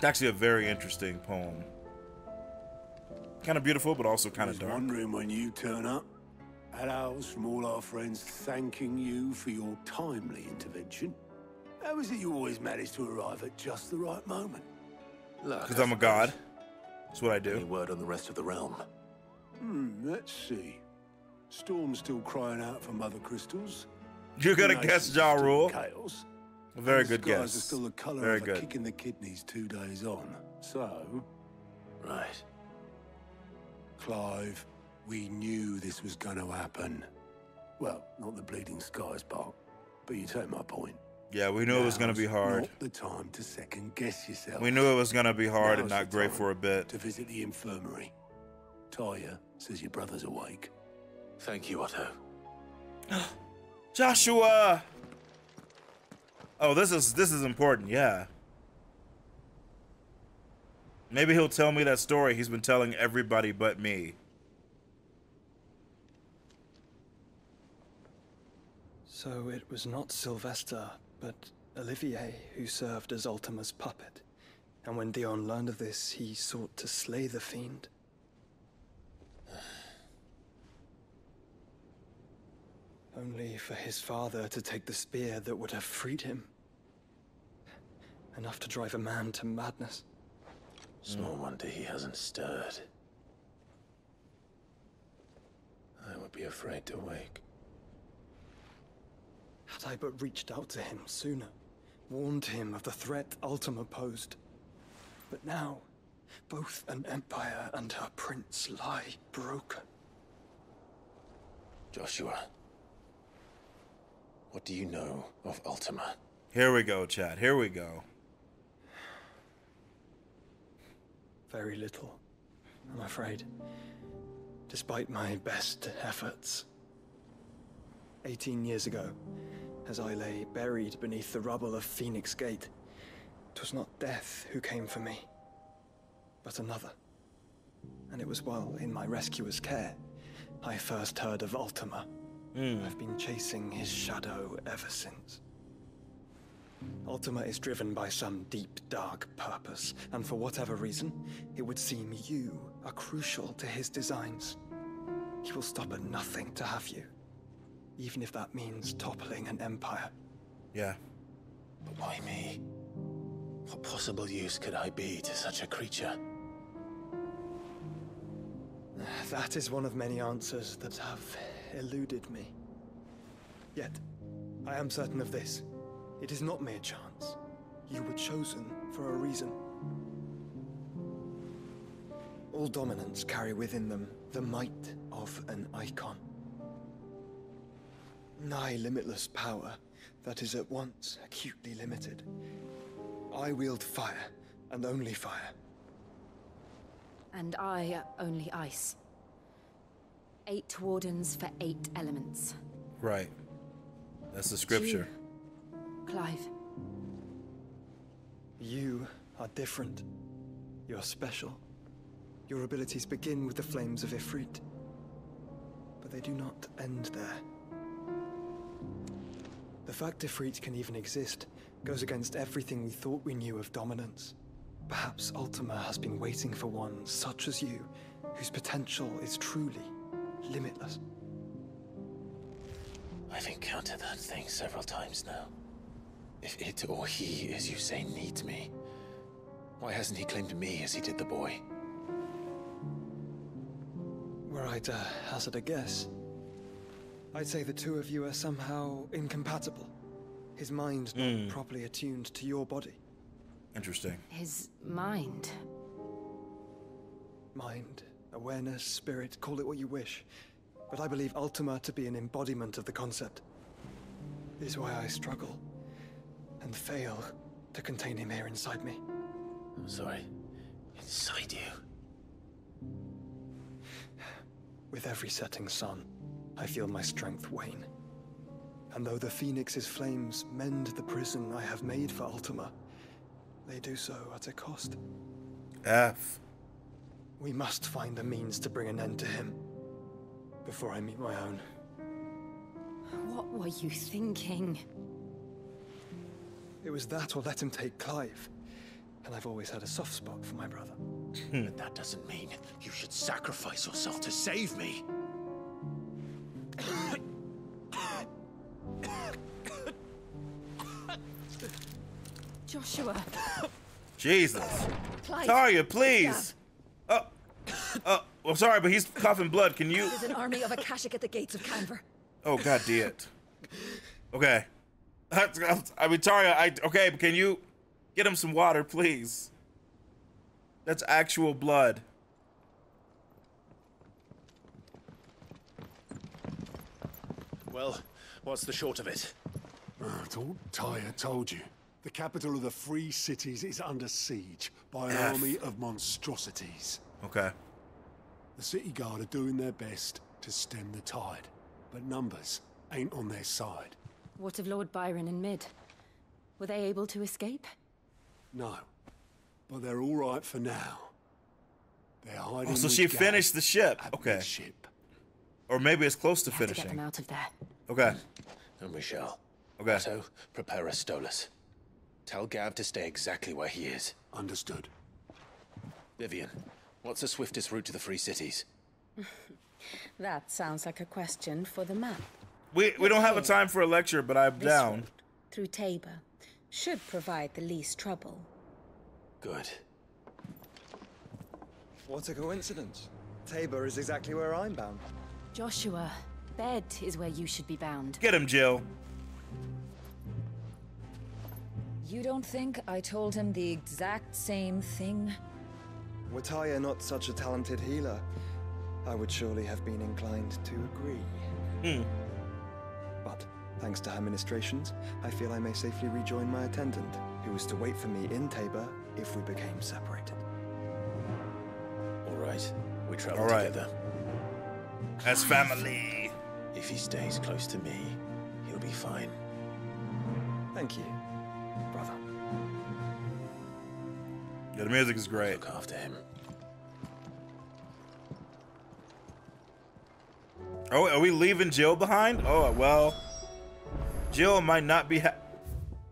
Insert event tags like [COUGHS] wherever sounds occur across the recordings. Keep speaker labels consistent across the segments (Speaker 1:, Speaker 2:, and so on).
Speaker 1: It's actually a very interesting poem. Kind of beautiful, but also kind of dark.
Speaker 2: wondering when you turn up. Hellos from all our friends thanking you for your timely intervention. How is it you always manage to arrive at just the right moment?
Speaker 1: Because I'm a god. That's what I do.
Speaker 3: Any word on the rest of the realm?
Speaker 2: Hmm, let's see. Storm's still crying out for mother crystals.
Speaker 1: You gotta guess Ja Rule.
Speaker 2: Chaos.
Speaker 1: Very
Speaker 2: And the
Speaker 1: good
Speaker 2: skies
Speaker 1: guess.
Speaker 2: are still the colour
Speaker 1: Very
Speaker 2: of a
Speaker 1: good.
Speaker 2: kick in the kidneys two days on. So,
Speaker 3: Right.
Speaker 2: Clive, we knew this was going to happen. Well, not the bleeding skies part, but you take my point.
Speaker 1: Yeah, we knew it was gonna be hard.
Speaker 2: Not the time to second guess yourself.
Speaker 1: We knew it was gonna be hard and not great for a bit.
Speaker 2: To visit the infirmary. Tarja says your brother's awake.
Speaker 3: Thank you, Otto. [GASPS]
Speaker 1: Joshua. Oh, this is this is important. Yeah. Maybe he'll tell me that story he's been telling everybody but me.
Speaker 4: So it was not Sylvestre, but Olivier who served as Ultima's puppet. And when Dion learned of this, he sought to slay the fiend. Only for his father to take the spear that would have freed him. Enough to drive a man to madness.
Speaker 3: Small wonder he hasn't stirred. I would be afraid to wake.
Speaker 4: Had I but reached out to him sooner, warned him of the threat Ultima posed. But now, both an empire and her prince lie broken.
Speaker 3: Joshua. What do you know of Ultima?
Speaker 1: Here we go, Chad. Here we go.
Speaker 4: Very little, I'm afraid. Despite my best efforts. Eighteen years ago, as I lay buried beneath the rubble of Phoenix Gate, it was not death who came for me, but another. And it was while in my rescuer's care I first heard of Ultima. Hmm. I've been chasing his shadow ever since. Ultima is driven by some deep, dark purpose, and for whatever reason, it would seem you are crucial to his designs. He will stop at nothing to have you, even if that means toppling an empire.
Speaker 1: Yeah.
Speaker 3: But why me? What possible use could I be to such a creature? [SIGHS]
Speaker 4: That is one of many answers that have eluded me. Yet, I am certain of this. It is not mere chance. You were chosen for a reason. All dominants carry within them the might of an Eikon. Nigh limitless power that is at once acutely limited. I wield fire, and only fire.
Speaker 5: And I only ice. Eight wardens for eight elements.
Speaker 1: Right. That's the scripture.
Speaker 5: Clive,
Speaker 4: You are different. You're special. Your abilities begin with the flames of Ifrit. But they do not end there. The fact Ifrit can even exist goes against everything we thought we knew of dominance. Perhaps Ultima has been waiting for one such as you, whose potential is truly limitless.
Speaker 3: I've encountered that thing several times now. If it or he, as you say, needs me, why hasn't he claimed me as he did the boy?
Speaker 4: Were I to hazard a guess, I'd say the two of you are somehow incompatible. His mind not hmm. properly attuned to your body.
Speaker 1: Interesting.
Speaker 5: his mind.
Speaker 4: Mind, awareness, spirit, call it what you wish. But I believe Ultima to be an embodiment of the concept. This is why I struggle and fail to contain him here inside me.
Speaker 3: I'm sorry. Inside you.
Speaker 4: With every setting sun, I feel my strength wane. And though the Phoenix's flames mend the prison I have made for Ultima, they do so at a cost.
Speaker 1: F.
Speaker 4: We must find the means to bring an end to him before I meet my own.
Speaker 5: What were you thinking?
Speaker 4: It was that or let him take Clive. and I've always had a soft spot for my brother. Hmm.
Speaker 3: But that doesn't mean you should sacrifice yourself to save me.
Speaker 5: Joshua.
Speaker 1: Jesus.
Speaker 5: Clive.
Speaker 1: Tarja, please. Oh, oh, well, sorry, but he's coughing blood. Can you?
Speaker 5: There's an army of Akashic at the gates of Kanver.
Speaker 1: Oh, god damn it. Okay. I mean, Tarja, I okay, but can you get him some water, please? That's actual blood.
Speaker 3: Well, what's the short of it?
Speaker 2: Uh, I thought Tarja told you. The capital of the Free Cities is under siege by an
Speaker 1: F.
Speaker 2: army of monstrosities.
Speaker 1: Okay.
Speaker 2: The city guard are doing their best to stem the tide, but numbers ain't on their side.
Speaker 5: What of Lord Byron and Mid? Were they able to escape?
Speaker 2: No, but they're all right for now. They're hiding.
Speaker 1: Oh, so
Speaker 2: with
Speaker 1: she finished the ship. Okay.
Speaker 2: ship.
Speaker 1: Or maybe it's close to
Speaker 5: We have to get
Speaker 1: finishing.
Speaker 5: them out of there.
Speaker 1: Okay.
Speaker 3: And we shall.
Speaker 1: Okay.
Speaker 3: Otto, prepare a Stolas. Tell Gav to stay exactly where he is.
Speaker 2: Understood.
Speaker 3: Vivian, what's the swiftest route to the Free Cities? [LAUGHS]
Speaker 6: That sounds like a question for the map.
Speaker 1: We we don't have a time for a lecture, but I'm
Speaker 6: This
Speaker 1: down.
Speaker 6: route, through Tabor, should provide the least trouble.
Speaker 3: Good.
Speaker 4: What a coincidence. Tabor is exactly where I'm bound.
Speaker 5: Joshua, bed is where you should be bound.
Speaker 1: Get him, Jill.
Speaker 6: You don't think I told him the exact same thing?
Speaker 4: Were Tarja not such a talented healer, I would surely have been inclined to agree.
Speaker 1: Hmm.
Speaker 4: But thanks to her ministrations, I feel I may safely rejoin my attendant, who was to wait for me in Tabor if we became separated.
Speaker 3: All right. We travel
Speaker 1: All right.
Speaker 3: together.
Speaker 1: As family.
Speaker 3: If he stays close to me, he'll be fine.
Speaker 4: Thank you,
Speaker 1: Yeah, the music is great.
Speaker 3: Look after him.
Speaker 1: Oh, are we leaving Jill behind? Oh, well. Jill might not be ha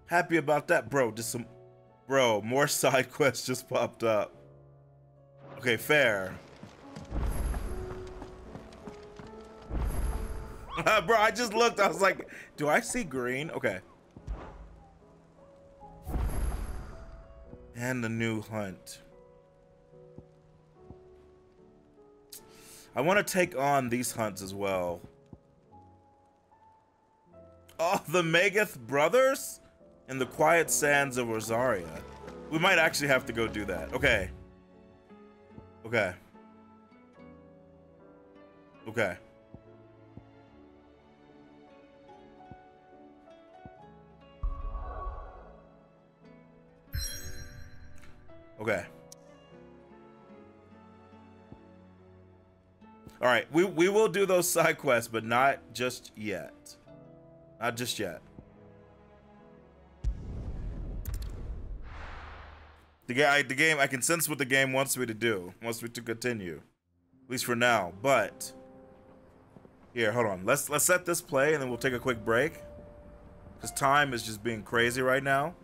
Speaker 1: happy about that, bro. Just some, bro. More [LAUGHS] side quests just popped up. Okay, fair. [LAUGHS] bro, I just looked. I was like, do I see green? Okay. And the new hunt. I want to take on these hunts as well. Oh, the Megath brothers? In the quiet sands of Rosaria. We might actually have to go do that. Okay. Okay. Okay. Okay. All right, we we will do those side quests, but not just yet. Not just yet. The game, I, the game, I can sense what the game wants me to do. Wants me to continue, at least for now. But here, hold on. Let's let's set this play, and then we'll take a quick break. Cause time is just being crazy right now.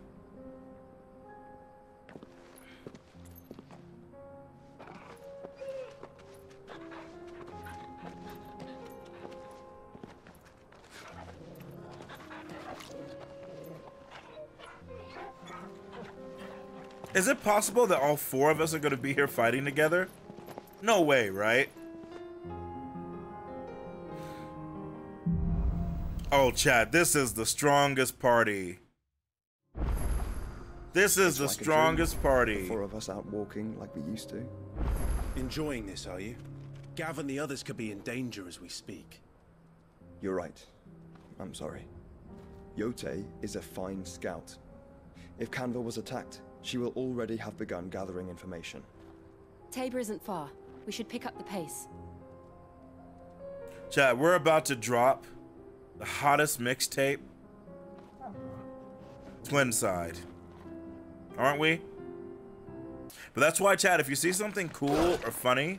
Speaker 1: Is it possible that all four of us are going to be here fighting together? No way, right? Oh, Chad, this is the strongest party. This is the
Speaker 4: Like a dream.
Speaker 1: strongest
Speaker 4: The
Speaker 1: party.
Speaker 4: four of us out walking like we used to.
Speaker 7: Enjoying this, are you? Gav and the others could be in danger as we speak.
Speaker 4: You're right. I'm sorry. Jote is a fine scout. If Kanver was attacked, she will already have begun gathering information.
Speaker 5: Tabor isn't far. We should pick up the pace.
Speaker 1: Chad, we're about to drop the hottest mixtape. Twin side. Aren't we? But that's why, Chad, if you see something cool or funny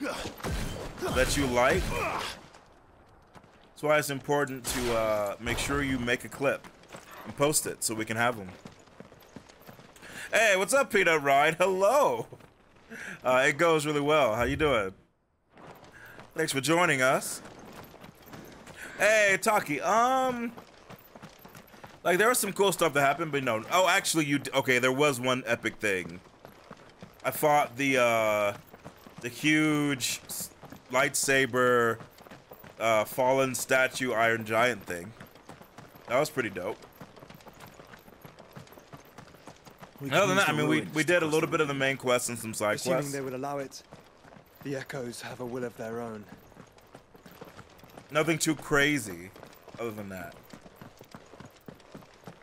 Speaker 1: that you like, that's why it's important to uh, make sure you make a clip and post it so we can have them. Hey, what's up, Peanut Ride? Hello. Uh, it goes really well. How you doing? Thanks for joining us. Hey, Taki. Um, like there was some cool stuff that happened, but no. Oh, actually, you okay? There was one epic thing. I fought the uh, the huge lightsaber uh, fallen statue Iron Giant thing. That was pretty dope.
Speaker 4: We
Speaker 1: Other than that, I mean, we, we did a little bit of the main quest and some side
Speaker 4: Assuming
Speaker 1: quests.
Speaker 4: they would allow it, the Echoes have a will of their own.
Speaker 1: Nothing too crazy other than that.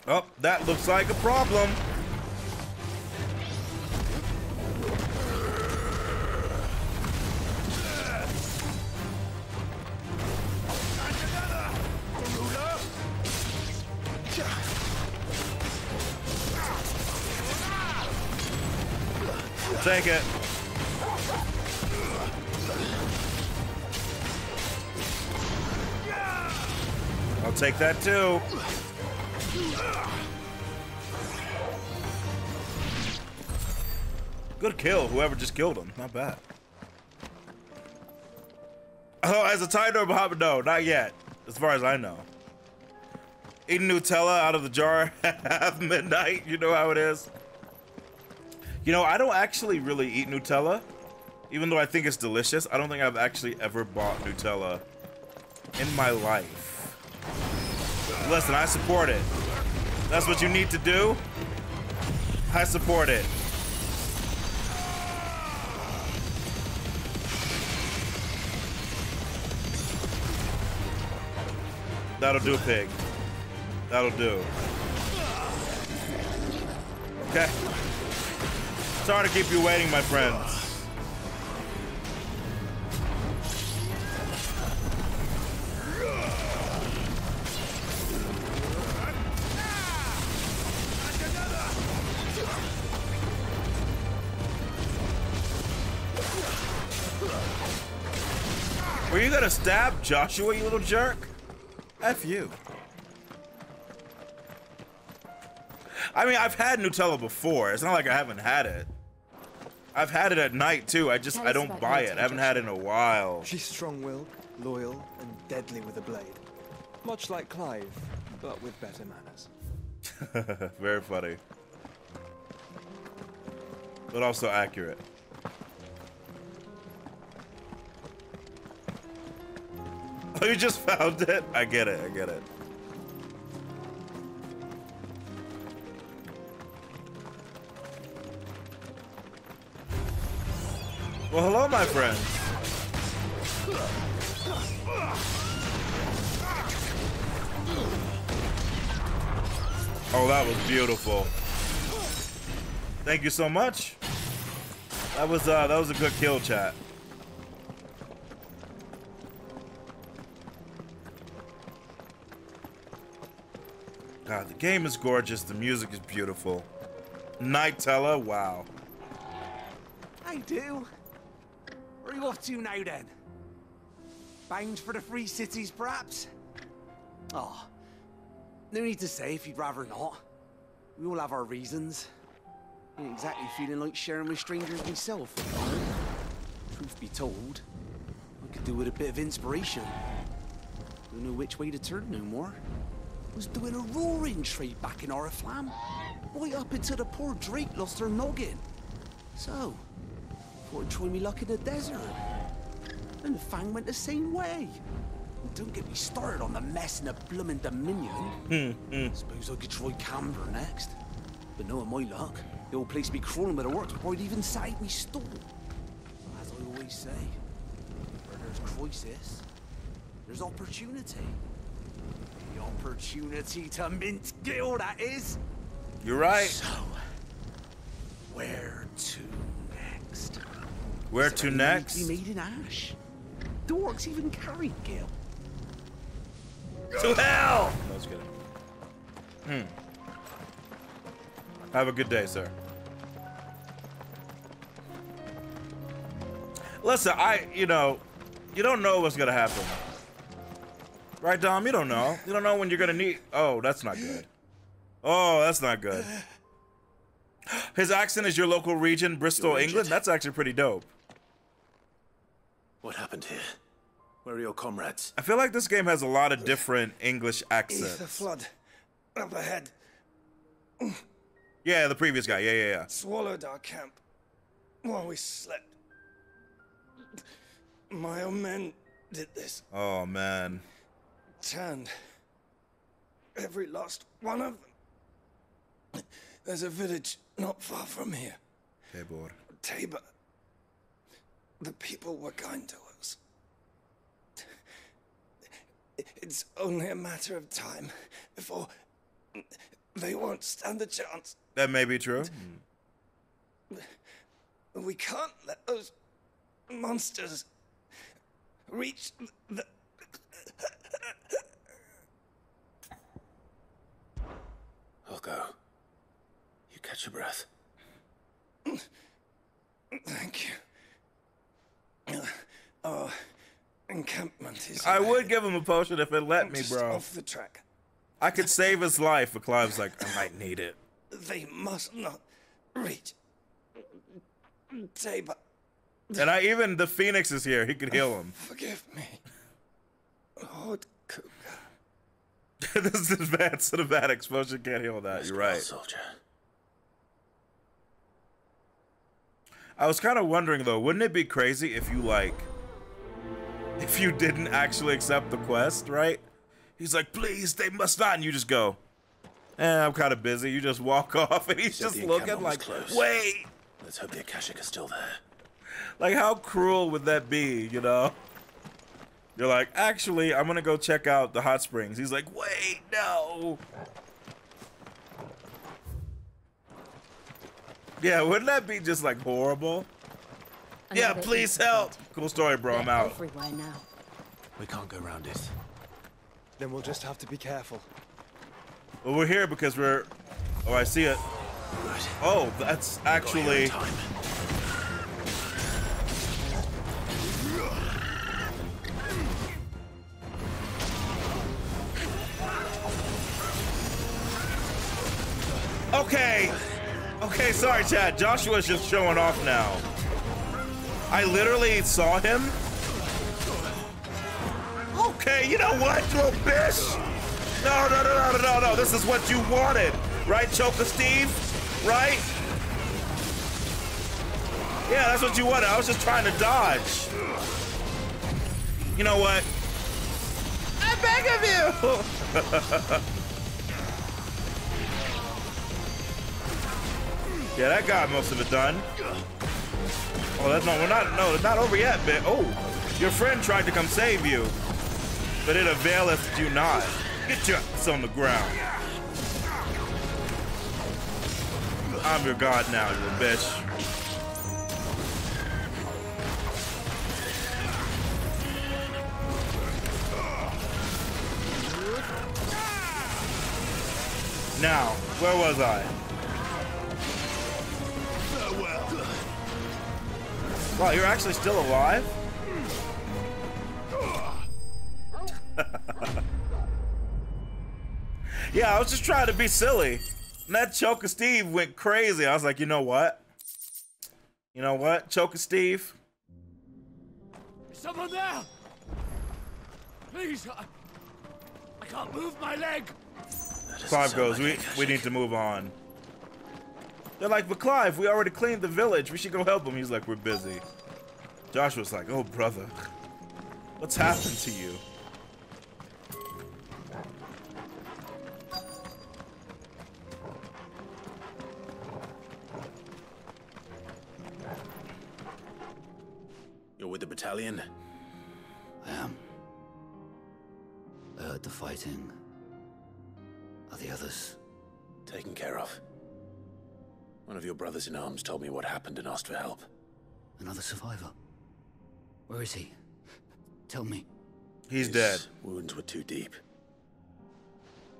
Speaker 1: Oh, that looks like a problem. Take it. I'll take that too. Good kill, whoever just killed him. Not bad. Oh, as a title Bahamut, no, not yet. As far as I know. Eating Nutella out of the jar [LAUGHS] at midnight, you know how it is. You know, I don't actually really eat Nutella. Even though I think it's delicious, I don't think I've actually ever bought Nutella in my life. Listen, I support it. That's what you need to do. I support it. That'll do, pig. That'll do. Okay. Sorry to keep you waiting, my friends. Were you gonna stab Joshua, you little jerk? F you. I mean, I've had Nutella before. It's not like I haven't had it. I've had it at night too. I just
Speaker 5: Tell
Speaker 1: I don't buy it. I haven't had it in a while.
Speaker 4: She's strong-willed, loyal, and deadly with a blade. Much like Clive, but with better manners. [LAUGHS]
Speaker 1: Very funny. But also accurate. Oh, you just [LAUGHS] found it? I get it, I get it. Well, hello, my friends. Oh, that was beautiful. Thank you so much. That was uh that was a good kill chat. God, the game is gorgeous, the music is beautiful. Nightella, wow.
Speaker 8: I do. Off to now then? Bound for the Free Cities, perhaps? Oh, no need to say if you'd rather not. We all have our reasons. Ain't exactly feeling like sharing with strangers myself. Truth be told, I could do with a bit of inspiration. Don't know which way to turn no more. Was doing a roaring trade back in Oriflamme. Right up until the poor Drake lost her noggin. So, thought I'd me luck in the desert. And the Fang went the same way. And don't get me started on the mess in the bloomin' Dominion. Hmm, hmm. Suppose I could try Kanver next. But knowing my luck, the old place be crawling with the works before I'd even out me stall. As I always say, where there's crisis, there's opportunity. The opportunity to mint Gil, that is.
Speaker 1: You're right.
Speaker 8: So, where to next?
Speaker 1: Where
Speaker 8: Is
Speaker 1: to next?
Speaker 8: To be made in ash. The orcs even carried Gil.
Speaker 1: To hell! No, I was kidding. Hmm. Have a good day, sir. Listen, I, you know, you don't know what's gonna happen. Right, Dom? You don't know. You don't know when you're gonna need. Oh, that's not good. Oh, that's not good. his accent is your local region, Bristol,
Speaker 3: You're
Speaker 1: England. That's actually pretty dope.
Speaker 3: What happened here? Where are your comrades?
Speaker 1: I feel like this game has a lot of different English
Speaker 9: Ether
Speaker 1: accents.
Speaker 9: flood. Up ahead.
Speaker 1: Yeah, the previous guy. Yeah, yeah, yeah.
Speaker 9: Swallowed our camp. While we slept. My own men did this.
Speaker 1: Oh man.
Speaker 9: Turned. Every last one of them. There's a village not far from here.
Speaker 1: Tabor. boy.
Speaker 9: Tabor. The people were kind to us. It's only a matter of time before they won't stand a chance.
Speaker 1: That may be true. Hmm.
Speaker 9: We can't let those monsters reach the.
Speaker 3: I'll go. You catch your breath.
Speaker 9: Thank you. Our [COUGHS] oh, encampment is.
Speaker 1: I would give him a potion if it let me,
Speaker 9: Just
Speaker 1: bro.
Speaker 9: Off the track.
Speaker 1: I could save his life, but Clive's like, I might need it.
Speaker 9: They must not reach. Tabor,
Speaker 1: And I even the Phoenix is here. He could heal him. [LAUGHS]
Speaker 9: forgive me. Lord Kupka. [LAUGHS]
Speaker 1: this is advanced cinematic potion can't heal that.
Speaker 3: Rest
Speaker 1: You're
Speaker 3: well,
Speaker 1: right.
Speaker 3: soldier.
Speaker 1: I was kind of wondering though, wouldn't it be crazy if you like, if you didn't actually accept the quest, right? He's like, please, they must not, and you just go, eh, I'm kind of busy. You just walk [LAUGHS] off, and he's just looking like,
Speaker 3: close.
Speaker 1: wait,
Speaker 3: Let's hope the Akashic is still there.
Speaker 1: like how cruel would that be, you know? You're like, actually, I'm gonna go check out the hot springs. He's like, wait, no. Yeah, wouldn't that be just like horrible? Yeah, please help.
Speaker 5: flood.
Speaker 1: Cool story, bro. I'm out.
Speaker 5: Everywhere now.
Speaker 3: We can't go around it.
Speaker 9: Then we'll just have to be careful.
Speaker 1: Well, we're here because we're. Oh, I see it.
Speaker 3: Right.
Speaker 1: Oh, that's
Speaker 3: Got here in
Speaker 1: actually. Okay. Okay, sorry, Chad. Joshua's just showing off now. I literally saw him. Okay, you know what, little bitch? No, no, no, no, no, no, no. This is what you wanted, right, Choker Steve? Right? Yeah, that's what you wanted. I was just trying to dodge. You know what? I beg of you. [LAUGHS] Yeah, that got most of it done. Oh, that's not, we're not, no, it's not over yet, but, oh, your friend tried to come save you, but it availeth you not. Get your ass on the ground. I'm your god now, you bitch. Now, where was I? Wow, you're actually still alive? [LAUGHS] yeah, I was just trying to be silly. And that Choker Steve went crazy. I was like, you know what? You know what, Choker Steve?
Speaker 10: Someone there! Please, I, I can't move my leg.
Speaker 3: That doesn't
Speaker 1: Clive
Speaker 3: sound
Speaker 1: goes,
Speaker 3: like
Speaker 1: we, we need to move on. They're like, but Clive, we already cleaned the village. We should go help him. He's like, we're busy. Joshua's like, oh, brother. What's happened to you?
Speaker 3: You're with the battalion?
Speaker 11: I am. I heard the fighting. Are the others?
Speaker 3: Taken care of. One of your brothers in arms told me what happened and asked for help.
Speaker 11: Another survivor? Where is he? Tell me.
Speaker 1: He's
Speaker 3: His
Speaker 1: dead.
Speaker 3: Wounds were too deep.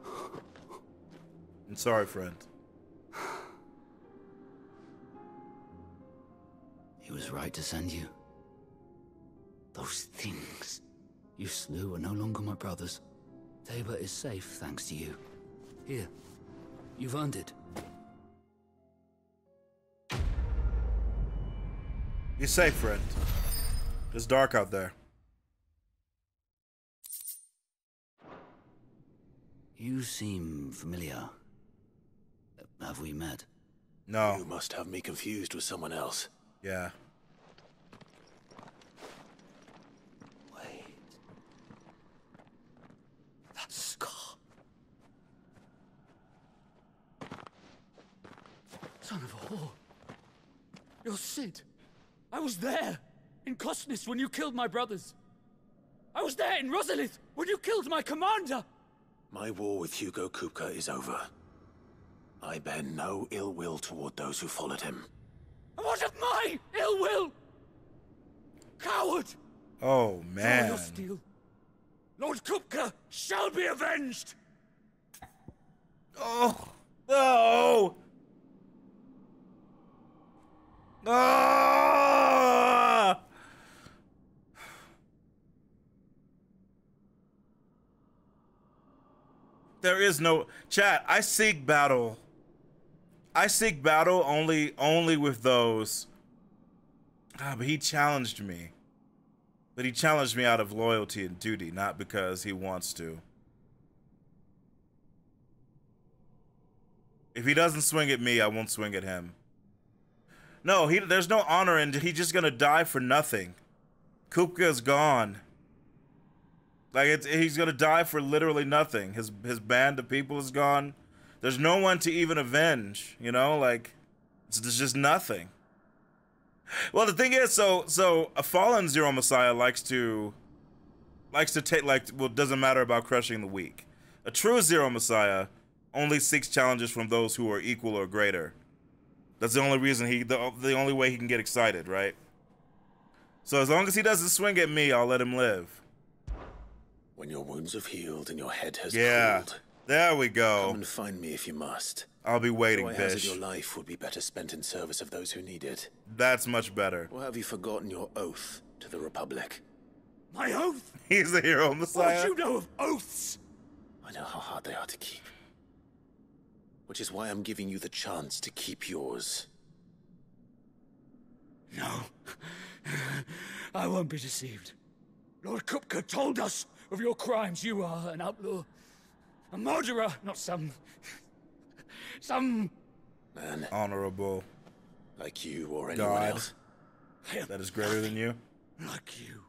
Speaker 1: I'm sorry, friend.
Speaker 11: He was right to send you. Those things you slew are no longer my brothers. Tabor is safe thanks to you. Here, you've earned it.
Speaker 1: Be safe, friend. It's dark out there.
Speaker 11: You seem familiar. Have we met?
Speaker 1: No.
Speaker 3: You must have me confused with someone else.
Speaker 1: Yeah.
Speaker 11: Wait. That scar.
Speaker 10: Son of a whore. You're Cid. I was there in Cosnes when you killed my brothers. I was there in Rosalith when you killed my commander.
Speaker 3: My war with Hugo Kupka is over. I bear no ill will toward those who followed him.
Speaker 10: And what of my ill will? Coward!
Speaker 1: Oh man.
Speaker 10: your steel. Lord Kupka shall be avenged!
Speaker 1: Oh no. Ah! There is no chat. I seek battle. I seek battle only only with those. Ah, but he challenged me. But he challenged me out of loyalty and duty, not because he wants to. If he doesn't swing at me, I won't swing at him. No, he there's no honor and he's just gonna die for nothing. Kupka's gone. Like it's he's gonna die for literally nothing. His his band of people is gone. There's no one to even avenge, you know, like it's, just nothing. Well, the thing is, so so a fallen Zero Messiah likes to likes to take like well doesn't matter about crushing the weak. A true Zero Messiah only seeks challenges from those who are equal or greater. That's the only reason he the, the only way he can get excited, right? So as long as he doesn't swing at me, I'll let him live.
Speaker 3: When your wounds have healed and your head has
Speaker 1: Yeah.
Speaker 3: cooled,
Speaker 1: There we go.
Speaker 3: come and find me if you must.
Speaker 1: I'll be waiting,
Speaker 3: Though I hazard
Speaker 1: Bish.
Speaker 3: your life would be better spent in service of those who need it.
Speaker 1: That's much better.
Speaker 3: Or have you forgotten your oath to the Republic?
Speaker 10: My oath?
Speaker 1: He's a hero on the hero
Speaker 10: What
Speaker 1: do
Speaker 10: you know of oaths?
Speaker 3: I know how hard they are to keep. Which is why I'm giving you the chance to keep yours.
Speaker 10: No. [LAUGHS] I won't be deceived. Lord Kupka told us of your crimes. You are an outlaw. A murderer, not some... Some...
Speaker 3: Man,
Speaker 1: Honorable
Speaker 3: like you or anyone
Speaker 1: God
Speaker 3: else.
Speaker 1: That is greater than you.
Speaker 10: like you.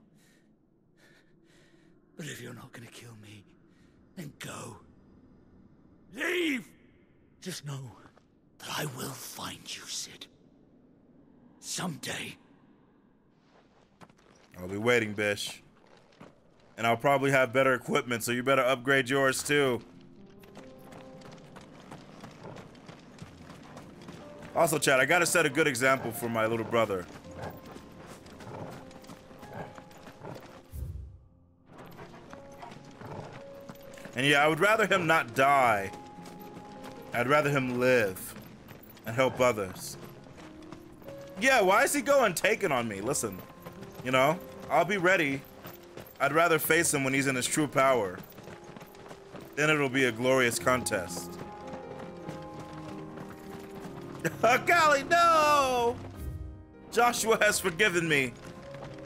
Speaker 10: But if you're not gonna kill me, then go. Leave! Just know that I will find you, Cid. Someday.
Speaker 1: I'll be waiting, Bish. And I'll probably have better equipment, so you better upgrade yours too. Also, Chad, I gotta set a good example for my little brother. And yeah, I would rather him not die. I'd rather him live and help others. Yeah, why is he going taking on me? Listen, you know, I'll be ready. I'd rather face him when he's in his true power. Then it'll be a glorious contest. [LAUGHS] Oh, golly, no! Joshua has forgiven me,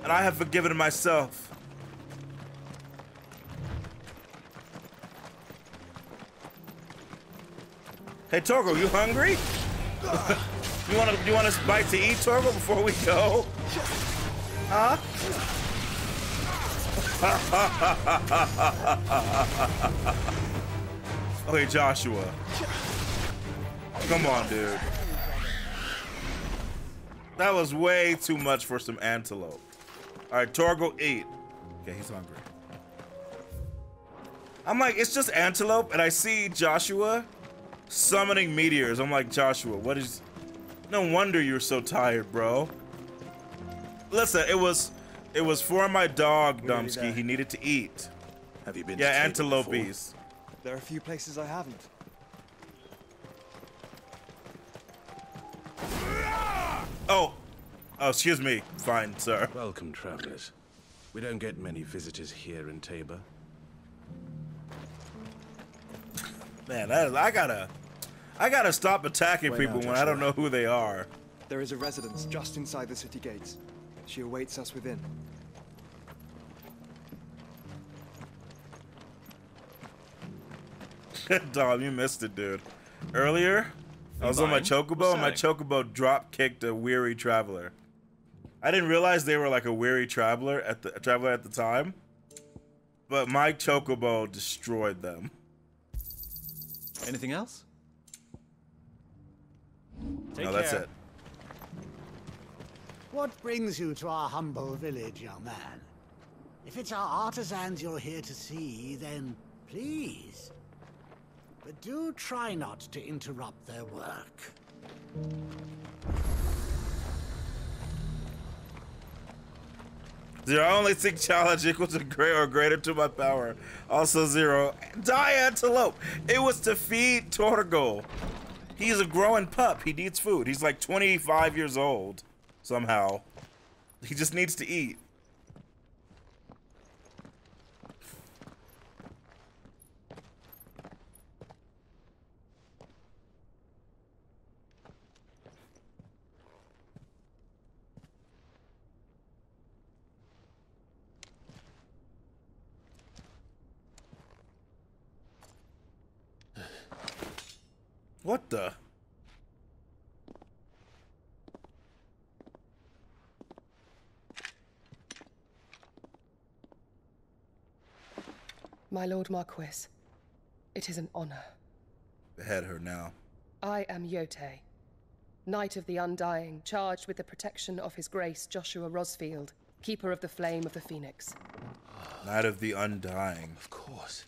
Speaker 1: and I have forgiven myself. Hey, Torgo, you hungry? [LAUGHS] you want to you want a bite to eat, Torgo, before we go? Huh? [LAUGHS] okay, Joshua. Come on, dude. That was way too much for some antelope. All right, Torgo, eat. Okay, he's hungry. I'm like, it's just antelope, and I see Joshua summoning meteors. I'm like, Joshua, what is... No wonder you're so tired, bro. Listen, it was... It was for my dog,
Speaker 4: We're
Speaker 1: Dumsky. He needed to eat.
Speaker 3: Have you been
Speaker 1: Yeah,
Speaker 3: to Tabor
Speaker 1: antelopes.
Speaker 4: There are a few places I haven't.
Speaker 1: Oh. Oh, excuse me. Fine, sir.
Speaker 7: Welcome, travelers. We don't get many visitors here in Tabor.
Speaker 1: Man, that is, I gotta... I gotta stop attacking
Speaker 7: Wait now,
Speaker 1: people when I don't know who they are.
Speaker 4: There is a residence just inside the city gates. She awaits us within. [LAUGHS]
Speaker 1: Dom, you missed it, dude. Earlier, I was on my
Speaker 12: Fine.
Speaker 1: chocobo, and my
Speaker 12: that?
Speaker 1: chocobo drop kicked a weary traveler. I didn't realize they were like a weary traveler at the traveler at the time, but my chocobo destroyed them.
Speaker 12: Anything else?
Speaker 1: no, that's it.
Speaker 13: What brings you to our humble village, young man? If it's our artisans you're here to see, then please. But do try not to interrupt their work.
Speaker 1: Zero. I only seek challenge equal to great or greater to my power. Also zero. Die antelope. It was to feed Torgo. He's a growing pup. He needs food. He's like 25 years old. Somehow. He just needs to eat. What the?
Speaker 14: My Lord Marquis, it is an honor.
Speaker 1: Behead her now.
Speaker 14: I am Jote, Knight of the Undying, charged with the protection of His Grace Joshua Rosfield, Keeper of the Flame of the Phoenix.
Speaker 1: Knight of the Undying.
Speaker 3: Of course.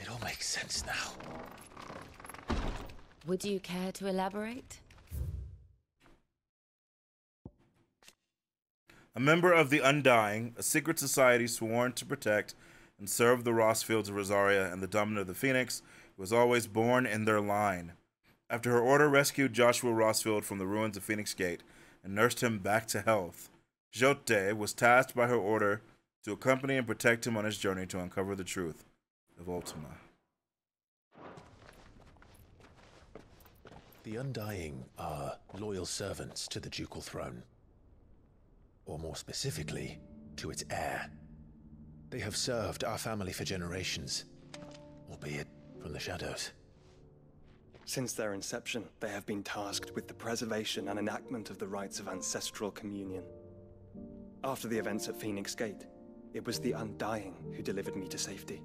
Speaker 3: It all makes sense now.
Speaker 5: Would you care to elaborate?
Speaker 1: A member of the Undying, a secret society sworn to protect and serve the Rosfields of Rosaria and the Dominant of the Phoenix, was always born in their line. After her order rescued Joshua Rosfield from the ruins of Phoenix Gate and nursed him back to health, Jote was tasked by her order to accompany and protect him on his journey to uncover the truth of Ultima.
Speaker 3: The Undying are loyal servants to the ducal throne. Or more specifically, to its heir. They have served our family for generations, albeit from the shadows.
Speaker 4: Since their inception, they have been tasked with the preservation and enactment of the rites of ancestral communion. After the events at Phoenix Gate, it was the Undying who delivered me to safety.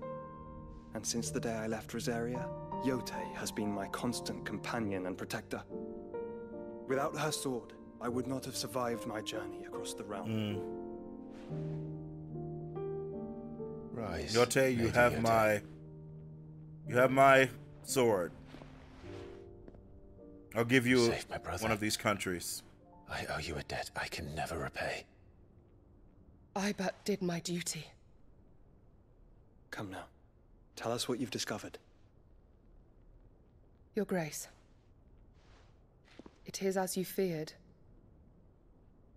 Speaker 4: And since the day I left Rosaria, Jote has been my constant companion and protector. Without her sword, I would not have survived my journey across the realm. Hmm.
Speaker 3: Rise.
Speaker 1: Jote, you
Speaker 3: Lady
Speaker 1: have
Speaker 3: Jote.
Speaker 1: my you have my sword. I'll give you
Speaker 3: Saved my brother.
Speaker 1: one of these countries.
Speaker 3: I owe you a debt I can never repay.
Speaker 14: I but did my duty.
Speaker 4: Come now. Tell us what you've discovered.
Speaker 14: Your Grace. It is as you feared.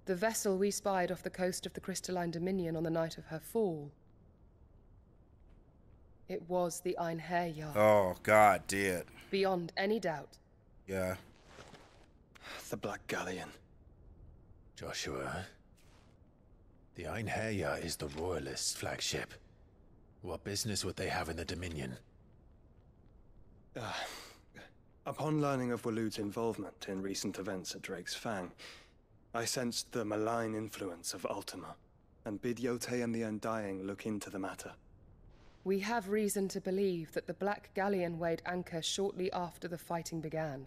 Speaker 14: The vessel we spied off the coast of the Crystalline Dominion on the night of her fall. It was the Einherjar.
Speaker 1: Oh God, did.
Speaker 14: Beyond any doubt.
Speaker 1: Yeah.
Speaker 4: The Black Galleon.
Speaker 3: Joshua, the Einherjar is the Royalists' flagship. What business would they have in the Dominion?
Speaker 4: Ah. upon learning of Waloed's involvement in recent events at Drake's Fang, I sensed the malign influence of Ultima, and bid Jote and the Undying look into the matter.
Speaker 14: We have reason to believe that the Black Galleon weighed anchor shortly after the fighting began,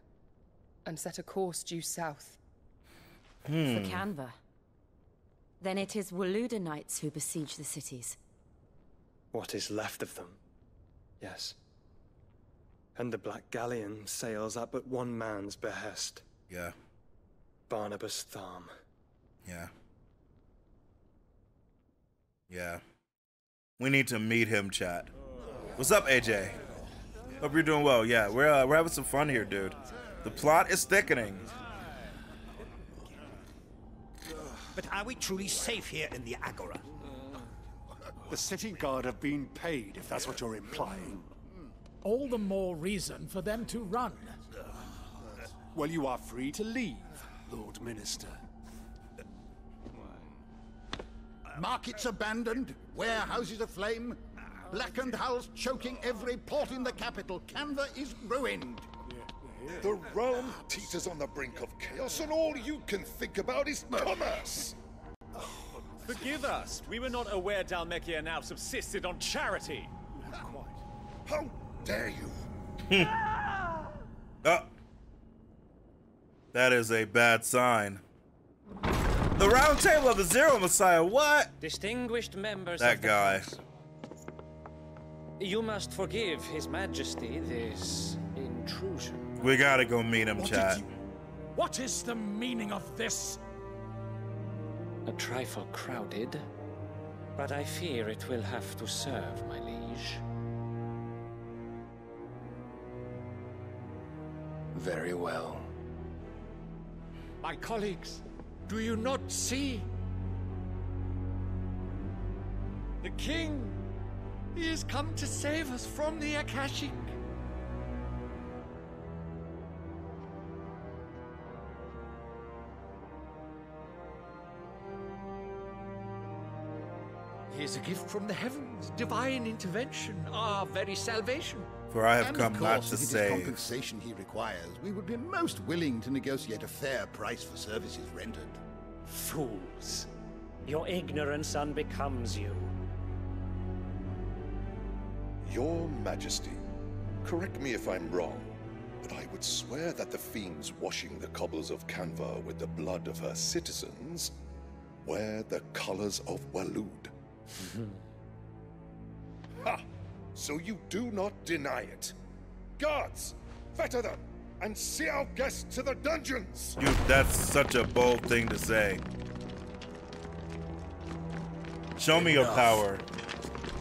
Speaker 14: and set a course due south.
Speaker 5: For hmm. Kanver. Then it is Waluda knights who besiege the cities.
Speaker 4: What is left of them? Yes. And the Black Galleon sails up at but one man's behest.
Speaker 1: Yeah.
Speaker 4: Barnabas Tharmr.
Speaker 1: Yeah. Yeah. We need to meet him, chat. What's up, AJ? Hope you're doing well. Yeah, we're uh, we're having some fun here, dude. The plot is thickening.
Speaker 15: But are we truly safe here in the Agora?
Speaker 2: The city guard have been paid, if that's what you're implying.
Speaker 16: All the more reason for them to run.
Speaker 2: Well, you are free to leave. Lord Minister.
Speaker 16: Markets abandoned, warehouses aflame, blackened hulls choking every port in the capital. Kanver is ruined.
Speaker 17: The realm teeters on the brink of chaos, and all you can think about is commerce.
Speaker 18: Forgive us. We were not aware Dalmekia now subsisted on charity. Quite.
Speaker 17: How dare you?
Speaker 1: Oh. [LAUGHS] That is a bad sign. The round table of the Xeromessiah, what?
Speaker 19: Distinguished members
Speaker 1: That
Speaker 19: of
Speaker 1: guy.
Speaker 19: Council. You must forgive His Majesty this intrusion.
Speaker 1: We gotta go meet him, chat.
Speaker 10: What is the meaning of this?
Speaker 19: A trifle crowded, but I fear it will have to serve, my liege.
Speaker 20: Very well.
Speaker 10: My colleagues, do you not see? The king, he has come to save us from the Akashic. He is a gift from the heavens, divine intervention, our very salvation.
Speaker 1: For I have
Speaker 16: and
Speaker 1: come
Speaker 16: of
Speaker 1: not
Speaker 16: course,
Speaker 1: to
Speaker 16: if it is compensation he requires, we would be most willing to negotiate a fair price for services rendered.
Speaker 19: Fools. Your ignorance unbecomes you.
Speaker 17: Your Majesty, correct me if I'm wrong, but I would swear that the fiends washing the cobbles of Kanver with the blood of her citizens wear the colors of Waloed. [LAUGHS] ha! So you do not deny it. Guards, fetter them, and see our guests to the dungeons!
Speaker 1: You, that's such a bold thing to say. Show me your power.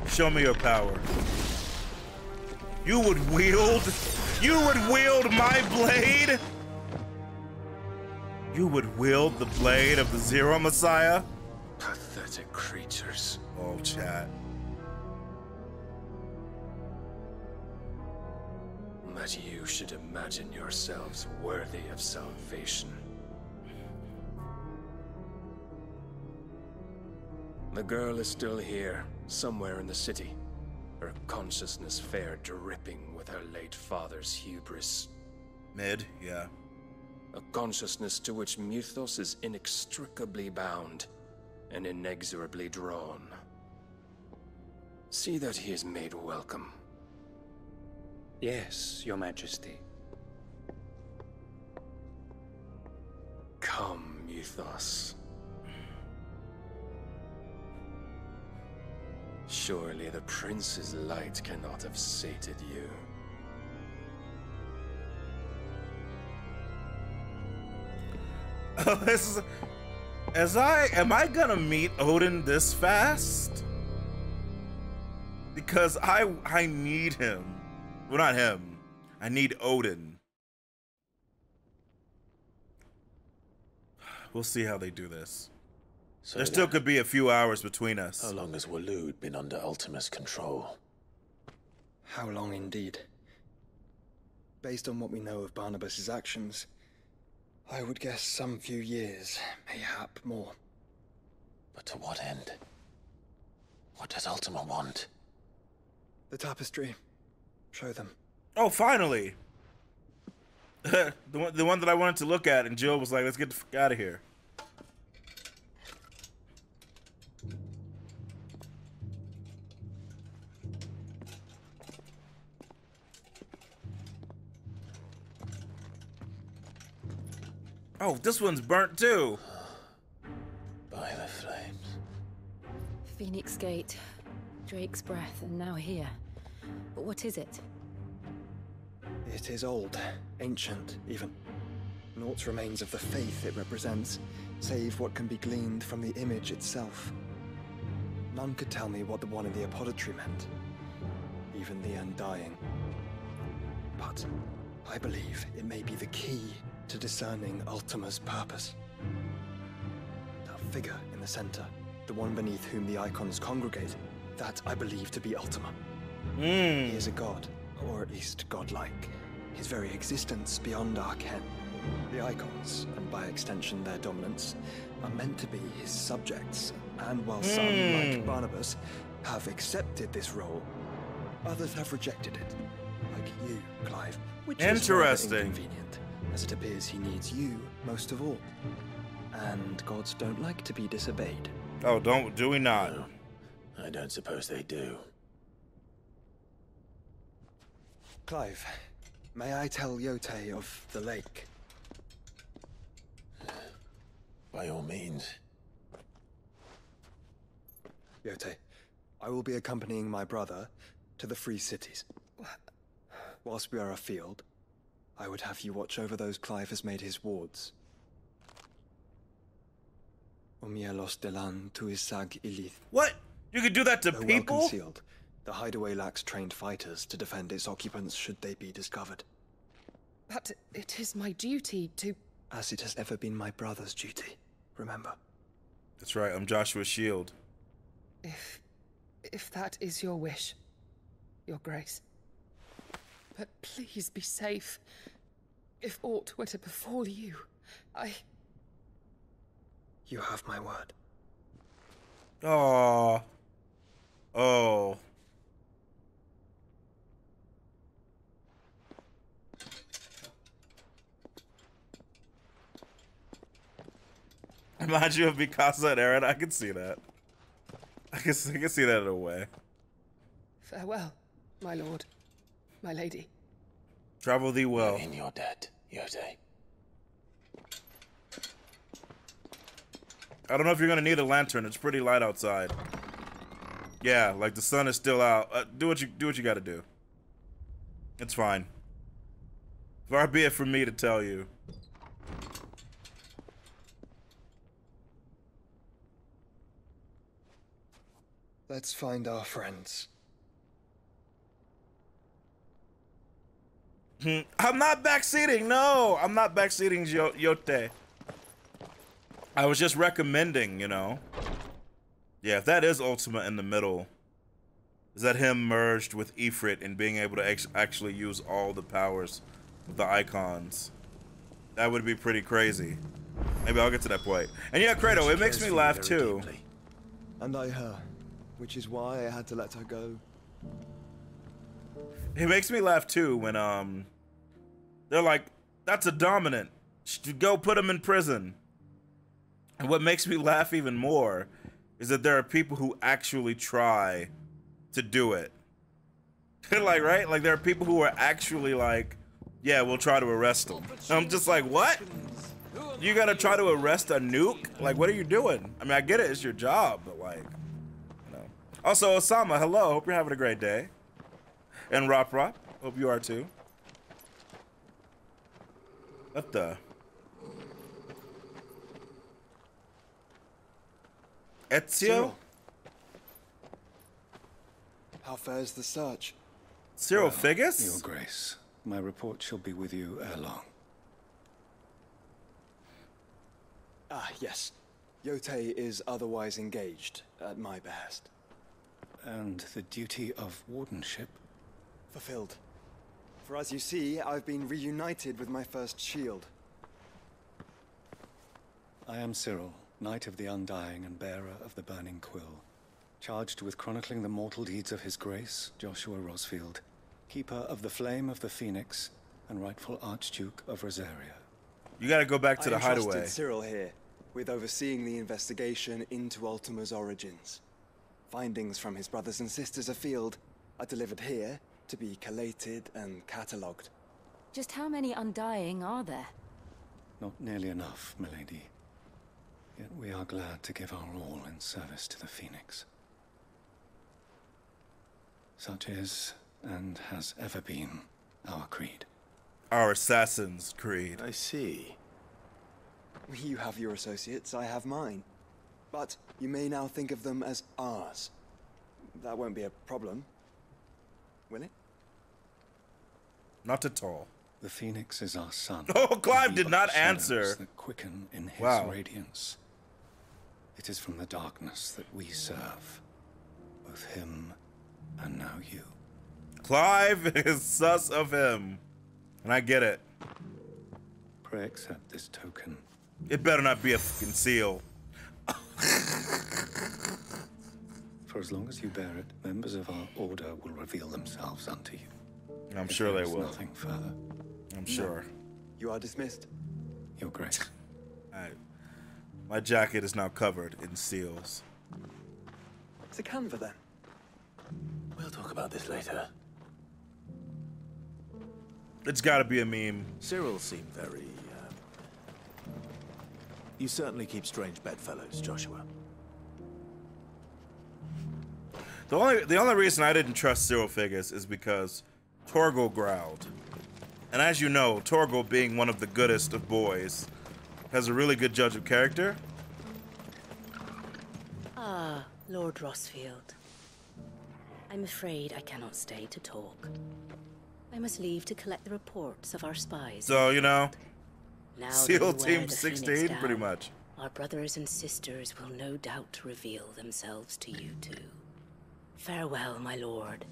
Speaker 1: Show me your power. You would wield, you would wield my blade? You would wield the blade of the Xeromessiah?
Speaker 20: Pathetic creatures.
Speaker 1: Oh, chat.
Speaker 20: That you should imagine yourselves worthy of salvation. The girl is still here, somewhere in the city. Her consciousness fair dripping with her late father's hubris.
Speaker 1: Mid, yeah.
Speaker 20: A consciousness to which Mythos is inextricably bound and inexorably drawn. See that he is made welcome.
Speaker 19: Yes, Your Majesty.
Speaker 20: Come, Mythos. Surely the prince's light cannot have sated you. [LAUGHS]
Speaker 1: This is. As I am I gonna meet Odin this fast? Because I I need him. Well, not him. I need Odin. We'll see how they do this.
Speaker 3: So
Speaker 1: there still could be a few hours between us.
Speaker 3: How long has Waloed been under Ultima's control?
Speaker 4: How long indeed? Based on what we know of Barnabas's actions, I would guess some few years, mayhap more.
Speaker 3: But to what end? What does Ultima want?
Speaker 4: The tapestry. Show them.
Speaker 1: Oh, finally! [LAUGHS] the one, the one that I wanted to look at, and Jill was like, "Let's get the fuck out of here." Oh, this one's burnt too.
Speaker 3: By the flames.
Speaker 5: Phoenix Gate, Drake's Breath, and now here. But what is it?
Speaker 4: It is old, ancient, even. Naught remains of the faith it represents, save what can be gleaned from the image itself. None could tell me what the one in the apothecary meant, even the Undying. But I believe it may be the key to discerning Ultima's purpose. That figure in the center, the one beneath whom the icons congregate, that I believe to be Ultima. He is a god, or at least godlike. His very existence beyond our ken. The Icons, and by extension their dominants, are meant to be his subjects. And while some, like
Speaker 1: Hmm.
Speaker 4: Barnabas, have accepted this role, others have rejected it. Like you, Clive. Which is rather
Speaker 1: Interesting.
Speaker 4: inconvenient, as it appears he needs you most of all. And gods don't like to be disobeyed.
Speaker 1: Oh, don't do we not?
Speaker 3: I don't suppose they do.
Speaker 4: Clive, may I tell Jote of the lake?
Speaker 3: By all means.
Speaker 4: Jote, I will be accompanying my brother to the Free Cities. Whilst we are afield, I would have you watch over those Clive has made his wards. Omielos delan tuisag ilith.
Speaker 1: What? You could do that to
Speaker 4: Though well
Speaker 1: people?
Speaker 4: concealed, the hideaway lacks trained fighters to defend its occupants should they be discovered.
Speaker 14: But it is my duty to.
Speaker 4: As it has ever been my brother's duty, remember.
Speaker 1: That's right. I'm Joshua Shield.
Speaker 14: If. if that is your wish, Your Grace. But please be safe. If aught were to befall you, I.
Speaker 4: You have my word.
Speaker 1: Oh. Oh. Remind you of Mikasa and Eren. I can see that. I can, I can see that in a way.
Speaker 14: Farewell, my lord, my lady.
Speaker 1: Travel thee well.
Speaker 3: In your debt, Jote.
Speaker 1: I don't know if you're gonna need a lantern. It's pretty light outside. Yeah, like the sun is still out. Uh, do what you do. What you got to do. It's fine. Far be it from me to tell you.
Speaker 4: Let's find our friends.
Speaker 1: Hmm, I'm not backseating. No, I'm not backseating Yo- Jote. I was just recommending, you know. Yeah, if that is Ultima in the middle, is that him merged with Ifrit and being able to actually use all the powers of the icons? That would be pretty crazy. Maybe I'll get to that point. And yeah, Kratos, it makes me laugh too.
Speaker 4: And I her, which is why I had to let her go.
Speaker 1: It makes me laugh too when um they're like, "That's a dominant. Go put him in prison." And what makes me laugh even more is that there are people who actually try to do it. [LAUGHS] like, right? Like there are people who are actually like, "Yeah, we'll try to arrest him." And I'm just like, "What? You gotta try to arrest a nuke? Like, what are you doing?" I mean, I get it; it's your job, but like. Also, Osama, hello. Hope you're having a great day. And Rop Rop, hope you are too. What the? Ezio?
Speaker 4: Cyril. How fares the search?
Speaker 1: Cyril Figgis?
Speaker 21: Your Grace, my report shall be with you ere long.
Speaker 4: Ah, yes. Jote is otherwise engaged, at my behest.
Speaker 21: And the duty of wardenship?
Speaker 4: Fulfilled. For as you see, I've been reunited with my first shield.
Speaker 21: I am Cyril, Knight of the Undying and bearer of the Burning Quill, charged with chronicling the mortal deeds of His Grace, Joshua Rosfield, keeper of the Flame of the Phoenix and rightful Archduke of Rosaria.
Speaker 1: You gotta go back to
Speaker 4: I
Speaker 1: the
Speaker 4: entrusted
Speaker 1: hideaway.
Speaker 4: Cyril here, with overseeing the investigation into Ultima's origins. Findings from his brothers and sisters afield are delivered here to be collated and catalogued.
Speaker 5: Just how many Undying are there?
Speaker 21: Not nearly enough, milady. Yet we are glad to give our all in service to the Phoenix. Such is, and has ever been, our creed.
Speaker 1: Our Assassin's Creed.
Speaker 4: I see. You have your associates, I have mine. But you may now think of them as ours. That won't be a problem. Will it?
Speaker 1: Not at all.
Speaker 21: The Phoenix is our sun. [LAUGHS]
Speaker 1: Oh, Clive did not
Speaker 21: the shadows
Speaker 1: answer.
Speaker 21: That quicken in his
Speaker 1: Wow.
Speaker 21: radiance. It is from the darkness that we serve. Both him and now you.
Speaker 1: Clive [LAUGHS] is sus of him. And I get it.
Speaker 21: pray accept this token.
Speaker 1: It better not be a fucking seal.
Speaker 21: For as long as you bear it, members of our order will reveal themselves unto you.
Speaker 1: I'm
Speaker 21: If
Speaker 1: sure they will.
Speaker 21: Nothing further.
Speaker 1: I'm sure.
Speaker 4: You are dismissed.
Speaker 21: Your Grace. [LAUGHS]
Speaker 1: Alright. My jacket is now covered in seals.
Speaker 4: It's a Kanver then.
Speaker 3: We'll talk about this later.
Speaker 1: It's gotta be a meme.
Speaker 3: Cyril seemed very. You certainly keep strange bedfellows, Joshua.
Speaker 1: The only the only reason I didn't trust Cyril Figgis is because Torgal growled. And as you know, Torgal being one of the goodest of boys, has a really good judge of character.
Speaker 22: Ah, Lord Rosfield. I'm afraid I cannot stay to talk. I must leave to collect the reports of our spies.
Speaker 1: So, you know,
Speaker 22: Now [LAUGHS]
Speaker 1: SEAL Team 16,
Speaker 22: Phoenix
Speaker 1: pretty much.
Speaker 22: Our brothers and sisters will no doubt reveal themselves to you too. Farewell, my lord,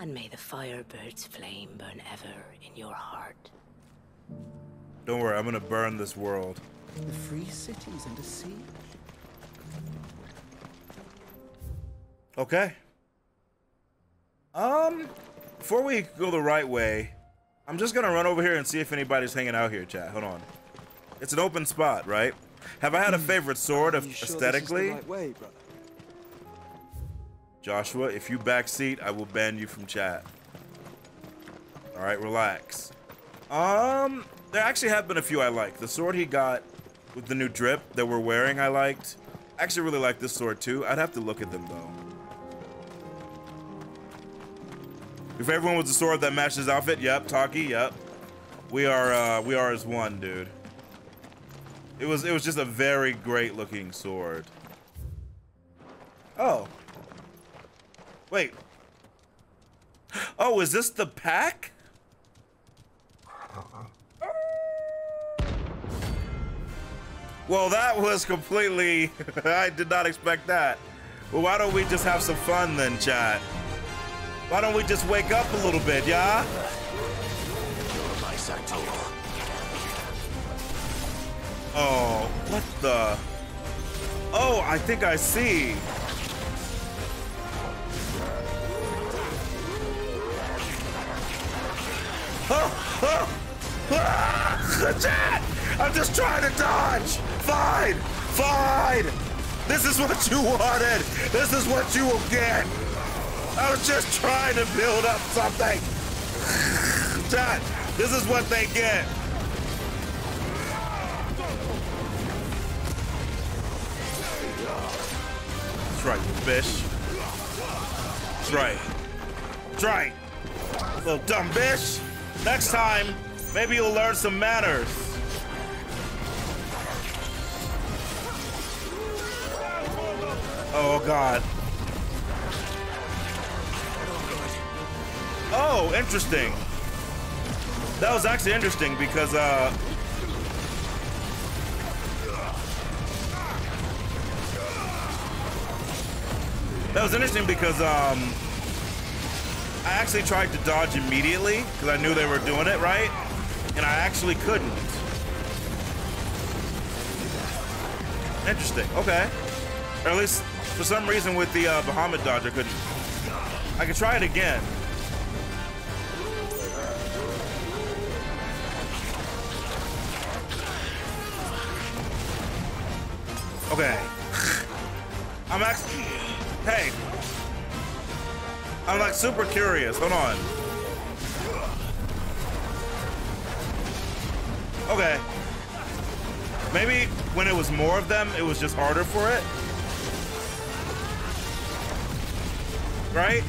Speaker 22: and may the Firebird's flame burn ever in your heart.
Speaker 1: Don't worry, I'm gonna burn this world.
Speaker 11: The free cities under siege.
Speaker 1: Okay. Um, before we go the right way, I'm just gonna run over here and see if anybody's hanging out here, chat. Hold on. It's an open spot, right? Have I had a favorite sword of
Speaker 4: Hmm. Sure
Speaker 1: aesthetically?
Speaker 4: This is the right way.
Speaker 1: Joshua, if you backseat, I will ban you from chat. All right, relax. Um, there actually have been a few I like. The sword he got with the new drip that we're wearing, I liked. I actually really like this sword too. I'd have to look at them though. If everyone was a sword that matched his outfit, yep. Taki, yep. We are, uh, we are as one, dude. It was, it was just a very great looking sword. Oh. Wait. Oh, is this the pack? Well, that was completely. [LAUGHS] I did not expect that. Well, why don't we just have some fun then, chat? Why don't we just wake up a little bit, yeah? Oh, what the? Oh, I think I see. Oh, oh, ah! I'm just trying to dodge. Fine, fine. This is what you wanted. This is what you will get. I was just trying to build up something. Chat, this is what they get. That's right, fish. That's right. That's right. Little dumb bitch. Next time, maybe you'll learn some manners. Oh god. Oh, interesting. That was actually interesting because uh That was interesting because um I actually tried to dodge immediately because I knew they were doing it right, and I actually couldn't. Interesting. Okay. Or at least for some reason with the uh, Bahamut dodge, I couldn't. I could try it again. I'm actually. Hey. I'm like super curious. Hold on. Okay. Maybe when it was more of them, it was just harder for it. Right?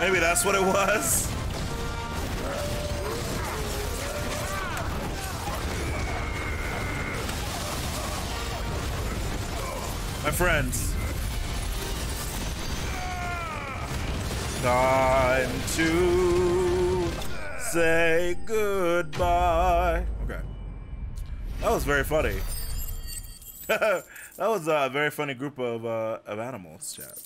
Speaker 1: Maybe that's what it was. My friends. Time to say goodbye. Okay. That was very funny. [LAUGHS] that was a very funny group of uh, of animals, chat.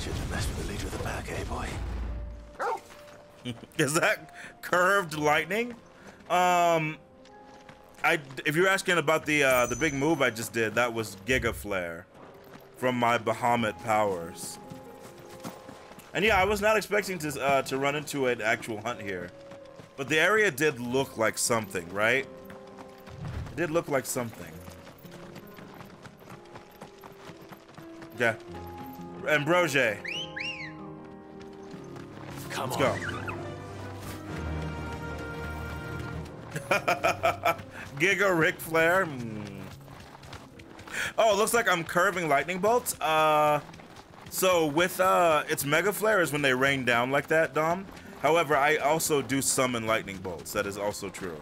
Speaker 3: Shouldn't have messed with the leader of the pack, eh, boy? [LAUGHS]
Speaker 1: Is that curved lightning? Um, I if you're asking about the uh, the big move I just did, that was Giga Flare from my Bahamut powers. And yeah, I was not expecting to uh, to run into an actual hunt here, but the area did look like something, right? It did look like something. Yeah. Ambrosia.
Speaker 2: Come
Speaker 1: Let's
Speaker 2: on.
Speaker 1: go. [LAUGHS] Giga Ric Flair. Hmm. Oh, it looks like I'm curving lightning bolts. Uh, so with uh, it's Mega Flare is when they rain down like that, Dom. However, I also do summon lightning bolts. That is also true.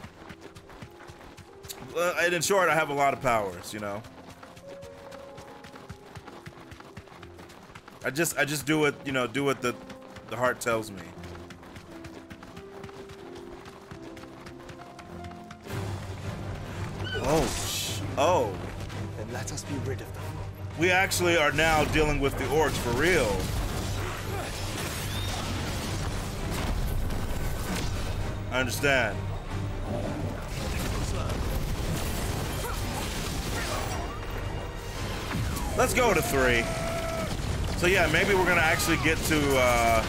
Speaker 1: Uh, and in short, I have a lot of powers. You know. I just I just do what you know do what the the heart tells me. Oh, oh.
Speaker 4: Let us be rid of them.
Speaker 1: We actually are now dealing with the orcs for real. I understand. Let's go to three. So yeah, maybe we're gonna actually get to uh,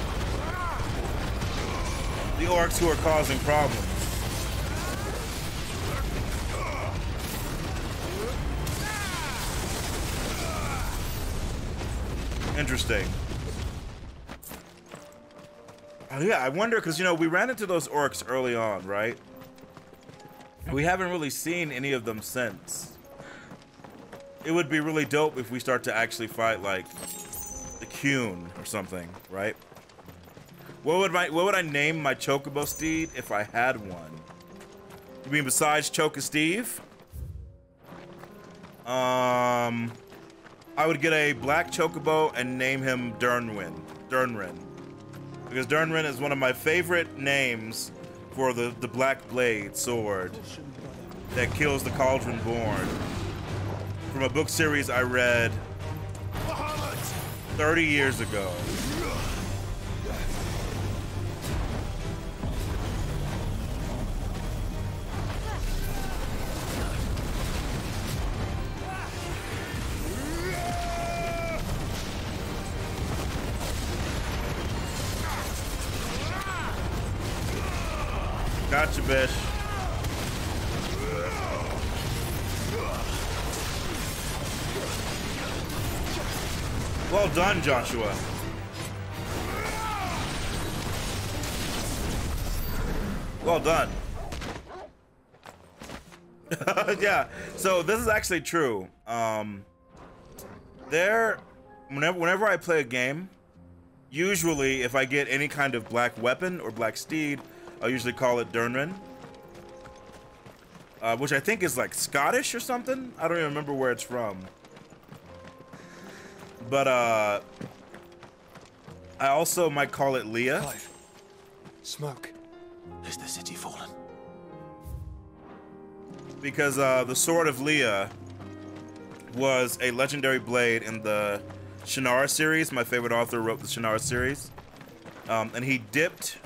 Speaker 1: the orcs who are causing problems. Interesting. Oh, yeah, I wonder because you know we ran into those orcs early on, right? We haven't really seen any of them since. It would be really dope if we start to actually fight like the Kuhn or something, right? What would my what would I name my Chocobo steed if I had one? You mean besides Choca Steve? Um, I would get a black Chocobo and name him Dyrnwyn. Durnrin. Because Durnrin is one of my favorite names for the, the Black Blade sword that kills the Cauldron Born. From a book series I read 30 years ago. So this is actually true. Um, there, whenever, whenever I play a game, usually if I get any kind of black weapon or black steed, I'll usually call it Durnrin. Uh, which I think is like Scottish or something. I don't even remember where it's from. But uh, I also might call it Leah.
Speaker 4: Clive. Smoke.
Speaker 3: Is the city fallen?
Speaker 1: Because uh, the Sword of Leah was a legendary blade in the Shannara series. My favorite author wrote the Shannara series. Um, and he dipped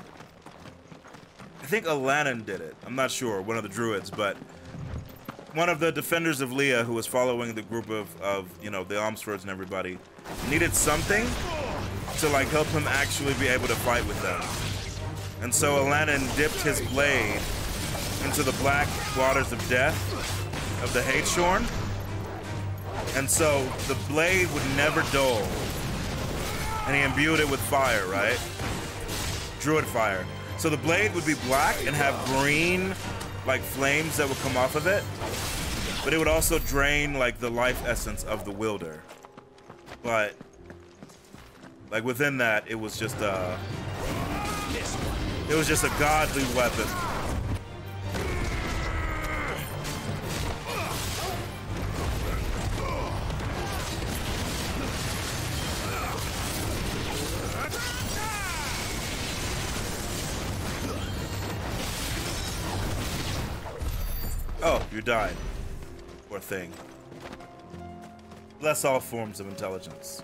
Speaker 1: I think Allanon did it. I'm not sure, one of the druids, but one of the defenders of Leah who was following the group of, of you know, the Ohmsfords and everybody needed something to like help him actually be able to fight with them. And so Allanon dipped his blade into the black waters of death of the Hadeshorn. And so the blade would never dull. And he imbued it with fire, right? Druid fire. So the blade would be black and have green, like flames that would come off of it. But it would also drain like the life essence of the wielder. But like within that, it was just a, it was just a godly weapon. Oh, you died. Poor thing. Bless all forms of intelligence.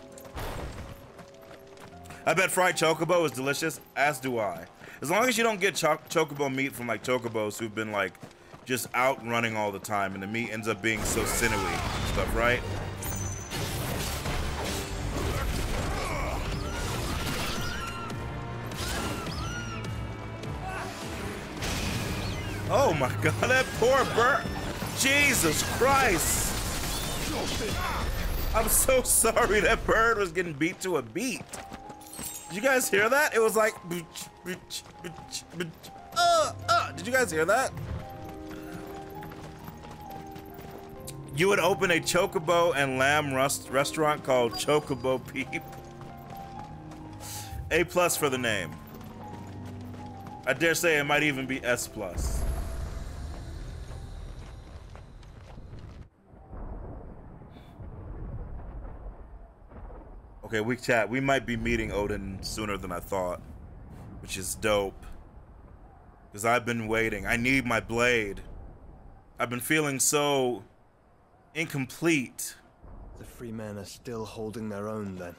Speaker 1: I bet fried chocobo is delicious, as do I. As long as you don't get cho chocobo meat from like chocobos who've been like just out running all the time and the meat ends up being so sinewy stuff, right? Oh my god, that poor bird. Jesus Christ. I'm so sorry that bird was getting beat to a beat. Did you guys hear that? It was like, uh, uh. Did you guys hear that? You would open a Chocobo and Lamb rust restaurant called Chocobo Peep. A plus for the name. I dare say it might even be S plus. Okay, we chat. We might be meeting Odin sooner than I thought, which is dope. Because I've been waiting. I need my blade. I've been feeling so incomplete.
Speaker 4: The free men are still holding their own then.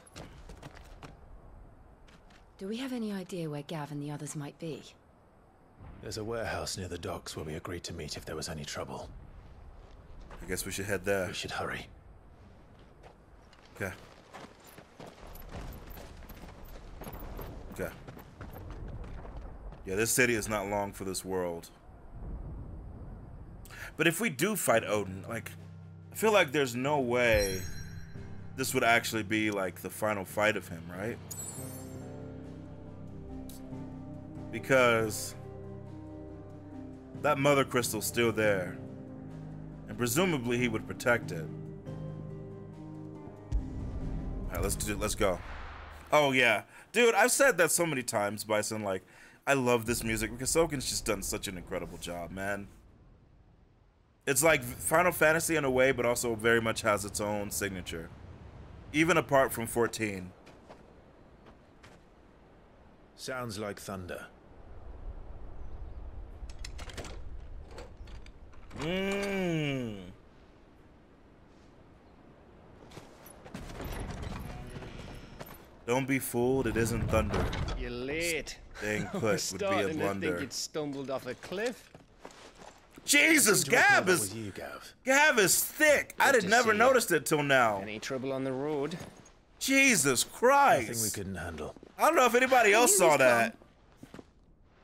Speaker 5: Do we have any idea where Gav and the others might be?
Speaker 3: There's a warehouse near the docks where we agreed to meet if there was any trouble.
Speaker 1: I guess we should head there.
Speaker 3: We should hurry.
Speaker 1: Okay. Okay. Yeah, this city is not long for this world. But if we do fight Odin, like, I feel like there's no way this would actually be, like, the final fight of him, right? Because that mother crystal's still there. And presumably he would protect it. Alright, let's do it. let's go. Oh yeah. Dude, I've said that so many times, Bison, like, I love this music because Soken's just done such an incredible job, man. It's like Final Fantasy in a way, but also very much has its own signature. Even apart from 14.
Speaker 3: Sounds like thunder.
Speaker 1: Mmm. Don't be fooled, it isn't thunder.
Speaker 23: You're late.
Speaker 1: Staying put [LAUGHS] would be a
Speaker 23: starting to think
Speaker 1: blunder.
Speaker 23: you'd stumbled off a cliff.
Speaker 1: Jesus,
Speaker 23: Seem to recall
Speaker 1: Gab
Speaker 23: that
Speaker 1: is
Speaker 23: you, Gav.
Speaker 1: Gab is thick. I
Speaker 23: Good
Speaker 1: did
Speaker 23: to
Speaker 1: never
Speaker 23: see
Speaker 1: noticed it till now.
Speaker 23: Any trouble on the road?
Speaker 1: Jesus Christ.
Speaker 3: Nothing we couldn't handle.
Speaker 1: I don't know if anybody else
Speaker 24: Hey,
Speaker 1: saw
Speaker 24: who's
Speaker 1: that.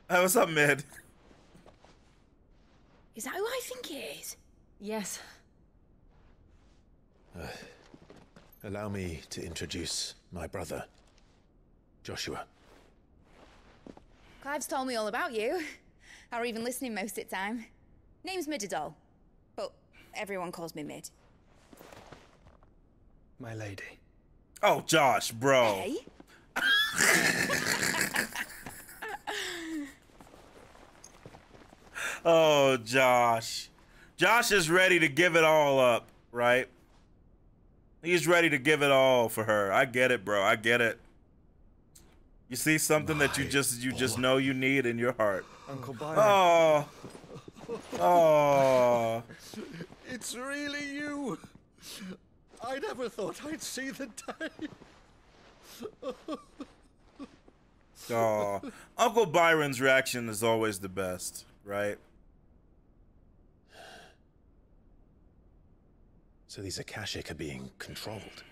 Speaker 1: Hey, what's up, Mid?
Speaker 24: Is that who I think it is?
Speaker 5: Yes.
Speaker 3: Uh, allow me to introduce my brother, Joshua.
Speaker 24: Clive's told me all about you. [LAUGHS] Or even listening most of the time. Name's Midadol. But everyone calls me Mid.
Speaker 4: My lady.
Speaker 1: Oh, Josh, bro.
Speaker 24: Hey? [LAUGHS]
Speaker 1: Oh, Josh. Josh is ready to give it all up, right? He's ready to give it all for her. I get it, bro. I get it. You see something that you just you just know you need in your heart.
Speaker 4: Uncle Byron.
Speaker 1: Oh. Oh.
Speaker 16: It's really you. I never thought I'd see the day.
Speaker 1: Oh. Uncle Byron's reaction is always the best, right?
Speaker 3: So these Akashic are being controlled.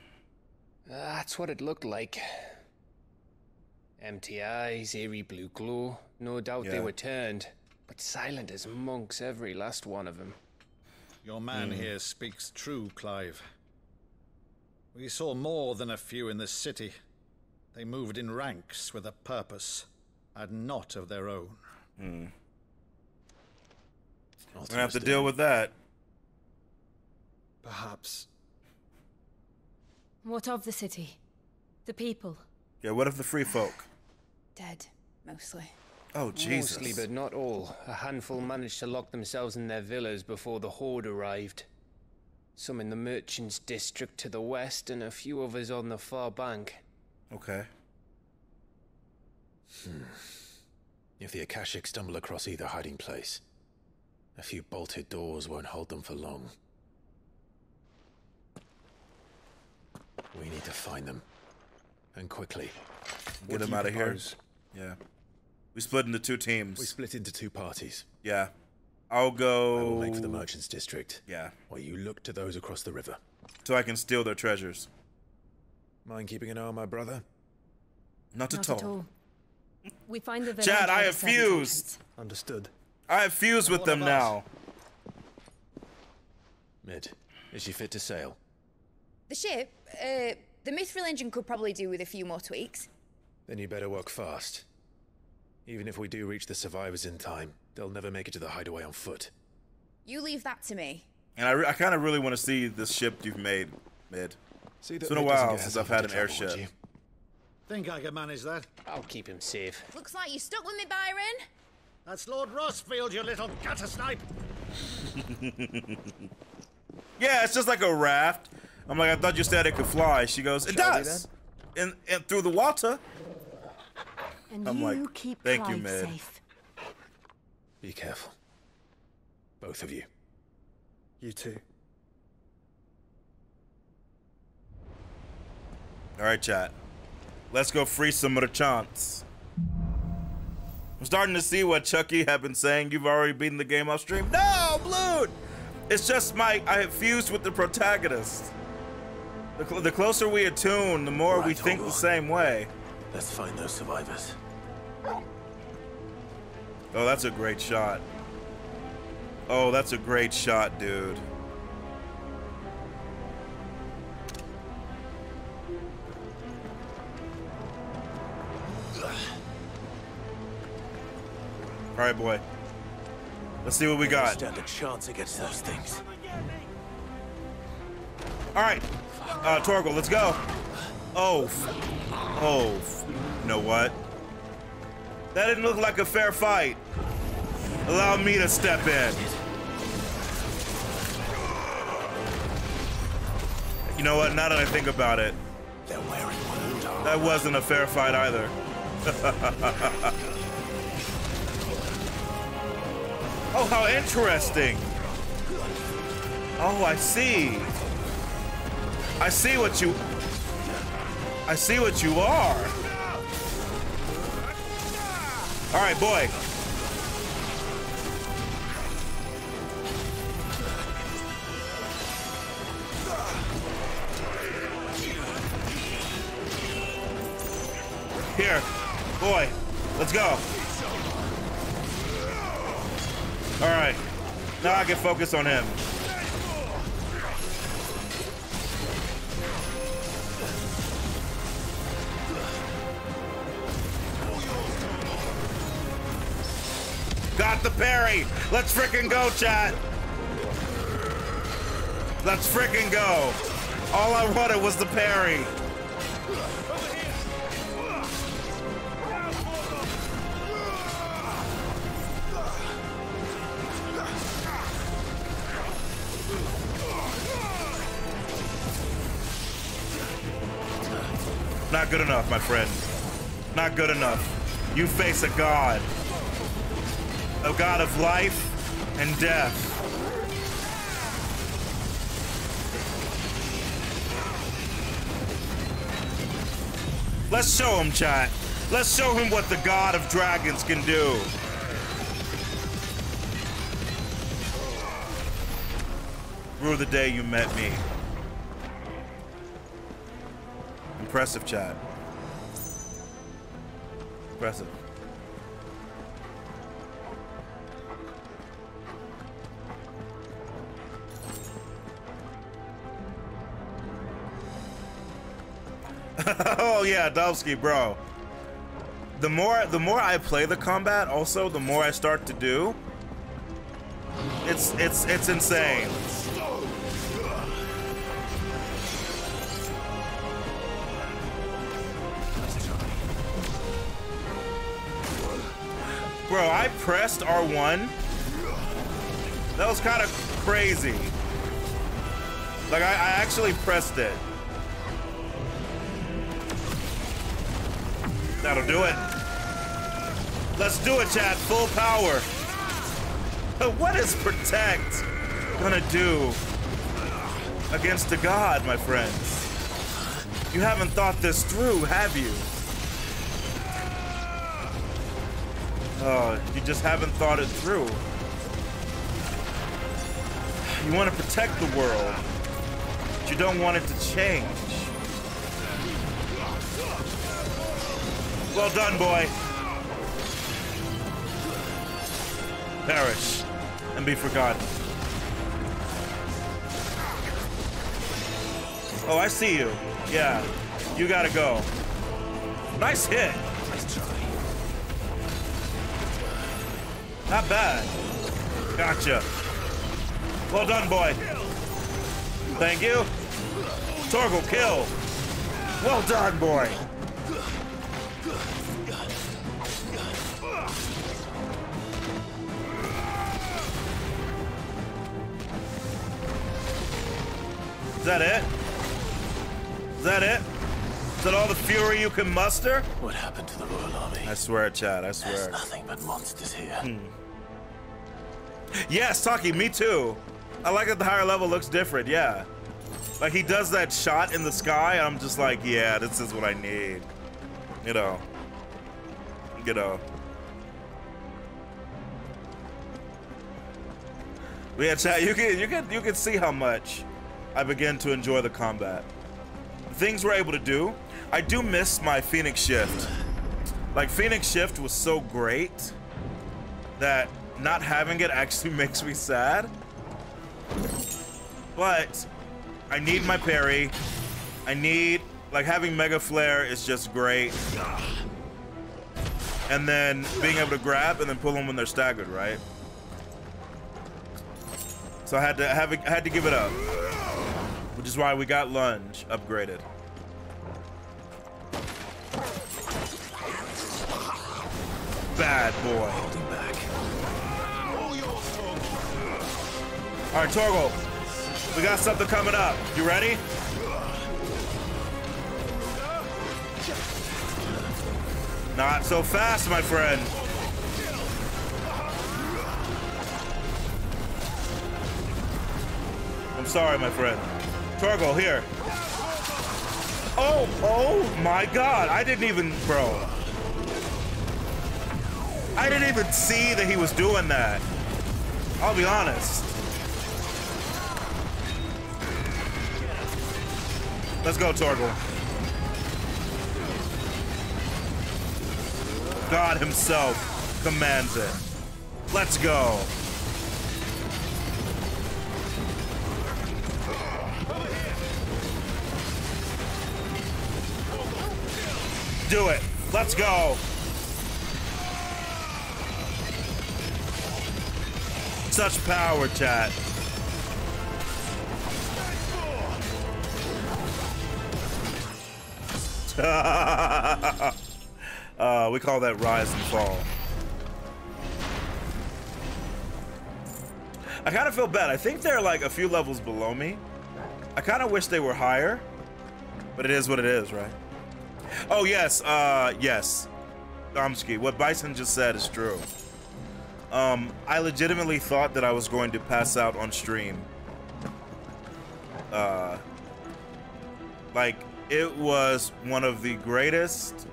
Speaker 23: That's what it looked like. Empty eyes, eerie blue glow. No doubt they were turned, but silent as monks, every last one of them.
Speaker 16: Your man
Speaker 23: Hmm.
Speaker 16: here speaks true, Clive. We saw more than a few in this city. They moved in ranks with a purpose, and not of their own.
Speaker 1: Hmm. We're gonna have to deal with that.
Speaker 4: Perhaps.
Speaker 5: What of the city? The people?
Speaker 1: Yeah, what of the free folk? [SIGHS]
Speaker 24: Dead, mostly.
Speaker 1: Oh, Jesus.
Speaker 23: Mostly, but not all. A handful managed to lock themselves in their villas before the horde arrived. Some in the merchants' district to the west, and a few others on the far bank.
Speaker 1: Okay.
Speaker 3: Hmm. If the Akashic stumble across either hiding place, a few bolted doors won't hold them for long. We need to find them. And quickly.
Speaker 1: Get
Speaker 3: What
Speaker 1: him
Speaker 3: do
Speaker 1: out of here. Yeah. We split into two teams.
Speaker 3: We split into two parties.
Speaker 1: Yeah. I'll go.
Speaker 3: I will make for the merchants' district.
Speaker 1: Yeah.
Speaker 3: While you look to those across the river.
Speaker 1: So I can steal their treasures.
Speaker 3: Mind keeping an eye on my brother?
Speaker 1: Not,
Speaker 5: Not
Speaker 1: at,
Speaker 5: at
Speaker 1: all.
Speaker 5: all. We find the village.
Speaker 1: Chad, I have fused.
Speaker 4: Understood.
Speaker 1: I have fused with them now.
Speaker 3: Mid, is she fit to sail?
Speaker 24: The ship, uh, the Mithril engine could probably do with a few more tweaks.
Speaker 3: Then you better work fast. Even if we do reach the survivors in time, they'll never make it to the hideaway on foot.
Speaker 24: You leave that to me.
Speaker 1: And I, re- I kind of really want to see this ship you've made, Mid.
Speaker 3: See
Speaker 1: it's
Speaker 3: that
Speaker 1: been a while since I've had an
Speaker 3: into trouble,
Speaker 1: airship.
Speaker 16: Think I can manage that?
Speaker 23: I'll keep him safe.
Speaker 24: Looks like you stuck with me, Byron.
Speaker 16: That's Lord Rosfield, you little gutter snipe. [LAUGHS]
Speaker 1: Yeah, it's just like a raft. I'm like, I thought you said it could fly. She goes, it
Speaker 4: Shall we
Speaker 1: does. And, and through the water.
Speaker 5: And
Speaker 1: I'm
Speaker 5: you
Speaker 1: like,
Speaker 5: keep
Speaker 1: thank you,
Speaker 5: Clive
Speaker 1: Mid.
Speaker 5: safe.
Speaker 3: Be careful. Both of you.
Speaker 4: You too.
Speaker 1: All right, chat. Let's go free some of the chants. I'm starting to see what Chucky had been saying. You've already beaten the game off stream. No, Blood! It's just my, I have fused with the protagonist. The, cl- the closer we attune, the more we think
Speaker 3: hold
Speaker 1: the same way.
Speaker 3: Let's find those survivors.
Speaker 1: Oh, that's a great shot. Oh, that's a great shot, dude. All right, boy. Let's see what we got.
Speaker 3: Stand a chance against those things.
Speaker 1: All right, uh, Torgal, let's go. Oh, oh, you know what? That didn't look like a fair fight. Allow me to step in. You know what? Now that I think about it, that wasn't a fair fight either. [LAUGHS] oh, how interesting. Oh, I see. I see what you. I see what you are. All right, boy. Here, boy. Let's go. All right. Now I can focus on him. Got the parry. Let's frickin' go, chat. Let's frickin' go. All I wanted was the parry. Not good enough, my friend. Not good enough. You face a god. A god of life and death. Let's show him, chat. Let's show him what the god of dragons can do. Rue the day you met me. Impressive, chat. Impressive. [LAUGHS] oh yeah, Dovsky, bro. The more the more I play the combat, also the more I start to do. It's it's it's insane. Bro, I pressed R1. That was kind of crazy. Like I, I actually pressed it. That'll do it. Let's do it, chat. Full power. [LAUGHS] What is Protect gonna do against the God, my friends? You haven't thought this through, have you? Oh, you just haven't thought it through. You want to protect the world, but you don't want it to change. Well done, boy. Perish and be forgotten. Oh, I see you. Yeah, you gotta go. Nice hit. Not bad. Gotcha. Well done, boy. Thank you. Torgal, kill. Well done, boy. That it? Is that it? Is that all the fury you can muster?
Speaker 3: What happened to the Royal Army?
Speaker 1: I swear, chat, I swear.
Speaker 3: There's nothing but monsters here.
Speaker 1: Hmm. Yes, Taki, me too. I like that the higher level looks different, yeah. Like he does that shot in the sky, and I'm just like, yeah, this is what I need. You know. You know. But yeah, chat, you can you can you can see how much I begin to enjoy the combat. Things we're able to do. I do miss my Phoenix Shift. Like Phoenix Shift was so great that not having it actually [LAUGHS] makes me sad. But I need my parry. I need like having Mega Flare is just great. And then being able to grab and then pull them when they're staggered, right? So I had to have I had to give it up, which is why we got lunge upgraded. Bad boy. Holding back. All right, Torgal. we got something coming up. You ready? Not so fast, my friend. I'm sorry, my friend. Torgal, here. Oh, oh my god. I didn't even, bro. I didn't even see that he was doing that. I'll be honest. Let's go, Torgal. God himself commands it. Let's go. Do it. Let's go. Such power, chat. [LAUGHS] uh, we call that rise and fall. I kind of feel bad. I think they're like a few levels below me. I kind of wish they were higher, but it is what it is, right? Oh, yes, uh, yes. Domsky, what Bison just said is true. Um, I legitimately thought that I was going to pass out on stream. Uh, like, it was one of the greatest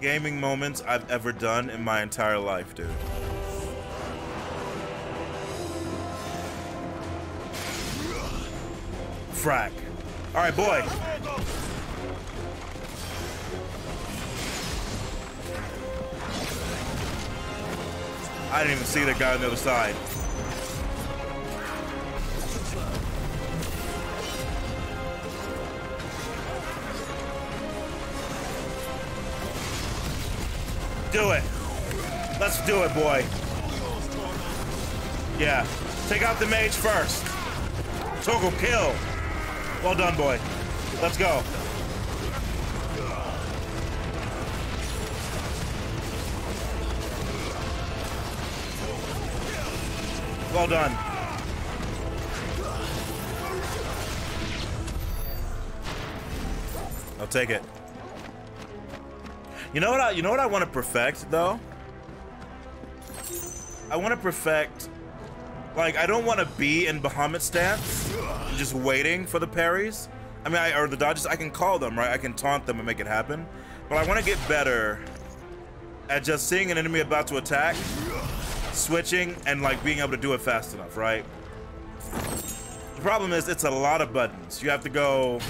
Speaker 1: gaming moments I've ever done in my entire life, dude. Frack. All right, boy. I didn't even see that guy on the other side. Do it. Let's do it, boy. Yeah. Take out the mage first. Torgal, kill. Well done, boy. Let's go. Well done. I'll take it. You know what I you know what I want to perfect though? I want to perfect like I don't want to be in Bahamut stance just waiting for the parries. I mean, I, or the dodges, I can call them, right? I can taunt them and make it happen. But I want to get better at just seeing an enemy about to attack, switching, and like being able to do it fast enough, right? The problem is it's a lot of buttons. You have to go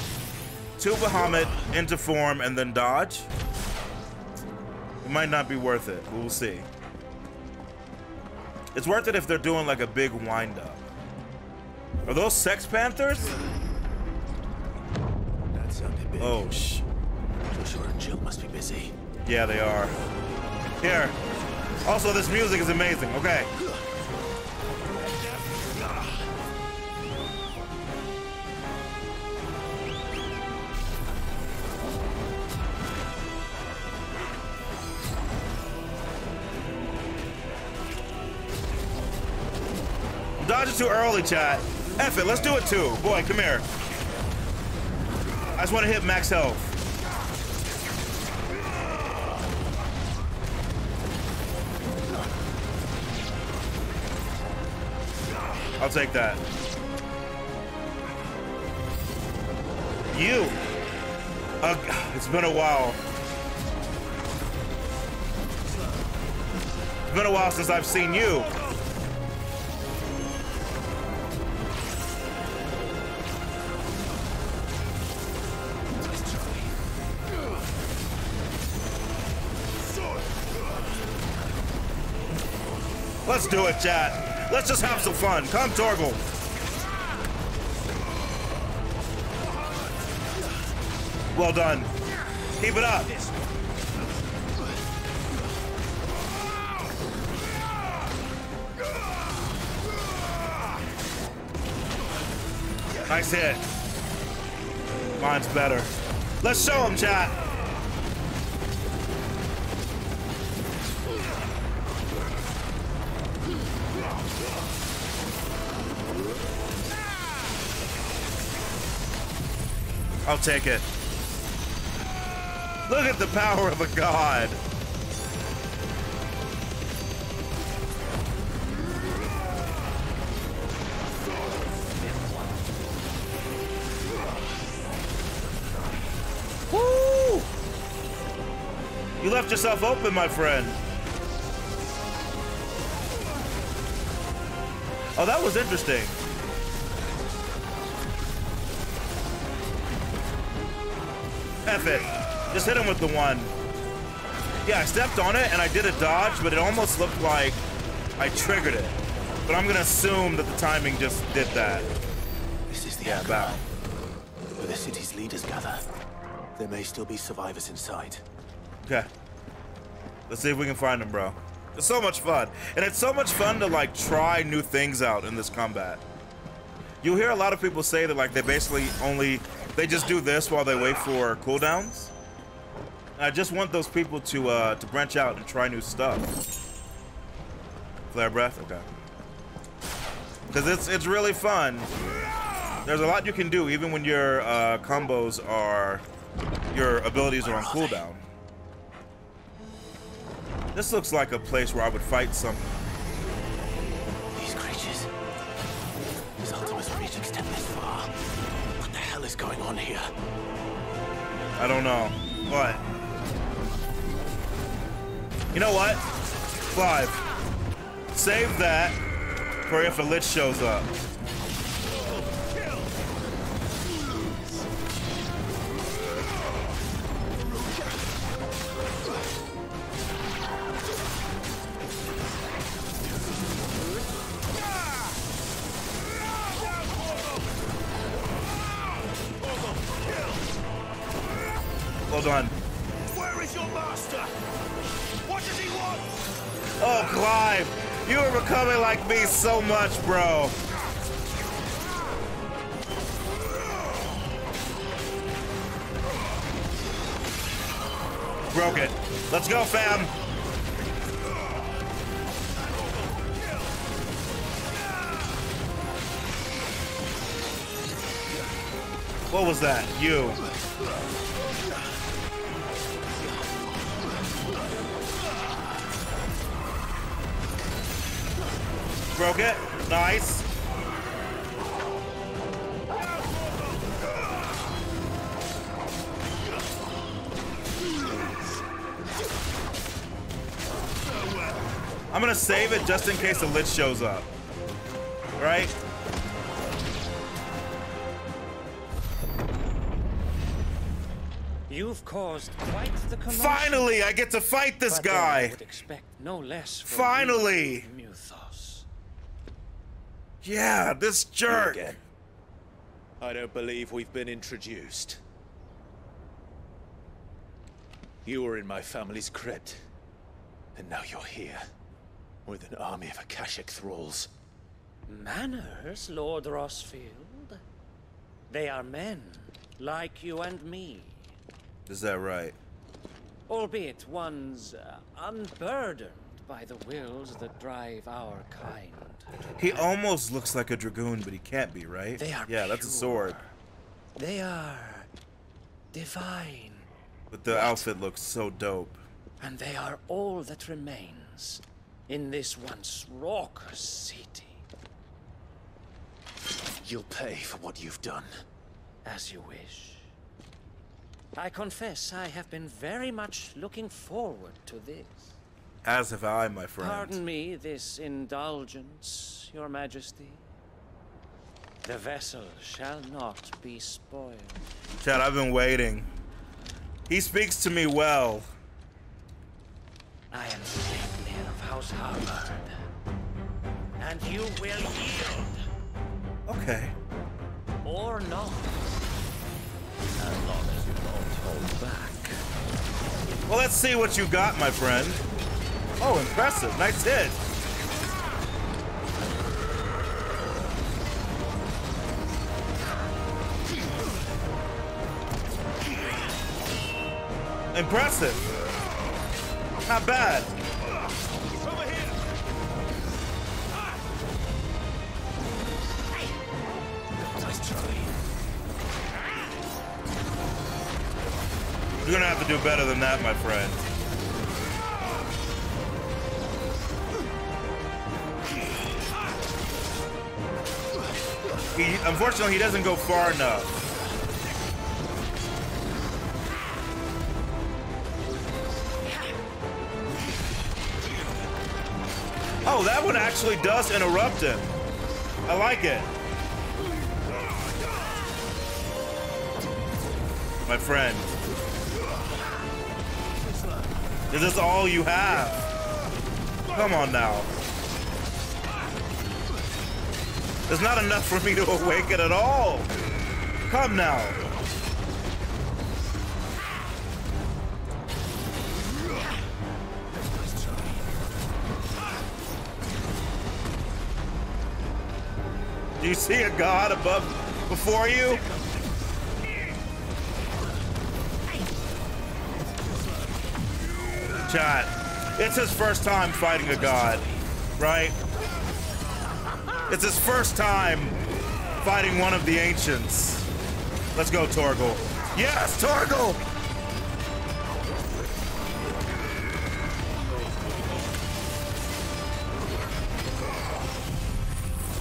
Speaker 1: to Bahamut, into form, and then dodge. It might not be worth it. We'll see. It's worth it if they're doing like a big wind-up. Are those Sex Panthers?
Speaker 3: That sounded big.
Speaker 1: Oh, sh...
Speaker 3: Joshua and Jill must be busy.
Speaker 1: Yeah, they are. Here. Also, this music is amazing. Okay. Dodge it too early, chat. F it, let's do it too. Boy, come here. I just want to hit max health. I'll take that. You. Uh, it's been a while. It's been a while since I've seen you. Let's do it, chat. Let's just have some fun. Come, Torgal. Well done. Keep it up. Nice hit. Mine's better. Let's show him, chat. I'll take it. Look at the power of a god. Woo! You left yourself open, my friend. Oh, that was interesting. F it. Just hit him with the one. Yeah, I stepped on it and I did a dodge, but it almost looked like I triggered it. But I'm gonna assume that the timing just did that.
Speaker 3: This is the
Speaker 1: Yeah, about.
Speaker 3: Where the city's leaders gather. There may still be survivors inside.
Speaker 1: Okay. Let's see if we can find them, bro. It's so much fun. And it's so much fun to like try new things out in this combat. You'll hear a lot of people say that like they basically only they just do this while they wait for cooldowns. I just want those people to uh to branch out and try new stuff. Flare breath, okay. Cause it's it's really fun. There's a lot you can do even when your uh, combos are your abilities are on cooldown. This looks like a place where I would fight something.
Speaker 3: Going on here?
Speaker 1: I don't know. What? You know what? Five. Save that for if the Lich shows up. So much, bro. Broke it. Let's go, fam. What was that? You. Broke it. Nice. I'm gonna save it just in case the lich shows up. Right?
Speaker 25: You've caused quite the commotion.
Speaker 1: Finally, I get to fight this
Speaker 25: But I
Speaker 1: guy.
Speaker 25: would expect no less
Speaker 1: Finally.
Speaker 25: you.
Speaker 1: Yeah, this jerk.
Speaker 3: Again. I don't believe we've been introduced. You were in my family's crypt, and now you're here with an army of Akashic thralls.
Speaker 25: Manners, Lord Rosfield. They are men, like you and me,
Speaker 1: Is that right?
Speaker 25: albeit ones uh, unburdened by the wills that drive our kind.
Speaker 1: He almost looks like a dragoon, but he can't be, right?
Speaker 25: They are
Speaker 1: yeah, that's a sword.
Speaker 25: They are divine,
Speaker 1: But the outfit looks so dope.
Speaker 25: and they are all that remains in this once raucous city.
Speaker 3: You'll pay for what you've done.
Speaker 25: As you wish. I confess I have been very much looking forward to this.
Speaker 1: As have I, my friend.
Speaker 25: Pardon me this indulgence, Your Majesty. The vessel shall not be spoiled.
Speaker 1: chat, I've been waiting. He speaks to me well.
Speaker 25: I am Sleipnir of House Harvard. And you will yield,
Speaker 1: Okay.
Speaker 25: or not.
Speaker 3: As long as you don't hold back.
Speaker 1: Well, let's see what you got, my friend. Oh, impressive. Nice hit. Impressive. Not bad. You're gonna have to do better than that, my friend. He, unfortunately, he doesn't go far enough. Oh, that one actually does interrupt him. I like it. My friend. This is this all you have? Come on now. There's not enough for me to awaken at all. Come now. Do you see a god above before you? Chat. It's his first time fighting a god, right? It's his first time fighting one of the ancients. Let's go, Torgal. Yes, Torgal!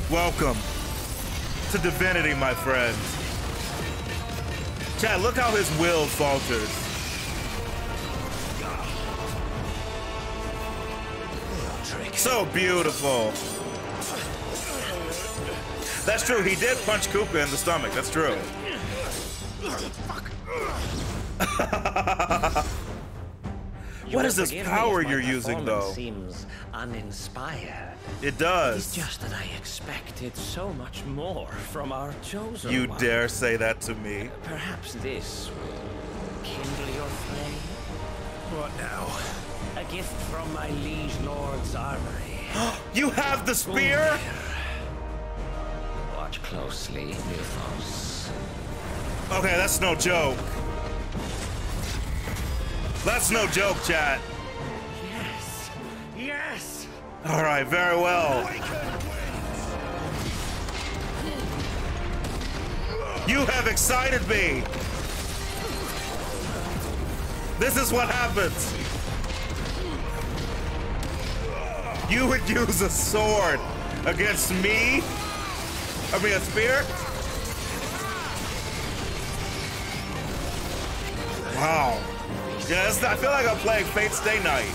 Speaker 1: Welcome to Divinity, my friend. chat, look how his will falters. So beautiful. That's true. He did punch Kupka in the stomach. That's true. [LAUGHS] what is this power you're using,
Speaker 25: performance
Speaker 1: though?
Speaker 25: Seems uninspired.
Speaker 1: It does.
Speaker 25: It's just that I expected so much more from our chosen
Speaker 1: You
Speaker 25: one.
Speaker 1: dare say that to me?
Speaker 25: Perhaps this will kindle your flame.
Speaker 3: What now?
Speaker 25: A gift from my liege lord's armory. [GASPS]
Speaker 1: you have the spear?
Speaker 25: Watch closely, Mythos.
Speaker 1: Okay, that's no joke. That's no joke, chat.
Speaker 25: Yes! Yes!
Speaker 1: All right, very well. You have excited me. This is what happens. You would [LAUGHS] use a sword against me? I mean, a spear? Wow. Yeah, I feel like I'm playing Fate/stay night.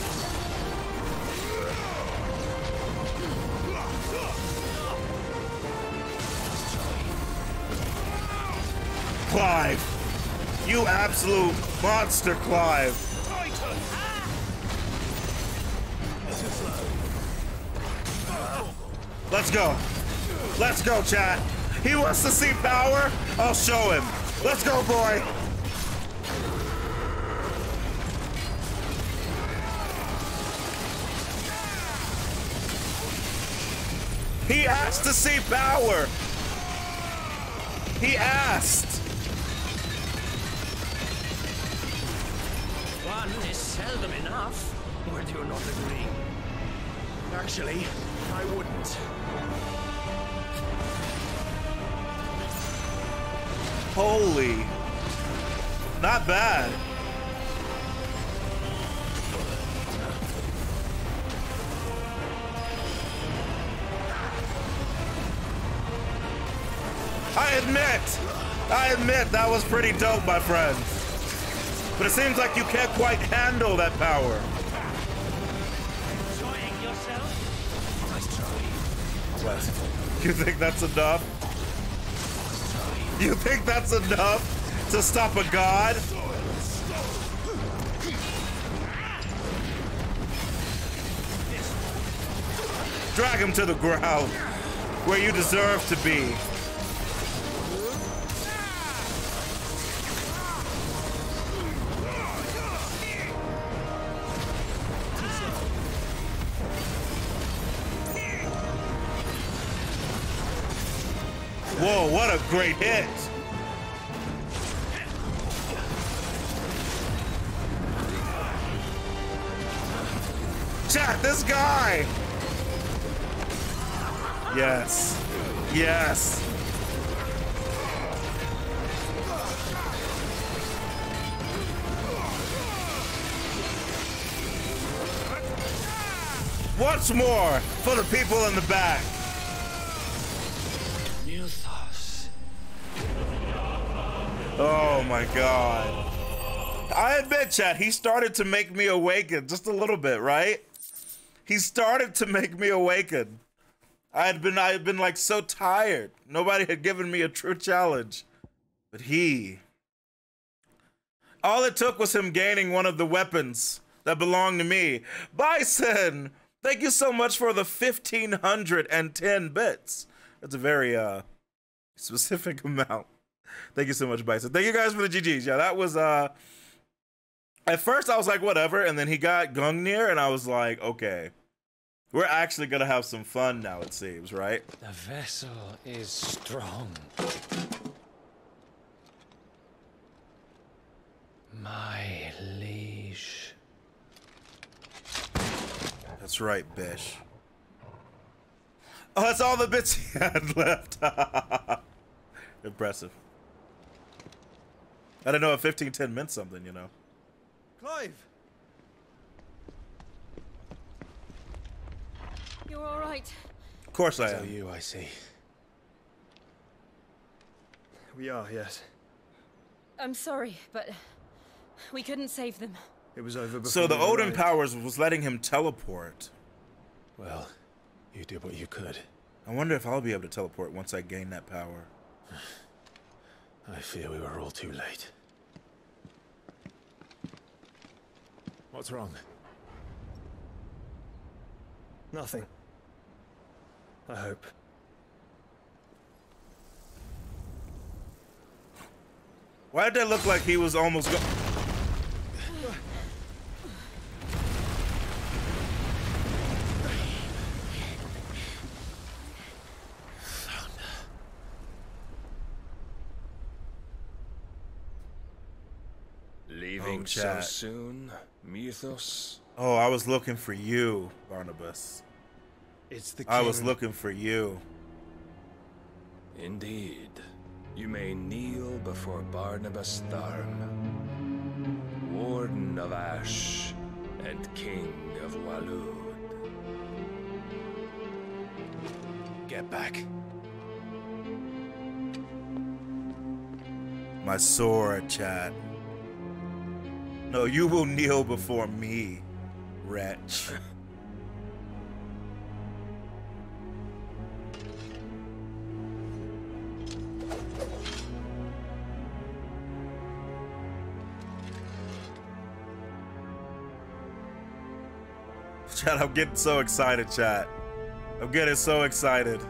Speaker 1: Clive! You absolute monster, Clive! Let's go. Let's go, chat. He wants to see power? I'll show him. Let's go, boy. He asked to see power. He asked.
Speaker 26: One is seldom enough. Would you not agree?
Speaker 3: Actually, I wouldn't.
Speaker 1: Holy. Not bad. I admit, I admit that was pretty dope, my friend. But it seems like you can't quite handle that power.
Speaker 26: Enjoying yourself?
Speaker 1: What? You think that's enough? [LAUGHS] You think that's enough to stop a god? Drag him to the ground, where you deserve to be. Great hit! Chat, this guy! Yes. Yes. Once more for the people in the back. Oh my god. I admit, chat, he started to make me awaken just a little bit, right? He started to make me awaken. I had been I had been like so tired. Nobody had given me a true challenge. But he all it took was him gaining one of the weapons that belonged to me. Bison, thank you so much for the 1510 bits. That's a very uh specific [LAUGHS] amount. Thank you so much, Bison. Thank you guys for the GGs. Yeah, that was uh at first I was like, whatever, and then he got Gungnir, and I was like, okay. We're actually gonna have some fun now, it seems, right?
Speaker 23: The vessel is strong. My liege.
Speaker 1: That's right, Bish. Oh, that's all the bits he had [LAUGHS] left. [LAUGHS] Impressive. I don't know if 1510 meant something, you know.
Speaker 27: Clive!
Speaker 5: You're all right.
Speaker 1: Of course I
Speaker 3: So
Speaker 1: am.
Speaker 3: you, I see.
Speaker 4: We are, yes.
Speaker 5: I'm sorry, but we couldn't save them.
Speaker 4: It was over before.
Speaker 1: So the Odin
Speaker 4: arrived.
Speaker 1: powers was letting him teleport.
Speaker 3: Well, you did what you could.
Speaker 1: I wonder if I'll be able to teleport once I gain that power. [SIGHS]
Speaker 3: I fear we were all too late. What's wrong?
Speaker 4: Nothing. I hope.
Speaker 1: Why did that look like he was almost go-
Speaker 20: Leaving
Speaker 1: Oh,
Speaker 20: so soon, Mythos?
Speaker 1: Oh, I was looking for you, Barnabas.
Speaker 4: It's the
Speaker 1: I was looking for you.
Speaker 20: Indeed. You may kneel before Barnabas Tharmr, Warden of Ash and King of Waloed.
Speaker 3: Get back.
Speaker 1: My sword, chat. No, you will kneel before me, wretch. [LAUGHS] Chat, I'm getting so excited, chat. I'm getting so excited.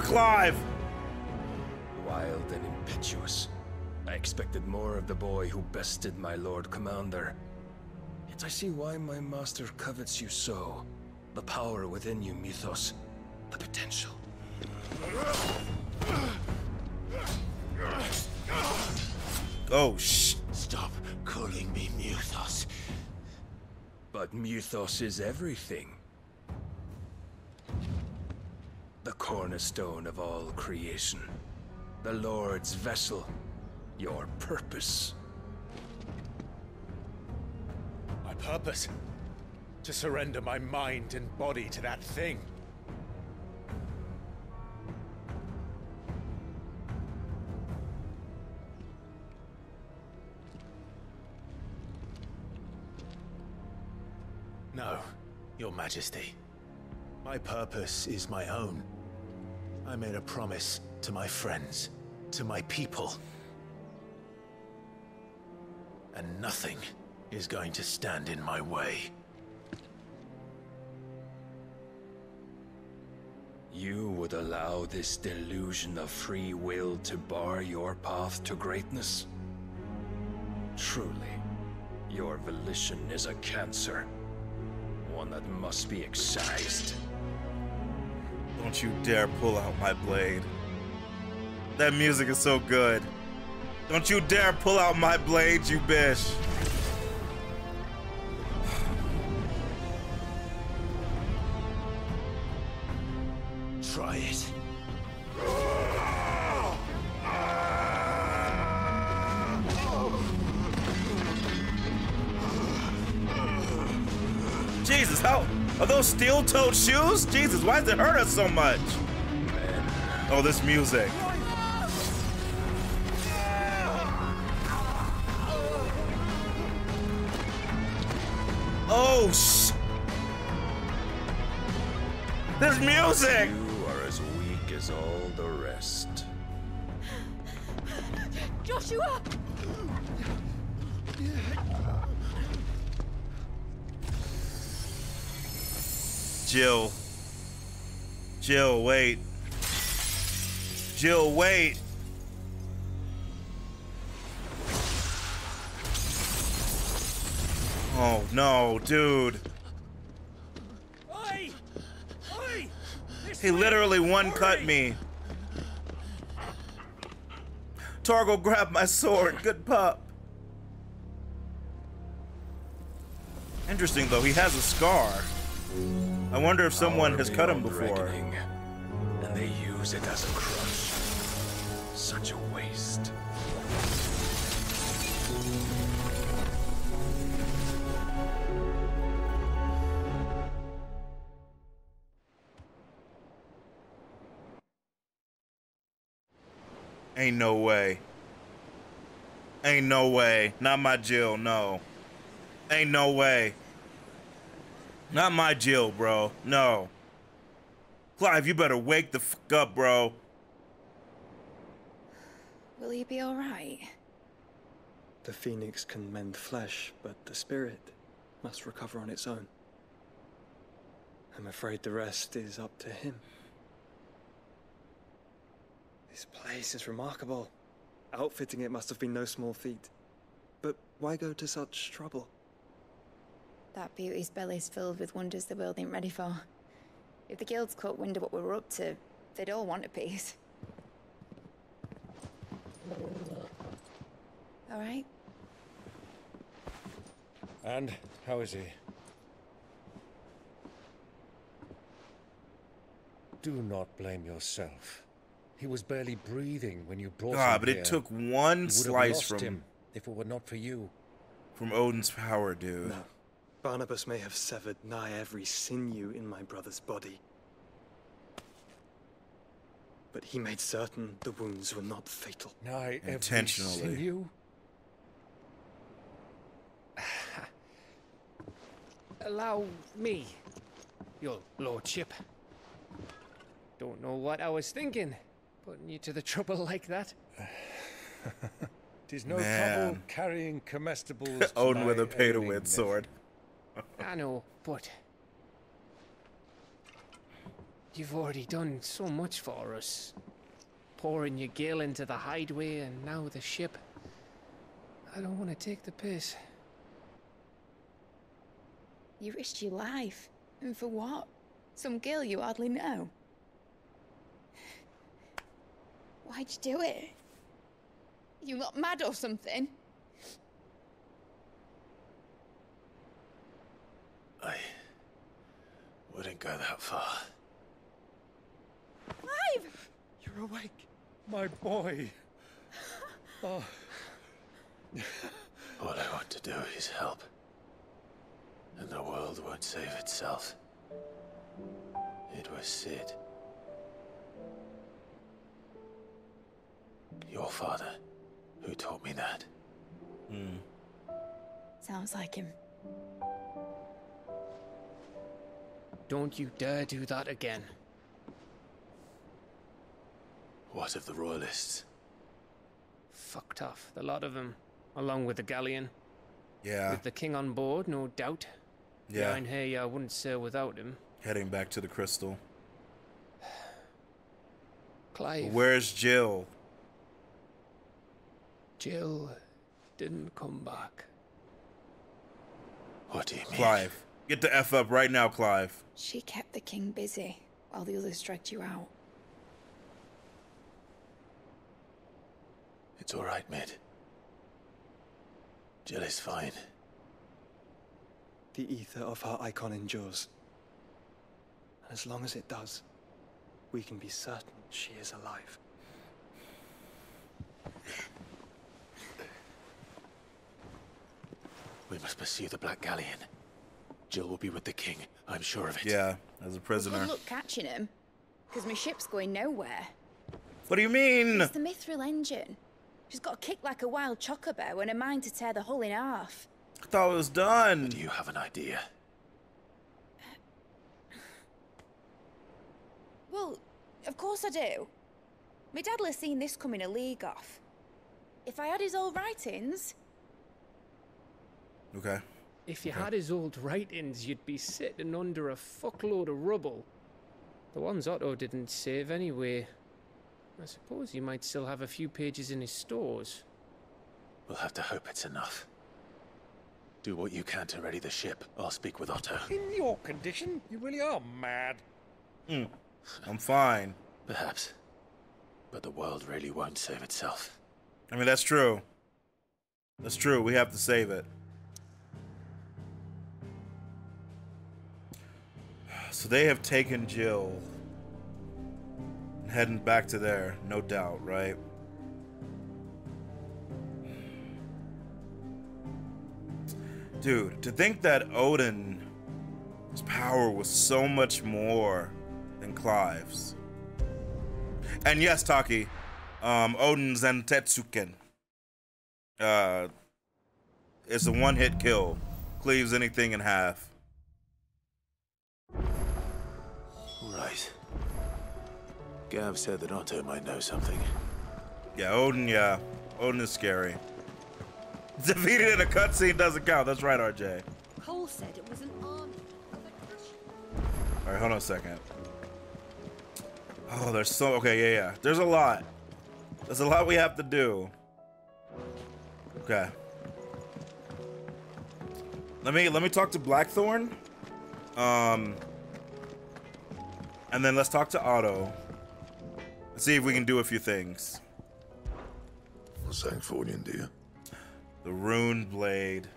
Speaker 1: Power, Clive!
Speaker 20: Wild and impetuous. I expected more of the boy who bested my Lord Commander. Yet I see why my master covets you so. The power within you, Mythos. The potential.
Speaker 1: Oh, sh-
Speaker 20: Stop calling me Mythos. But Mythos is everything. Cornerstone of all creation. The Lord's vessel. Your purpose.
Speaker 28: My purpose? To surrender my mind and body to that thing. No, Your Majesty. My purpose is my own. I made a promise to my friends, to my people. And nothing is going to stand in my way.
Speaker 20: You would allow this delusion of free will to bar your path to greatness? Truly, your volition is a cancer. One that must be excised.
Speaker 1: Don't you dare pull out my blade. That music is so good. Don't you dare pull out my blade, you bitch. Those steel-toed shoes? Jesus, why does it hurt us so much? Oh, this music. Oh, sh. There's music.
Speaker 20: You are as weak as all the rest.
Speaker 24: Joshua!
Speaker 1: Jill. Jill, wait. Jill, wait. Oh no, dude.
Speaker 26: Oi! Oi!
Speaker 1: He literally one cut me. Torgal grabbed my sword. Good pup. Interesting though, he has a scar. I wonder if someone has cut him before.
Speaker 20: And they use it as a crutch. Such a waste.
Speaker 1: Ain't no way. Ain't no way. Not my Jill, no. Ain't no way. Not my Jill, bro. No. Clive, you better wake the fuck up, bro.
Speaker 24: Will he be alright?
Speaker 4: The phoenix can mend flesh, but the spirit must recover on its own. I'm afraid the rest is up to him. This place is remarkable. Outfitting it must have been no small feat. But why go to such trouble?
Speaker 24: That beauty's belly's filled with wonders the world ain't ready for. If the guilds caught wind of what we were up to, they'd all want a piece. All right?
Speaker 28: And how is he? Do not blame yourself. He was barely breathing when you brought
Speaker 1: Ah,
Speaker 28: him
Speaker 1: but
Speaker 28: here.
Speaker 1: it took one
Speaker 28: We would have
Speaker 1: slice from-
Speaker 28: him if it were not for you.
Speaker 1: From Odin's power, dude.
Speaker 4: No. Barnabas may have severed nigh every sinew in my brother's body. But he made certain the wounds were not fatal.
Speaker 28: Nigh
Speaker 1: Intentionally.
Speaker 28: every sinew? [SIGHS]
Speaker 23: Allow me, your lordship. Don't know what I was thinking, putting you to the [LAUGHS] trouble like that. [SIGHS]
Speaker 27: Tis no
Speaker 1: Man.
Speaker 27: trouble carrying comestibles. [LAUGHS] Own
Speaker 1: with a pay to win sword.
Speaker 23: I know, but you've already done so much for us. Pouring your gale into the hideaway and now the ship. I don't want to take the piss.
Speaker 24: You risked your life. And for what? Some girl you hardly know. Why'd you do it? You not mad or something?
Speaker 3: I wouldn't go that far.
Speaker 24: Clive!
Speaker 27: You're awake, my boy. [SIGHS] Oh,
Speaker 3: All I want to do is help. And the world won't save itself. It was Cid. Your father, who taught me that.
Speaker 1: Hmm.
Speaker 24: Sounds like him.
Speaker 23: Don't you dare do that again.
Speaker 3: What of the Royalists?
Speaker 23: Fucked off, the lot of them, along with the galleon.
Speaker 1: Yeah.
Speaker 23: With the king on board, no doubt.
Speaker 1: Yeah.
Speaker 23: Behind here, I wouldn't sail without him.
Speaker 1: Heading back to the crystal. [SIGHS]
Speaker 23: Clive.
Speaker 1: Where's Jill?
Speaker 23: Jill didn't come back.
Speaker 3: What do you mean?
Speaker 1: Clive. Get the F up right now, Clive.
Speaker 24: She kept the king busy while the others dragged you out.
Speaker 3: It's all right, Mid. Jill is fine.
Speaker 4: The ether of her Eikon endures. And as long as it does, we can be certain she is alive.
Speaker 3: We must pursue the Black Galleon. Jill will be with the king, I'm sure of it.
Speaker 1: Yeah, as a prisoner.
Speaker 24: Good luck catching him, because my ship's going nowhere.
Speaker 1: What do you mean?
Speaker 24: It's the Mithril engine. She's got a kick like a wild chocobo and a mind to tear the hull in half.
Speaker 1: I thought it was done.
Speaker 3: Do you have an idea? [SIGHS]
Speaker 24: Well, of course I do. My dad has seen this coming a league off. If I had his old writings,
Speaker 1: Okay.
Speaker 23: If you
Speaker 1: Okay.
Speaker 23: had his old writings, you'd be sitting under a fuckload of rubble. The ones Otto didn't save anyway. I suppose he might still have a few pages in his stores.
Speaker 3: We'll have to hope it's enough. Do what you can to ready the ship. I'll speak with Otto.
Speaker 27: in your condition, you really are mad.
Speaker 1: Hmm. [LAUGHS] I'm fine.
Speaker 3: Perhaps. But the world really won't save itself.
Speaker 1: I mean, that's true. That's true. We have to save it. So they have taken Jill. and Heading back to there, no doubt, right? Dude, to think that Odin's power was so much more than Clive's. And yes, Taki, um, Odin's Zentetsuken uh, is a one-hit kill. Cleaves anything in half.
Speaker 3: Gav said that Otto might know something.
Speaker 1: Yeah, Odin, yeah. Odin is scary. [LAUGHS] Defeated in a cutscene doesn't count. That's right, RJ.
Speaker 5: Cole said it was an army.
Speaker 1: All right, hold on a second. Oh, there's so okay, yeah, yeah. There's a lot. There's a lot we have to do. Okay. Let me let me talk to Blackthorn. Um and then let's talk to Otto. Let's see if we can do a few things.
Speaker 17: What's dear?
Speaker 1: The Rune Blade.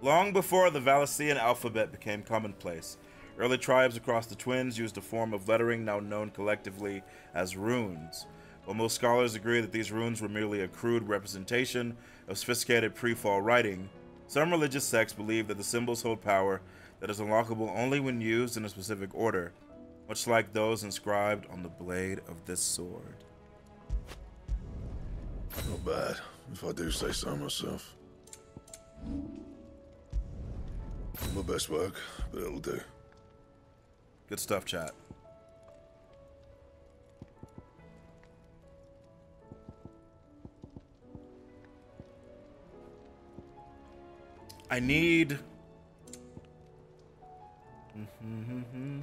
Speaker 1: Long before the Valisthean alphabet became commonplace, early tribes across the Twins used a form of lettering now known collectively as runes. While most scholars agree that these runes were merely a crude representation of sophisticated pre-fall writing, some religious sects believe that the symbols hold power that is unlockable only when used in a specific order, much like those inscribed on the blade of this sword.
Speaker 17: Not bad, if I do say so myself. My best work, but it'll do.
Speaker 1: Good stuff, chat. I need. Mm-hmm, mm-hmm, mm-hmm.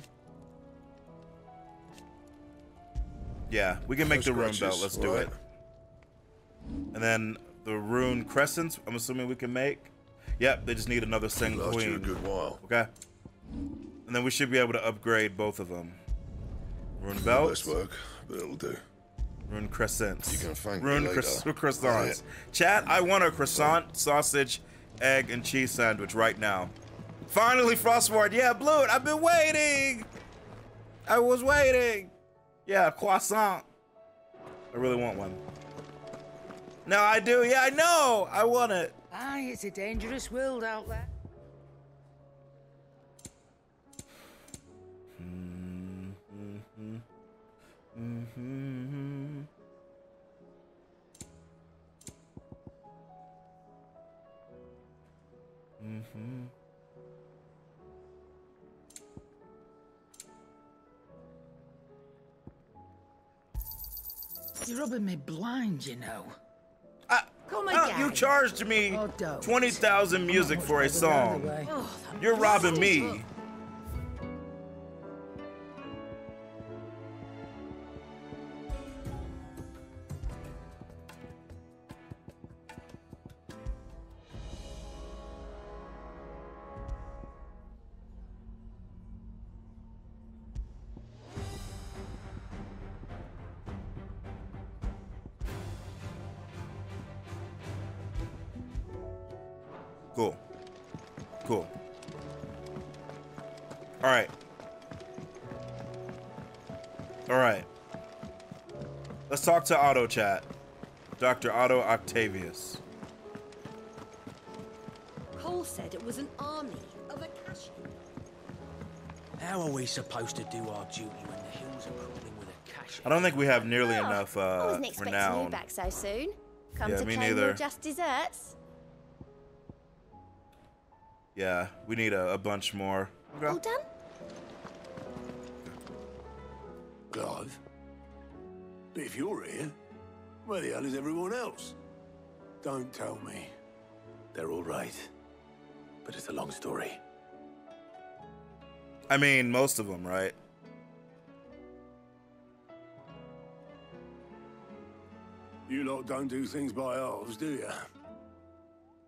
Speaker 1: Yeah, we can make
Speaker 17: No
Speaker 1: the rune belt. Let's do
Speaker 17: right.
Speaker 1: it. And then the rune crescents. I'm assuming we can make. Yep, they just need another Sen
Speaker 17: Last
Speaker 1: Queen.
Speaker 17: you a good while.
Speaker 1: Okay. And then we should be able to upgrade both of them. Rune belt.
Speaker 17: best work, but it'll do.
Speaker 1: Rune crescents.
Speaker 17: You can thank me
Speaker 1: Rune cres- croissants. Chat, I want a croissant, sausage, egg, and cheese sandwich right now. Finally, Frostward. Yeah, blew it. I've been waiting. I was waiting. Yeah, croissant. I really want one. No, I do. Yeah, I know. I want it.
Speaker 26: Aye, it's a dangerous world out there.
Speaker 1: Mm-hmm. mm-hmm. mm-hmm.
Speaker 26: You're rubbing me blind, you know.
Speaker 5: Call my
Speaker 1: Ah, you charged me
Speaker 26: Oh, don't.
Speaker 1: 20,000 music for a song.
Speaker 5: Oh,
Speaker 1: You're robbing me. Talk to Otto Chat. Dr. Otto Octavius.
Speaker 29: Cole said it was an army of Akashic.
Speaker 10: How are we supposed to do our duty when the hills are crawling with Akashic?
Speaker 1: I don't think we have nearly
Speaker 29: Oh,
Speaker 1: enough
Speaker 29: I
Speaker 1: uh,
Speaker 29: wasn't expecting you
Speaker 1: renown.
Speaker 29: back so soon. Come
Speaker 1: Yeah,
Speaker 29: to
Speaker 1: me
Speaker 29: claim
Speaker 1: neither.
Speaker 29: your just desserts.
Speaker 1: Yeah, we need a, a bunch more.
Speaker 29: All done?
Speaker 2: Clive? But if you're here, where the hell is everyone else? Don't tell me.
Speaker 28: They're all right. But it's a long story.
Speaker 1: I mean, most of them, right?
Speaker 2: You lot don't do things by halves, do you?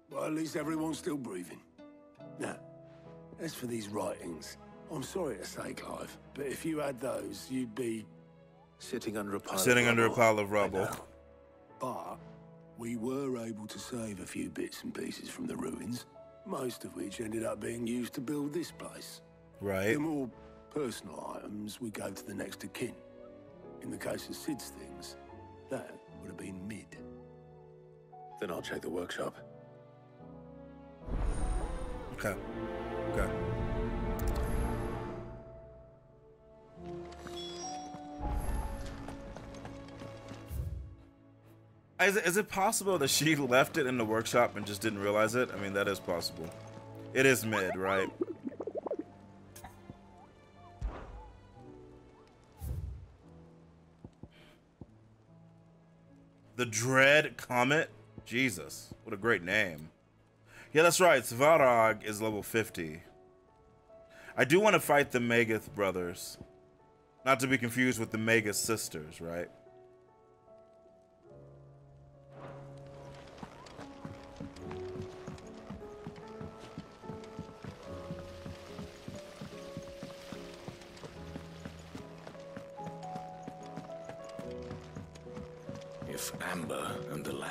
Speaker 2: Well, at least everyone's still breathing. Now, as for these writings, I'm sorry to say, Clive, but if you had those, you'd be
Speaker 28: Sitting under a pile
Speaker 1: Sitting
Speaker 28: of
Speaker 1: under a
Speaker 28: rubble.
Speaker 1: pile of rubble.
Speaker 2: Uh, but we were able to save a few bits and pieces from the ruins, most of which ended up being used to build this place.
Speaker 1: Right.
Speaker 2: The more personal items we gave to the next of kin. In the case of Cid's things, that would have been mid.
Speaker 28: Then I'll check the workshop.
Speaker 1: Okay. Is it, is it possible that she [LAUGHS] left it in the workshop and just didn't realize it? I mean, that is possible. It is mid, right? The Dread Comet? Jesus, what a great name. Yeah, that's right. Svarog is level 50. I do want to fight the Magath brothers. Not to be confused with the Magath sisters, right?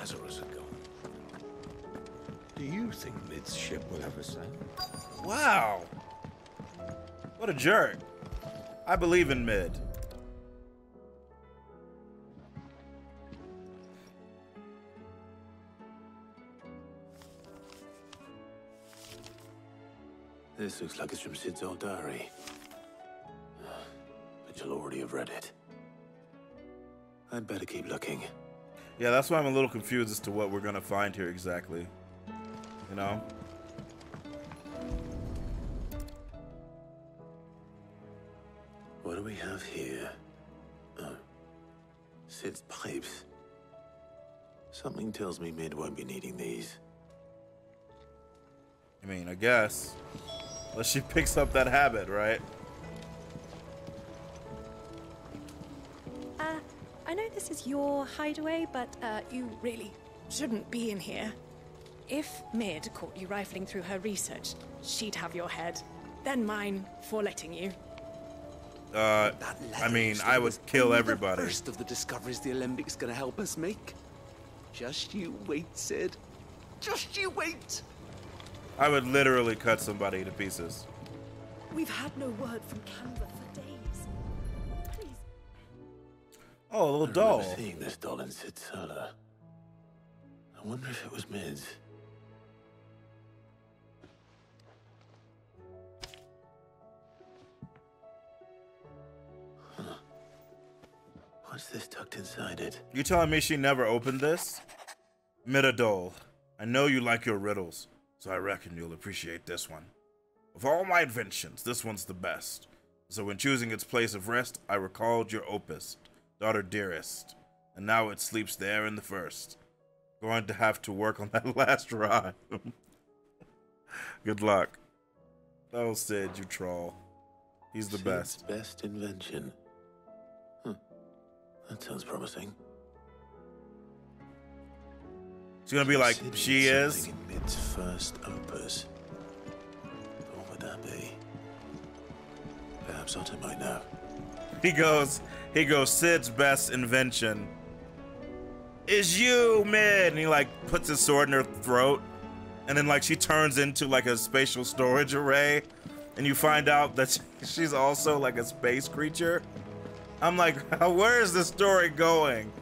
Speaker 28: Lazarus are gone, do you think Mid's ship will ever sail?
Speaker 1: Wow. What a jerk. I believe in mid.
Speaker 28: This looks like it's from Cid's old diary. But you'll already have read it. I'd better keep looking.
Speaker 1: Yeah, that's why I'm a little confused as to what we're gonna find here exactly. You know?
Speaker 3: What do we have here? Uh, oh. Cid's pipes. Something tells me Mid won't be needing these.
Speaker 1: I mean, I guess. Unless she [LAUGHS] picks up that habit, right?
Speaker 30: I know this is your hideaway, but uh, you really shouldn't be in here. If Mid caught you rifling through her research, she'd have your head, then mine for letting you.
Speaker 1: Uh, I mean, I would kill everybody.
Speaker 8: The first of the discoveries the Alembics gonna help us make. Just you wait, Cid. Just you wait.
Speaker 1: I would literally cut somebody to pieces.
Speaker 30: We've had no word from Kanver
Speaker 1: Oh, a little
Speaker 3: I
Speaker 1: doll.
Speaker 3: remember seeing this doll in Cid's cellar. I wonder if it was Mid's. Huh. What's this tucked inside it?
Speaker 1: You telling me she never opened this? Midadol, I know you like your riddles, so I reckon you'll appreciate this one. Of all my inventions, this one's the best. So when choosing its place of rest, I recalled your opus, daughter dearest, and now it sleeps there in the first. Going to have to work on that [LAUGHS] last rhyme. Good luck. Oh, Cid, you troll. He's the
Speaker 3: Cid's
Speaker 1: best.
Speaker 3: best invention. Huh. That sounds promising.
Speaker 1: It's gonna be like
Speaker 3: Cid
Speaker 1: she is.
Speaker 3: Mid's first opus. What would that be? Perhaps Otto might know. [LAUGHS]
Speaker 1: He goes, he goes, Cid's best invention is you, Mid. And he like puts his sword in her throat. And then like she turns into like a spatial storage array. And you find out that [LAUGHS] she's also like a space creature. I'm like, [LAUGHS] where is this story going?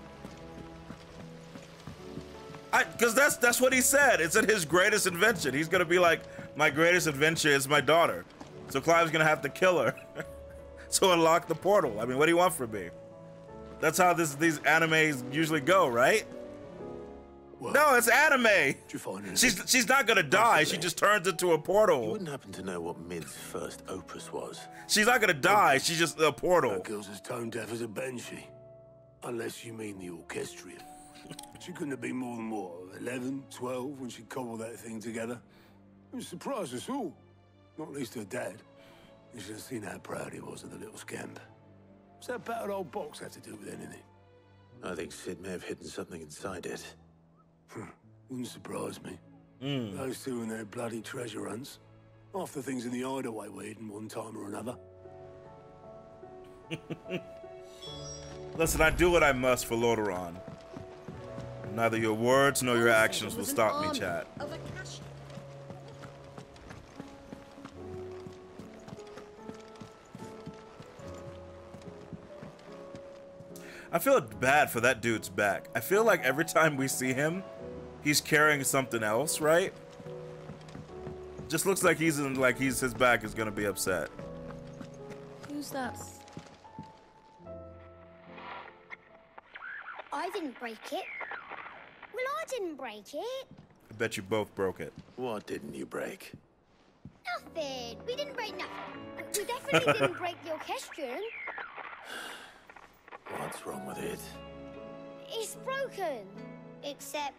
Speaker 1: I, cause that's that's what he said. It's in his greatest invention. He's gonna be like, my greatest adventure is my daughter. So Clive's gonna have to kill her. [LAUGHS] to unlock the portal. I mean, what do you want from me? That's how this these animes usually go, right? no, it's anime. She's she's not gonna die. She just turns into a portal.
Speaker 3: You wouldn't happen to know what Mid's first opus was?
Speaker 1: She's not gonna die. She's just a portal.
Speaker 2: That girl's as tone deaf as a banshee. Unless you mean the orchestrion. [LAUGHS] she couldn't have been more than what, 11, 12 when she cobbled that thing together? It surprised us all. Not least her dad. You should have seen how proud he was of the little scamp. What's that battered old box have to do with anything?
Speaker 3: I think Cid may have hidden something inside it.
Speaker 2: Hmm, wouldn't surprise me. Hmm. Those two and their bloody treasure hunts. Half the things in the hideaway were hidden one time or another. [LAUGHS]
Speaker 1: Listen, I do what I must for Lordaeron. Neither your words nor your actions will stop me, chat. I feel bad for that dude's back. I feel like every time we see him, he's carrying something else, right? Just looks like he's in like he's his back is gonna be upset.
Speaker 31: Who's that?
Speaker 32: I didn't break it. Well, I didn't break it.
Speaker 1: I bet you both broke it.
Speaker 3: What didn't you break?
Speaker 32: Nothing. We didn't break nothing. We definitely didn't [LAUGHS] break the orchestrion.
Speaker 3: What's wrong with it?
Speaker 32: It's broken. Except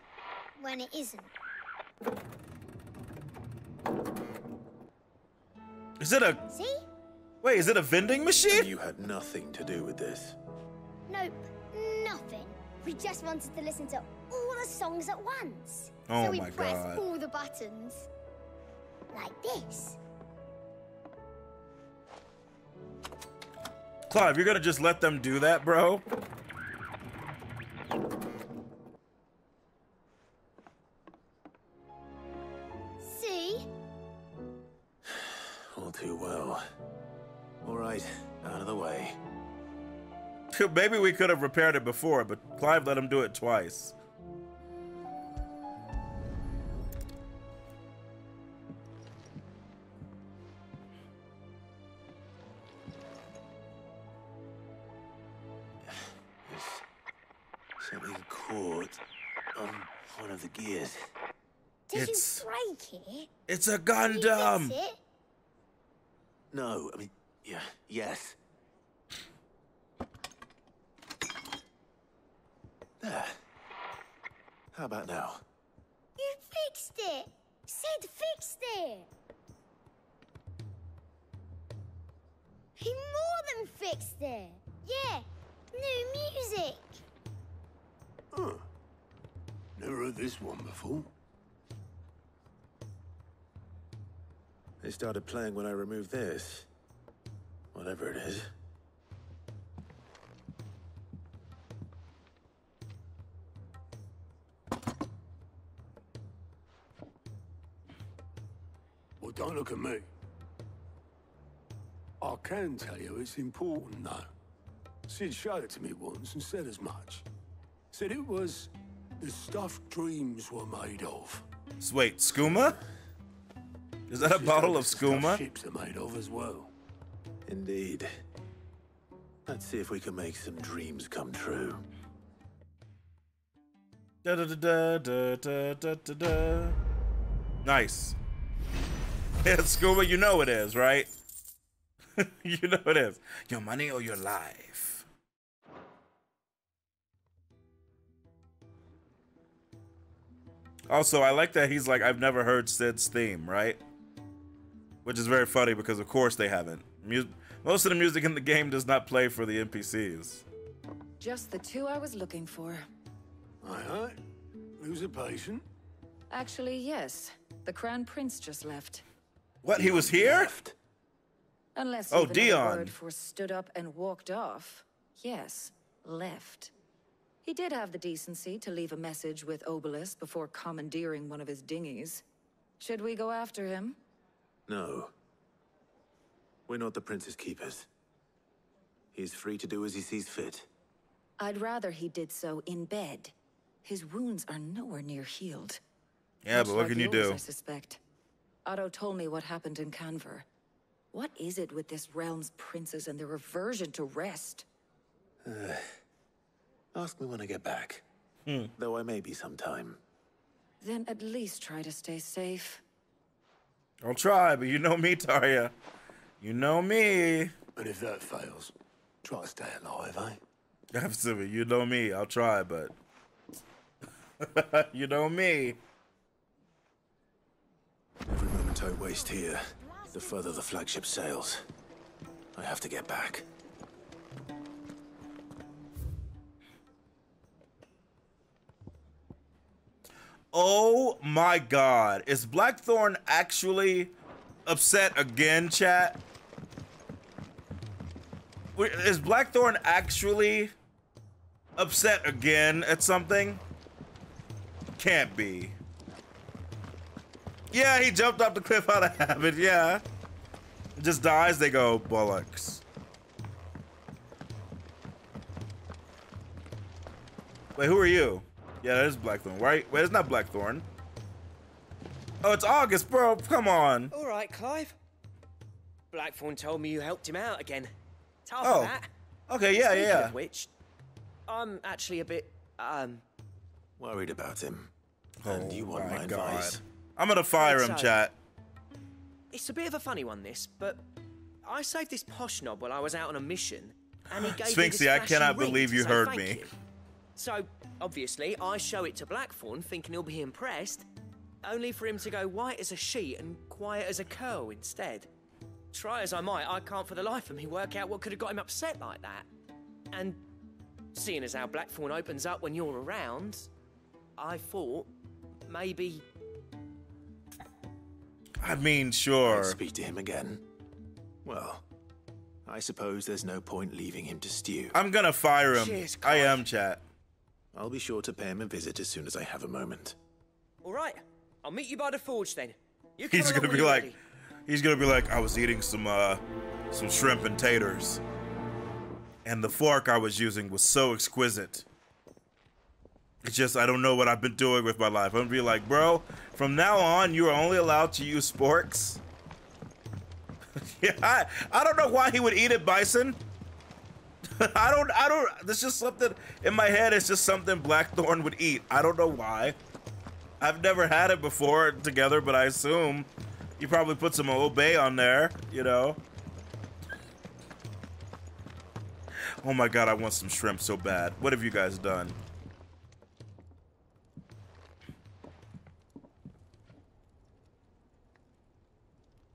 Speaker 32: when it isn't.
Speaker 1: Is it a
Speaker 32: See?
Speaker 1: wait? Is it a vending machine?
Speaker 3: You had nothing to do with this.
Speaker 32: Nope. Nothing. We just wanted to listen to all the songs at once.
Speaker 1: Oh
Speaker 32: so we pressed
Speaker 1: God.
Speaker 32: all the buttons. Like this.
Speaker 1: Clive, you're gonna just let them do that, bro?
Speaker 32: See? [SIGHS]
Speaker 3: All too well. All right, out of the way. [LAUGHS]
Speaker 1: Maybe we could have repaired it before, but Clive let him do it twice.
Speaker 3: of the gears.
Speaker 32: Did
Speaker 1: it's,
Speaker 32: you break it?
Speaker 1: It's a Gundam!
Speaker 32: It?
Speaker 3: No, I mean, yeah, yes. There.
Speaker 33: How about now?
Speaker 32: You fixed it! Cid fixed it! He more than fixed it! Yeah, new music!
Speaker 2: Huh. Never heard this one before.
Speaker 33: They started playing when I removed this. Whatever it is.
Speaker 2: Well, don't look at me. I can tell you it's important, though. Cid showed it to me once and said as much. Said it was the stuff dreams were made of.
Speaker 1: So wait, skooma? Is that a bottle of skooma?
Speaker 2: Ships are made of as well.
Speaker 33: Indeed. Let's see if we can make some dreams come true.
Speaker 1: Da da da da da da da da. Nice. [LAUGHS] Yeah, skooma, you know it is, right? [LAUGHS] you know it is. Your money or your life. Also, I like that he's like, I've never heard Cid's theme, right? Which is very funny because, of course, they haven't. Mu- most of the music in the game does not play for the NPCs.
Speaker 34: Just the two I was looking for.
Speaker 2: Aye, aye. Who's a patient.
Speaker 34: Actually, yes. The Crown Prince just left.
Speaker 1: What? He was here? Left.
Speaker 34: Unless
Speaker 1: Oh,
Speaker 34: you've another
Speaker 1: Dion.
Speaker 34: word for stood up and walked off. Yes, left. He did have the decency to leave a message with Obelisk before commandeering one of his dinghies. Should we go after him?
Speaker 33: No. We're not the prince's keepers. He's free to do as he sees fit.
Speaker 34: I'd rather he did so in bed. His wounds are nowhere near healed.
Speaker 1: Yeah,
Speaker 34: Much
Speaker 1: but what
Speaker 34: like
Speaker 1: can you do?
Speaker 34: I suspect. Otto told me what happened in Kanver. What is it with this realm's princes and their aversion to rest?
Speaker 33: Ask me when I get back. Though I may be sometime.
Speaker 34: Then at least try to stay safe.
Speaker 1: I'll try, but you know me, Tarja. You know me.
Speaker 2: But if that fails, try to stay alive, eh?
Speaker 1: Absolutely. You know me. I'll try, but. [LAUGHS] you know me.
Speaker 33: Every moment I waste here, the further the flagship sails. I have to get back.
Speaker 1: Oh my god. Is Blackthorn actually upset again, chat? Is Blackthorn actually upset again at something? Can't be. Yeah, he jumped off the cliff out of [LAUGHS] habit, yeah. Just dies, they go, bollocks. Wait, who are you? Yeah, that is Blackthorn, right? Wait, it's not Blackthorn. Oh, it's August, bro. Come on.
Speaker 25: All right, Clive. Blackthorn told me you helped him out again. Tough
Speaker 1: Oh.
Speaker 25: that.
Speaker 1: Okay, yeah,
Speaker 25: Speaking
Speaker 1: yeah.
Speaker 25: Of which, I'm actually a bit um
Speaker 33: Worried about him. Oh and you want
Speaker 1: my
Speaker 33: my
Speaker 1: God.
Speaker 33: advice?
Speaker 1: I'm gonna fire him,
Speaker 25: So-
Speaker 1: chat.
Speaker 25: It's a bit of a funny one, this, but I saved this posh knob while I was out on a mission, and he gave me this
Speaker 1: I cannot
Speaker 25: ring
Speaker 1: believe
Speaker 25: to
Speaker 1: you
Speaker 25: say
Speaker 1: heard
Speaker 25: thank
Speaker 1: me.
Speaker 25: you. So, obviously, I show it to Blackthorn, thinking he'll be impressed, only for him to go white as a sheet and quiet as a curl instead. Try as I might, I can't for the life of me work out what could have got him upset like that. And seeing as how Blackthorn opens up when you're around, I thought maybe
Speaker 1: I mean, sure.
Speaker 33: Speak to him again. Well, I suppose there's no point leaving him to stew.
Speaker 1: I'm gonna fire him.
Speaker 25: Cheers,
Speaker 1: I am, chat.
Speaker 33: I'll be sure to pay him a visit as soon as I have a moment.
Speaker 25: All right, I'll meet you by the forge then. You
Speaker 1: He's
Speaker 25: come along
Speaker 1: gonna be like,
Speaker 25: ready.
Speaker 1: he's gonna be like, I was eating some, uh, some shrimp and taters, and the fork I was using was so exquisite. It's just I don't know what I've been doing with my life. I'm gonna be like, bro, from now on you are only allowed to use sporks. [LAUGHS] yeah, I, I don't know why he would eat it, Bison. [LAUGHS] I don't, I don't, This is something, in my head, it's just something Blackthorn would eat. I don't know why. I've never had it before together, but I assume you probably put some Obey on there, you know? Oh my god, I want some shrimp so bad. What have you guys done?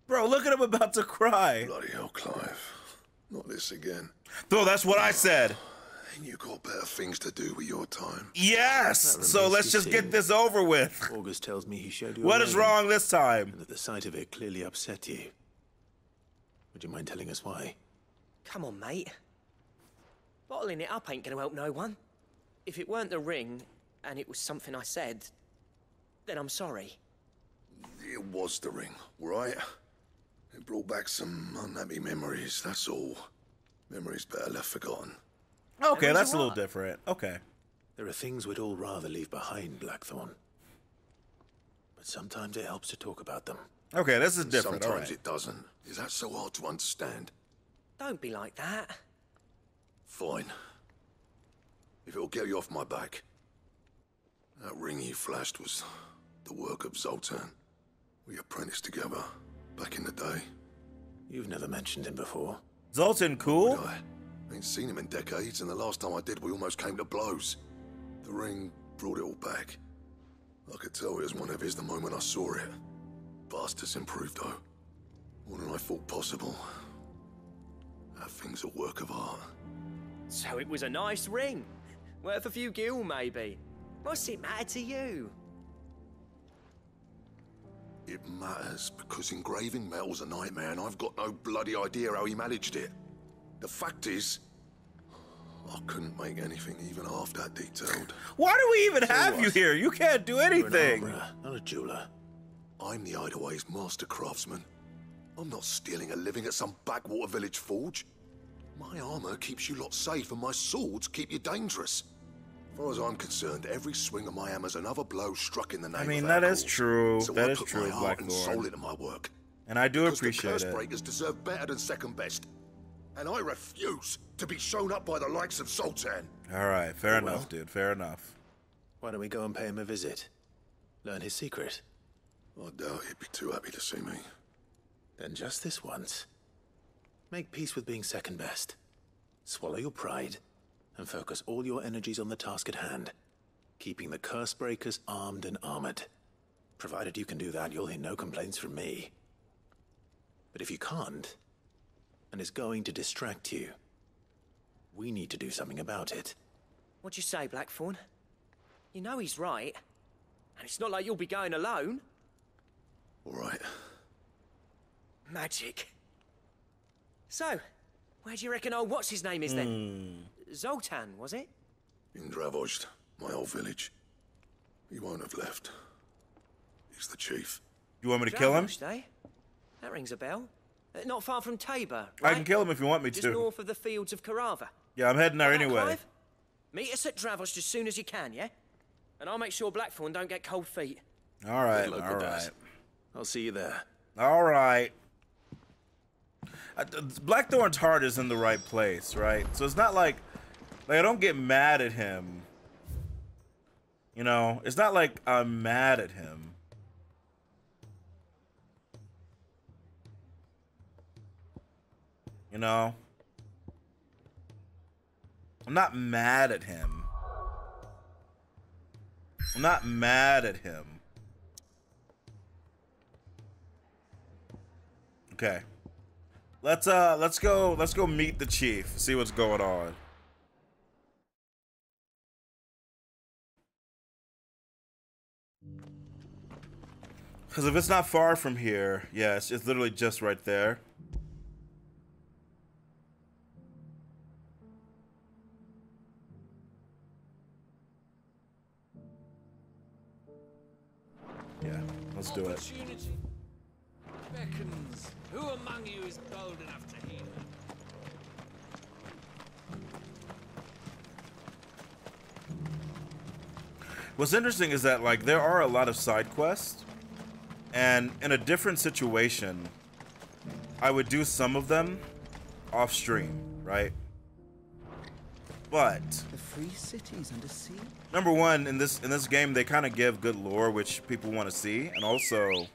Speaker 1: Bro, look at him about to cry.
Speaker 17: Bloody hell, Clive. Not this again.
Speaker 1: Bro, that's what I said.
Speaker 17: And you got better things to do with your time.
Speaker 1: Yes. So let's just get this over with.
Speaker 3: August tells me he showed you.
Speaker 1: What
Speaker 3: a
Speaker 1: is
Speaker 3: ring,
Speaker 1: wrong this time?
Speaker 3: And that the sight of it clearly upset you. Would you mind telling us why?
Speaker 25: Come on, mate. Bottling it up ain't gonna help no one. If it weren't the ring, and it was something I said, then I'm sorry.
Speaker 17: It was the ring, right? It brought back some unhappy memories, that's all. Memories better left forgotten.
Speaker 1: Okay,
Speaker 3: Memories
Speaker 1: that's a little different. Okay.
Speaker 3: There are things we'd all rather leave behind, Blackthorn. But sometimes it helps to talk about them.
Speaker 1: Okay, this is different.
Speaker 17: Sometimes
Speaker 1: All right.
Speaker 17: it doesn't. Is that so hard to understand?
Speaker 25: Don't be like that.
Speaker 17: Fine. If it'll get you off my back. That ring you flashed was the work of Zoltan. We apprenticed together back in the day.
Speaker 3: You've never mentioned him before.
Speaker 1: Zoltan cool?
Speaker 17: I? Ain't seen him in decades, and the last time I did, we almost came to blows. The ring brought it all back. I could tell it was one of his the moment I saw it. Bastard's improved, though. More than I thought possible. That thing's a work of art.
Speaker 25: So it was a nice ring. Worth a few gil, maybe. What's it matter to you?
Speaker 17: It matters because engraving metal's a nightmare, and I've got no bloody idea how he managed it. The fact is, I couldn't make anything even half that detailed.
Speaker 1: Why do we even
Speaker 17: So
Speaker 1: have you here? You can't do
Speaker 17: You're an
Speaker 1: anything.
Speaker 3: not a jeweler.
Speaker 17: I'm the Hideaway's master craftsman. I'm not stealing a living at some backwater village forge. My armor keeps you lot safe, and my swords keep you dangerous. As far as I'm concerned, every swing of my hammer's another blow struck in the name
Speaker 1: I mean,
Speaker 17: of
Speaker 1: that
Speaker 17: our cause.
Speaker 1: true.
Speaker 17: So
Speaker 1: That
Speaker 17: I
Speaker 1: is
Speaker 17: put
Speaker 1: true,
Speaker 17: my heart and
Speaker 1: Blackthorn.
Speaker 17: soul into my work.
Speaker 1: And I do
Speaker 17: Because
Speaker 1: appreciate
Speaker 17: the curse
Speaker 1: it.
Speaker 17: breakers deserve better than second best. And I refuse to be shown up by the likes of Zoltan.
Speaker 1: All right, fair
Speaker 3: Oh,
Speaker 1: enough, dude. Fair enough.
Speaker 3: Why don't we go and pay him a visit? Learn his secret.
Speaker 17: I doubt he'd be too happy to see me.
Speaker 3: Then just this once. Make peace with being second best. Swallow your pride and focus all your energies on the task at hand, keeping the curse breakers armed and armored. Provided you can do that, you'll hear no complaints from me. But if you can't, and it's going to distract you, we need to do something about it.
Speaker 25: What'd you say, Blackthorn? You know he's right. And it's not like you'll be going alone.
Speaker 17: All right.
Speaker 25: Magic. So, where do you reckon old what's his name is then?
Speaker 1: Hmm.
Speaker 25: Zoltan, was it?
Speaker 17: In Dravozd, my old village. He won't have left. He's the chief.
Speaker 1: You want me to kill him?
Speaker 25: Dravozd, eh? That rings a bell. Uh, not far from Tabor,
Speaker 1: I can kill him if you want me
Speaker 25: Just
Speaker 1: to.
Speaker 25: north of the fields of Carava.
Speaker 1: Yeah, I'm heading there
Speaker 25: Alright,
Speaker 1: anyway.
Speaker 25: Clive? Meet us at Dravozd as soon as you can, yeah? And I'll make sure Blackthorn don't get cold feet.
Speaker 1: All right,
Speaker 3: luck
Speaker 1: all
Speaker 3: with that. I'll see you there.
Speaker 1: All right. Uh, Blackthorn's heart is in the right place, right? So it's not like, like I don't get mad at him. You know, it's not like I'm mad at him. You know, I'm not mad at him. I'm not mad at him. Okay. Let's uh let's go let's go meet the chief, see what's going on. Cause if it's not far from here, yeah, it's, it's literally just right there. Yeah, let's do it.
Speaker 26: Beckons. Who among you is bold enough to her?
Speaker 1: What's interesting is that like there are a lot of side quests, and in a different situation, I would do some of them off stream, right? But
Speaker 35: The free cities under siege?
Speaker 1: number one in this in this game they kind of give good lore which people want to see, and also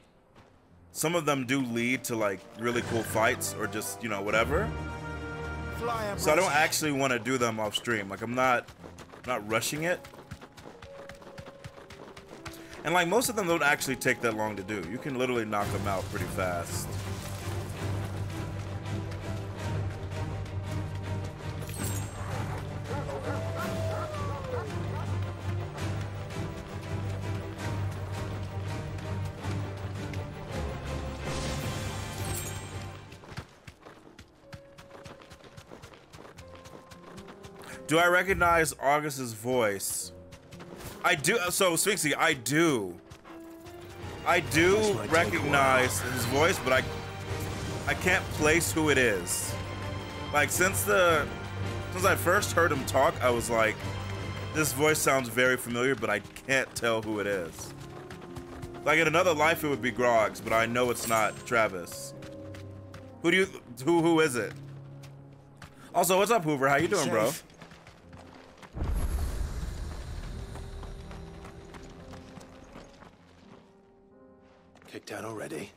Speaker 1: some of them do lead to like really cool fights or just you know whatever. So I don't actually want to do them off stream. Like I'm not not rushing it. And like most of them don't actually take that long to do. You can literally knock them out pretty fast. Do I recognize August's voice? I do. So Sphinxy, I do. I do recognize his voice, but I I can't place who it is. Like since the since I first heard him talk, I was like, this voice sounds very familiar, but I can't tell who it is. Like in another life, it would be Grogs, but I know it's not Travis. Who do you? Who who is it? Also, what's up, Hoover? How you doing, bro?
Speaker 3: Kicked out already?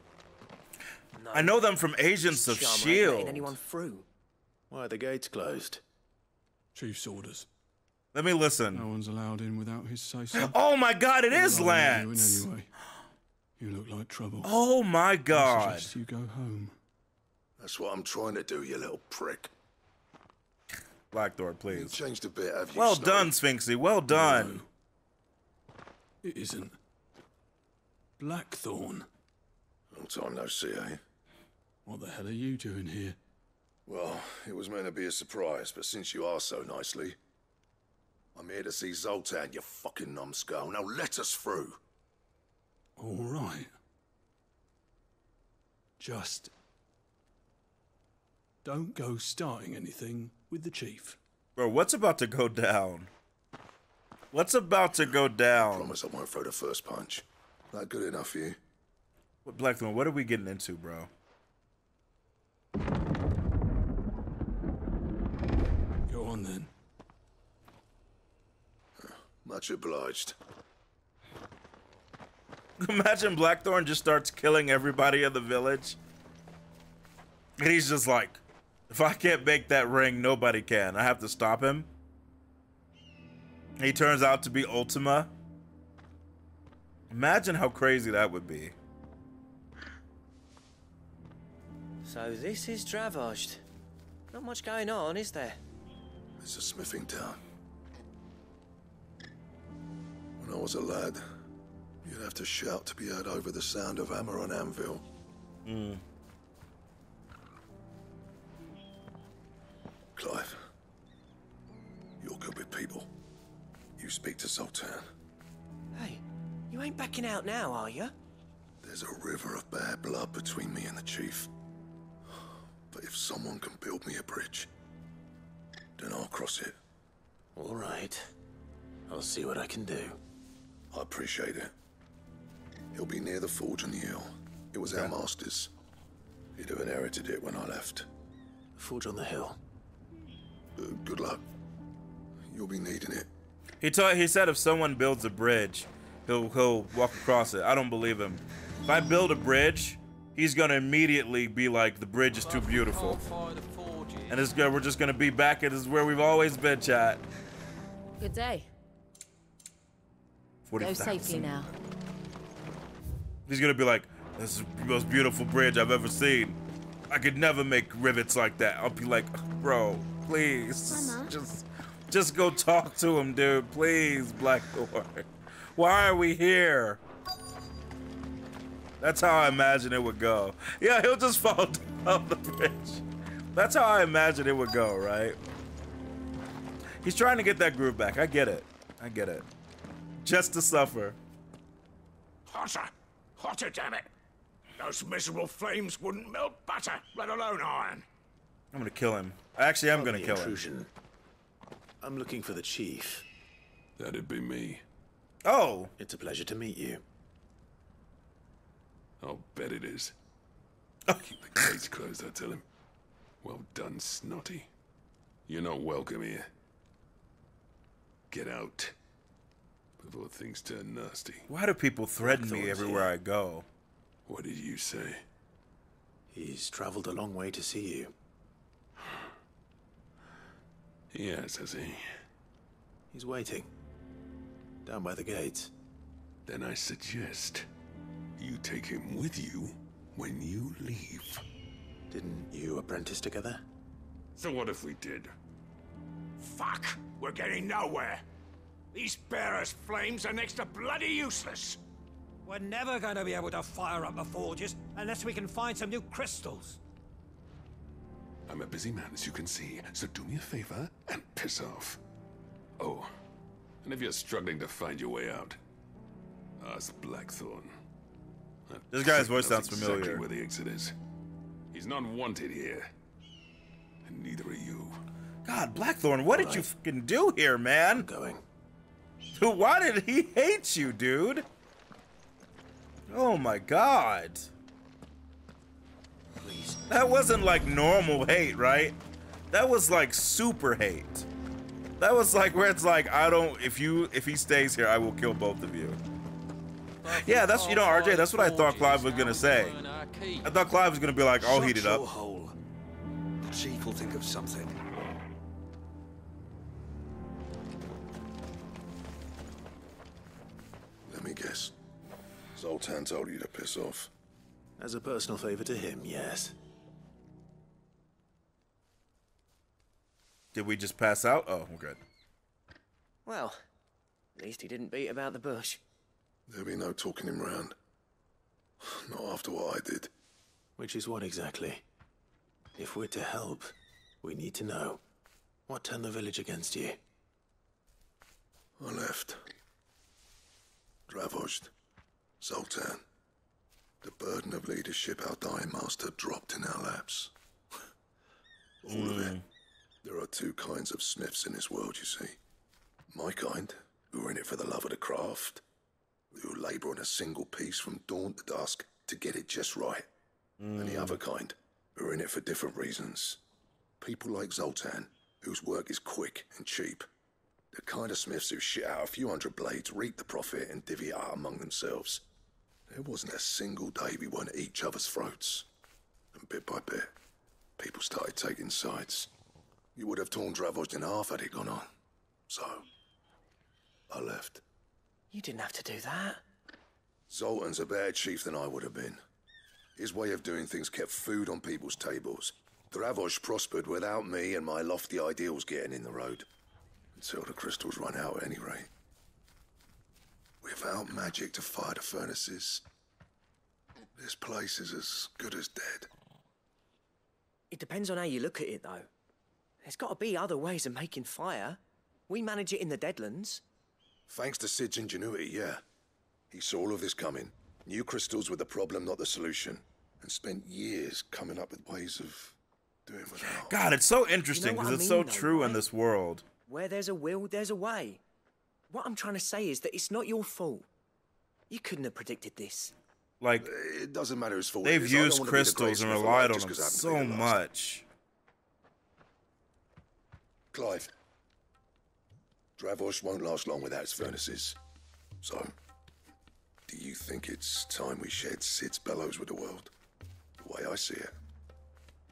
Speaker 1: I know them from Agents of
Speaker 25: Charm, I ain't
Speaker 1: Shield.
Speaker 25: anyone through.
Speaker 3: Why are the gates closed?
Speaker 36: Chief's orders.
Speaker 1: Let me listen.
Speaker 36: No one's allowed in without his say so. [GASPS]
Speaker 1: Oh my God! It is
Speaker 36: Well, I'm not doing
Speaker 1: Lance.
Speaker 36: Anyway, you look like trouble.
Speaker 1: Oh my
Speaker 36: I
Speaker 1: God!
Speaker 36: suggest you go home.
Speaker 17: That's what I'm trying to do, you little prick.
Speaker 1: Blackthorn,
Speaker 17: You
Speaker 1: please.
Speaker 17: changed a bit, have you?
Speaker 1: Well
Speaker 17: Snowy?
Speaker 1: done, Sphinxy. Well done.
Speaker 36: It isn't. Blackthorn.
Speaker 17: Long time no see, eh?
Speaker 36: What the hell are you doing here?
Speaker 17: Well, it was meant to be a surprise, but since you asked so nicely, I'm here to see Zoltan, you fucking numbskull. Now let us through.
Speaker 36: All right. Just don't go starting anything with the chief.
Speaker 1: Bro, what's about to go down? What's about to go down?
Speaker 17: Promise I won't throw the first punch. That good enough for you?
Speaker 1: What, Blackthorn, what are we getting into, bro?
Speaker 36: Go on then. [SIGHS]
Speaker 17: Much obliged. [LAUGHS]
Speaker 1: Imagine Blackthorn just starts killing everybody in the village. And he's just like, if I can't make that ring, nobody can. I have to stop him. He turns out to be Ultima. Imagine how crazy that would be.
Speaker 25: So this is Dravozd. Not much going on, is there?
Speaker 17: It's a smithing town. When I was a lad, you'd have to shout to be heard over the sound of hammer on anvil.
Speaker 1: Mm.
Speaker 17: Clive, you're good with people. You speak to Zoltan.
Speaker 25: Hey, you ain't backing out now, are you?
Speaker 17: There's a river of bad blood between me and the chief. But if someone can build me a bridge, then I'll cross it.
Speaker 3: All right. I'll see what I can do.
Speaker 17: I appreciate it. He'll be near the forge on the hill. It was our master's. He'd have inherited it when I left.
Speaker 3: Forge on the hill.
Speaker 17: Uh, good luck. You'll be needing it.
Speaker 1: He taught, he said if someone builds a bridge, he'll he'll walk across it. I don't believe him. If I build a bridge, he's gonna immediately be like the bridge is too beautiful. And it's good. We're just gonna be back at is where we've always been, chat.
Speaker 5: Good day. Go
Speaker 1: 40,000.
Speaker 5: safely now.
Speaker 1: He's gonna be like, this is the most beautiful bridge I've ever seen. I could never make rivets like that. I'll be like, bro, please,
Speaker 32: Mama.
Speaker 1: just, just go talk to him, dude. Please, Blackthorn. Why are we here? That's how I imagine it would go. Yeah, he'll just fall [LAUGHS] down the bridge. That's how I imagine it would go, right? He's trying to get that groove back. I get it. I get it. Just to suffer.
Speaker 37: Hotter! Hotter, damn it! Those miserable flames wouldn't melt butter, let alone iron.
Speaker 1: I'm gonna kill him. Actually, I'm
Speaker 3: Pardon
Speaker 1: gonna
Speaker 3: the
Speaker 1: kill him.
Speaker 3: intrusion. I'm looking for the chief.
Speaker 36: That'd be me.
Speaker 1: Oh.
Speaker 3: It's a pleasure to meet you.
Speaker 36: I'll bet it is. Oh. Keep the gates closed, I tell him. Well done, Snotty. You're not welcome here. Get out. Before things turn nasty.
Speaker 1: Why do people threaten me everywhere
Speaker 3: here.
Speaker 1: I go?
Speaker 36: What did you say?
Speaker 3: He's traveled a long way to see you.
Speaker 36: Yes, has he?
Speaker 3: He's waiting. Down by the gates.
Speaker 36: Then I suggest you take him with you when you leave.
Speaker 3: Didn't you apprentice together?
Speaker 37: So what if we did? Fuck! We're getting nowhere. These bearers' flames are next to bloody useless.
Speaker 26: We're never going to be able to fire up the forges unless we can find some new crystals.
Speaker 36: I'm a busy man, as you can see, so do me a favor and piss off. Oh, and if you're struggling to find your way out, ask Blackthorn.
Speaker 1: This guy's voice sounds familiar.
Speaker 36: Exactly where the exit is. He's not wanted here, and neither are you.
Speaker 1: God, Blackthorn, what did you fucking do here, man?
Speaker 3: going.
Speaker 1: Dude, why did he hate you, dude? Oh my god.
Speaker 3: Please.
Speaker 1: That wasn't like normal hate, right? That was like super hate. That was like where it's like, I don't, if you, if he stays here, I will kill both of you. Yeah, that's, you know, RJ, that's what I thought Clive was gonna say. I thought Clive was gonna be like, I'll heat it up.
Speaker 38: hole. The chief will think of something.
Speaker 17: Let me guess. Zoltan told you to piss off.
Speaker 3: As a personal favor to him, yes.
Speaker 1: Did we just pass out? Oh, we're good.
Speaker 25: Well, at least he didn't beat about the bush.
Speaker 17: There'll be no talking him round. Not after what I did.
Speaker 3: Which is what exactly? If we're to help, we need to know. What turned the village against you?
Speaker 17: I left. Dravozd. Zoltan. The burden of leadership our dying master dropped in our laps. All of it. Hmm. There are two kinds of smiths in this world, you see. My kind, who are in it for the love of the craft, who labour on a single piece from dawn to dusk to get it just right. And the hmm. other kind, who are in it for different reasons. People like Zoltan, whose work is quick and cheap. The kind of smiths who shit out a few hundred blades, reap the profit, and divvy it out among themselves. There wasn't a single day we weren't at each other's throats. And bit by bit, people started taking sides. You would have torn Dravozd in half had it gone on. So, I left.
Speaker 25: You didn't have to do that.
Speaker 17: Zoltan's a better chief than I would have been. His way of doing things kept food on people's tables. Dravozd prospered without me and my lofty ideals getting in the road. Until the crystals run out at any rate. Without magic to fire the furnaces, this place is as good as dead.
Speaker 25: It depends on how you look at it, though. There's got to be other ways of making fire. We manage it in the Deadlands.
Speaker 17: Thanks to Cid's ingenuity, yeah. He saw all of this coming, New crystals were the problem, not the solution, and spent years coming up with ways of doing without.
Speaker 1: God, it's so interesting
Speaker 25: what
Speaker 1: because
Speaker 25: I
Speaker 1: it's so
Speaker 25: mean, though,
Speaker 1: true in this world.
Speaker 25: Where there's a will, there's a way. What I'm trying to say is that it's not your fault. You couldn't have predicted this.
Speaker 1: Like,
Speaker 17: it doesn't matter whose fault it
Speaker 1: they've
Speaker 17: is.
Speaker 1: Used
Speaker 17: wanna the
Speaker 1: crystals and relied on
Speaker 17: them
Speaker 1: them
Speaker 17: 'cause I happen to
Speaker 1: so
Speaker 17: be the
Speaker 1: much.
Speaker 17: Clive. Dravozd won't last long without its furnaces. So, do you think it's time we shared Cid's bellows with the world? The way I see it,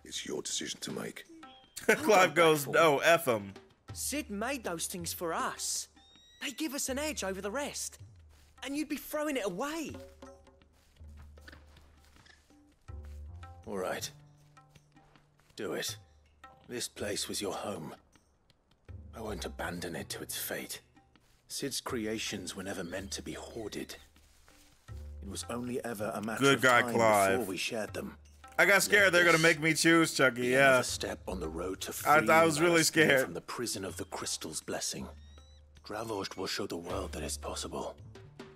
Speaker 17: it's your decision to make. [LAUGHS]
Speaker 1: Clive goes, no, F him.
Speaker 25: Cid made those things for us. They give us an edge over the rest. And you'd be throwing it away.
Speaker 3: All right. Do it. This place was your home. I won't abandon it to its fate. Cid's creations were never meant to be hoarded. It was only ever a matter
Speaker 1: Good
Speaker 3: of
Speaker 1: guy,
Speaker 3: time
Speaker 1: Clive.
Speaker 3: before we shared them.
Speaker 1: I got scared they're gonna make me choose Chucky.
Speaker 3: Be
Speaker 1: Yeah.
Speaker 3: Another step on the road to
Speaker 1: I- I was really scared.
Speaker 3: from the prison of the crystal's blessing. Dravozd will show the world that it's possible.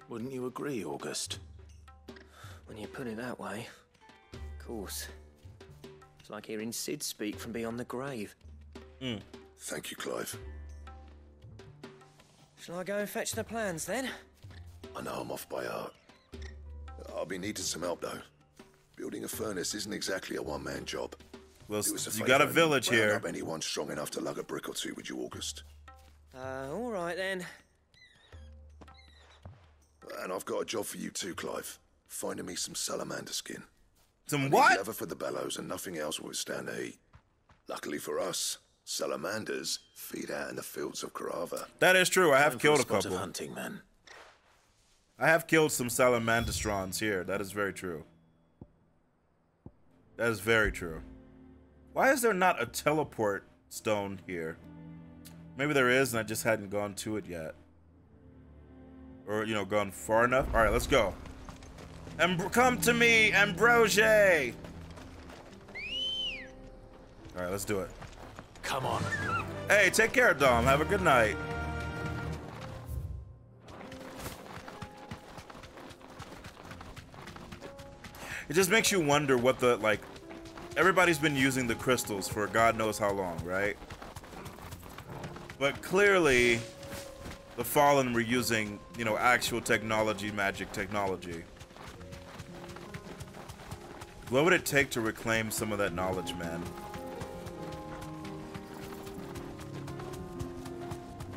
Speaker 3: Wouldn't you agree, August?
Speaker 25: When you put it that way, of course. It's like hearing Cid speak from beyond the grave. Hmm.
Speaker 17: Thank you, Clive.
Speaker 25: Shall I go and fetch the plans then?
Speaker 17: I know I'm off by heart. I'll be needing some help, though. Building a furnace isn't exactly a one-man job.
Speaker 1: Well,
Speaker 17: Do
Speaker 1: you
Speaker 17: favour
Speaker 1: got a
Speaker 17: and
Speaker 1: village
Speaker 17: round
Speaker 1: here.
Speaker 17: Up anyone strong enough to lug a brick or two, would you, August?
Speaker 25: Uh, all right then.
Speaker 17: And I've got a job for you too, Clive. Finding me some salamander skin.
Speaker 1: Some
Speaker 17: I need
Speaker 1: what?
Speaker 17: Leather for the bellows, and nothing else will withstand the heat. Luckily for us, salamanders feed out in the fields of Carava.
Speaker 1: That is true. I have
Speaker 3: Time for
Speaker 1: killed a
Speaker 3: spot of
Speaker 1: couple.
Speaker 3: hunting, then.
Speaker 1: I have killed some salamandestrons here. That is very true. That is very true. Why is there not a teleport stone here? Maybe there is, and I just hadn't gone to it yet. Or, you know, gone far enough. All right, let's go. Ambr come to me, Ambrosia! All right, let's do it.
Speaker 28: Come on.
Speaker 1: Hey, take care, Dom. Have a good night. It just makes you wonder what the like. Everybody's been using the crystals for God knows how long, right? But clearly, the Fallen were using, you know, actual technology, magic technology. What would it take to reclaim some of that knowledge, man?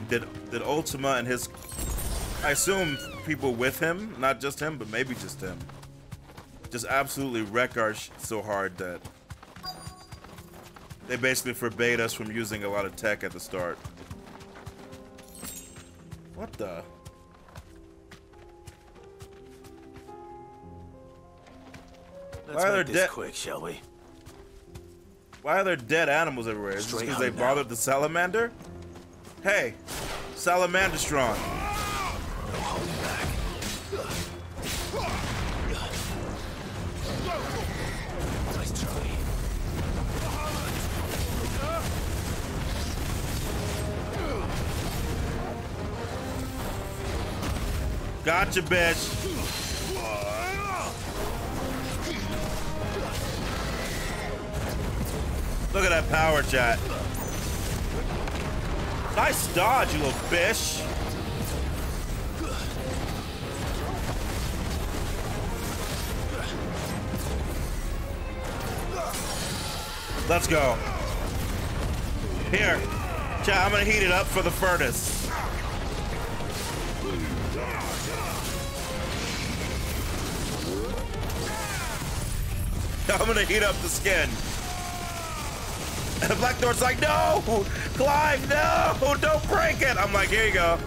Speaker 1: Did did Ultima and his I assume people with him, not just him, but maybe just him. Just absolutely wreck our sh so hard that they basically forbade us from using a lot of tech at the start. What the?
Speaker 3: Let's
Speaker 1: Why are there dead?
Speaker 3: quick, shall we?
Speaker 1: Why are there dead animals everywhere? Is this because they
Speaker 3: now.
Speaker 1: bothered the salamander? Hey, salamander strong. Gotcha, bitch. Look at that power chat. Nice dodge, you little bitch. Let's go. Here. Chat, I'm gonna heat it up for the furnace. [LAUGHS] I'm gonna heat up the skin. [LAUGHS] And Blackthorn's like, no! Clive, no! Don't break it! I'm like, here you go.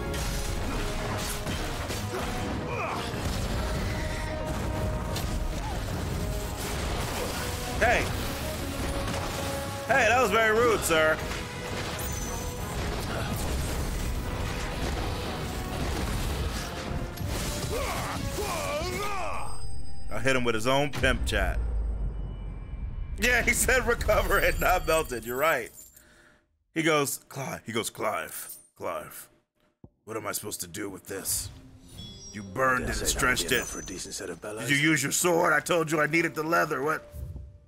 Speaker 1: Hey. Hey, that was very rude, sir. I hit him with his own pimp chat. Yeah, he said recover it, not melted. You're right. He goes, Clive. He goes, Clive. Clive. What am I supposed to do with this? You burned it and stretched it.
Speaker 3: For a decent set of bellows.
Speaker 1: Did you use your sword? I told you I needed the leather. What?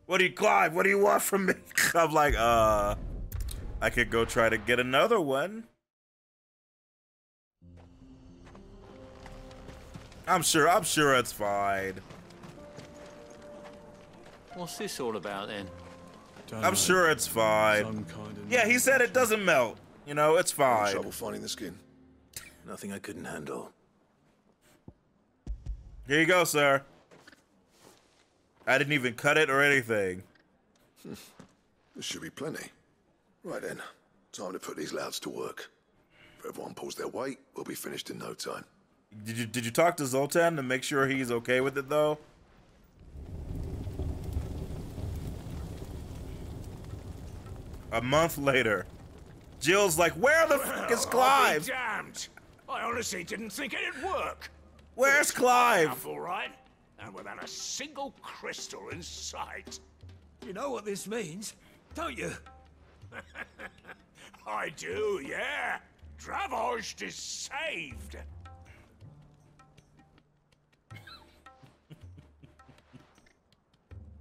Speaker 1: What do you, Clive? What do you want from me? [LAUGHS] I'm like, uh, I could go try to get another one. I'm sure. I'm sure it's fine.
Speaker 39: What's this all about then?
Speaker 1: I'm sure it's fine. Yeah, he said it doesn't melt. You know, it's fine.
Speaker 33: Trouble finding the skin.
Speaker 3: Nothing I couldn't handle.
Speaker 1: Here you go, sir. I didn't even cut it or anything. [LAUGHS]
Speaker 33: This should be plenty. Right then, time to put these louds to work. If everyone pulls their weight, we'll be finished in no time.
Speaker 1: Did you did you talk to Zoltan to make sure he's okay with it though? A month later, Jill's like, "Where the fuck is
Speaker 37: I'll be
Speaker 1: Clive?
Speaker 37: damned. I honestly didn't think it'd work.
Speaker 1: Where's Clive?"
Speaker 37: Up all right, and without a single crystal in sight.
Speaker 10: You know what this means, don't you? [LAUGHS]
Speaker 37: I do, yeah. Dravozd is saved.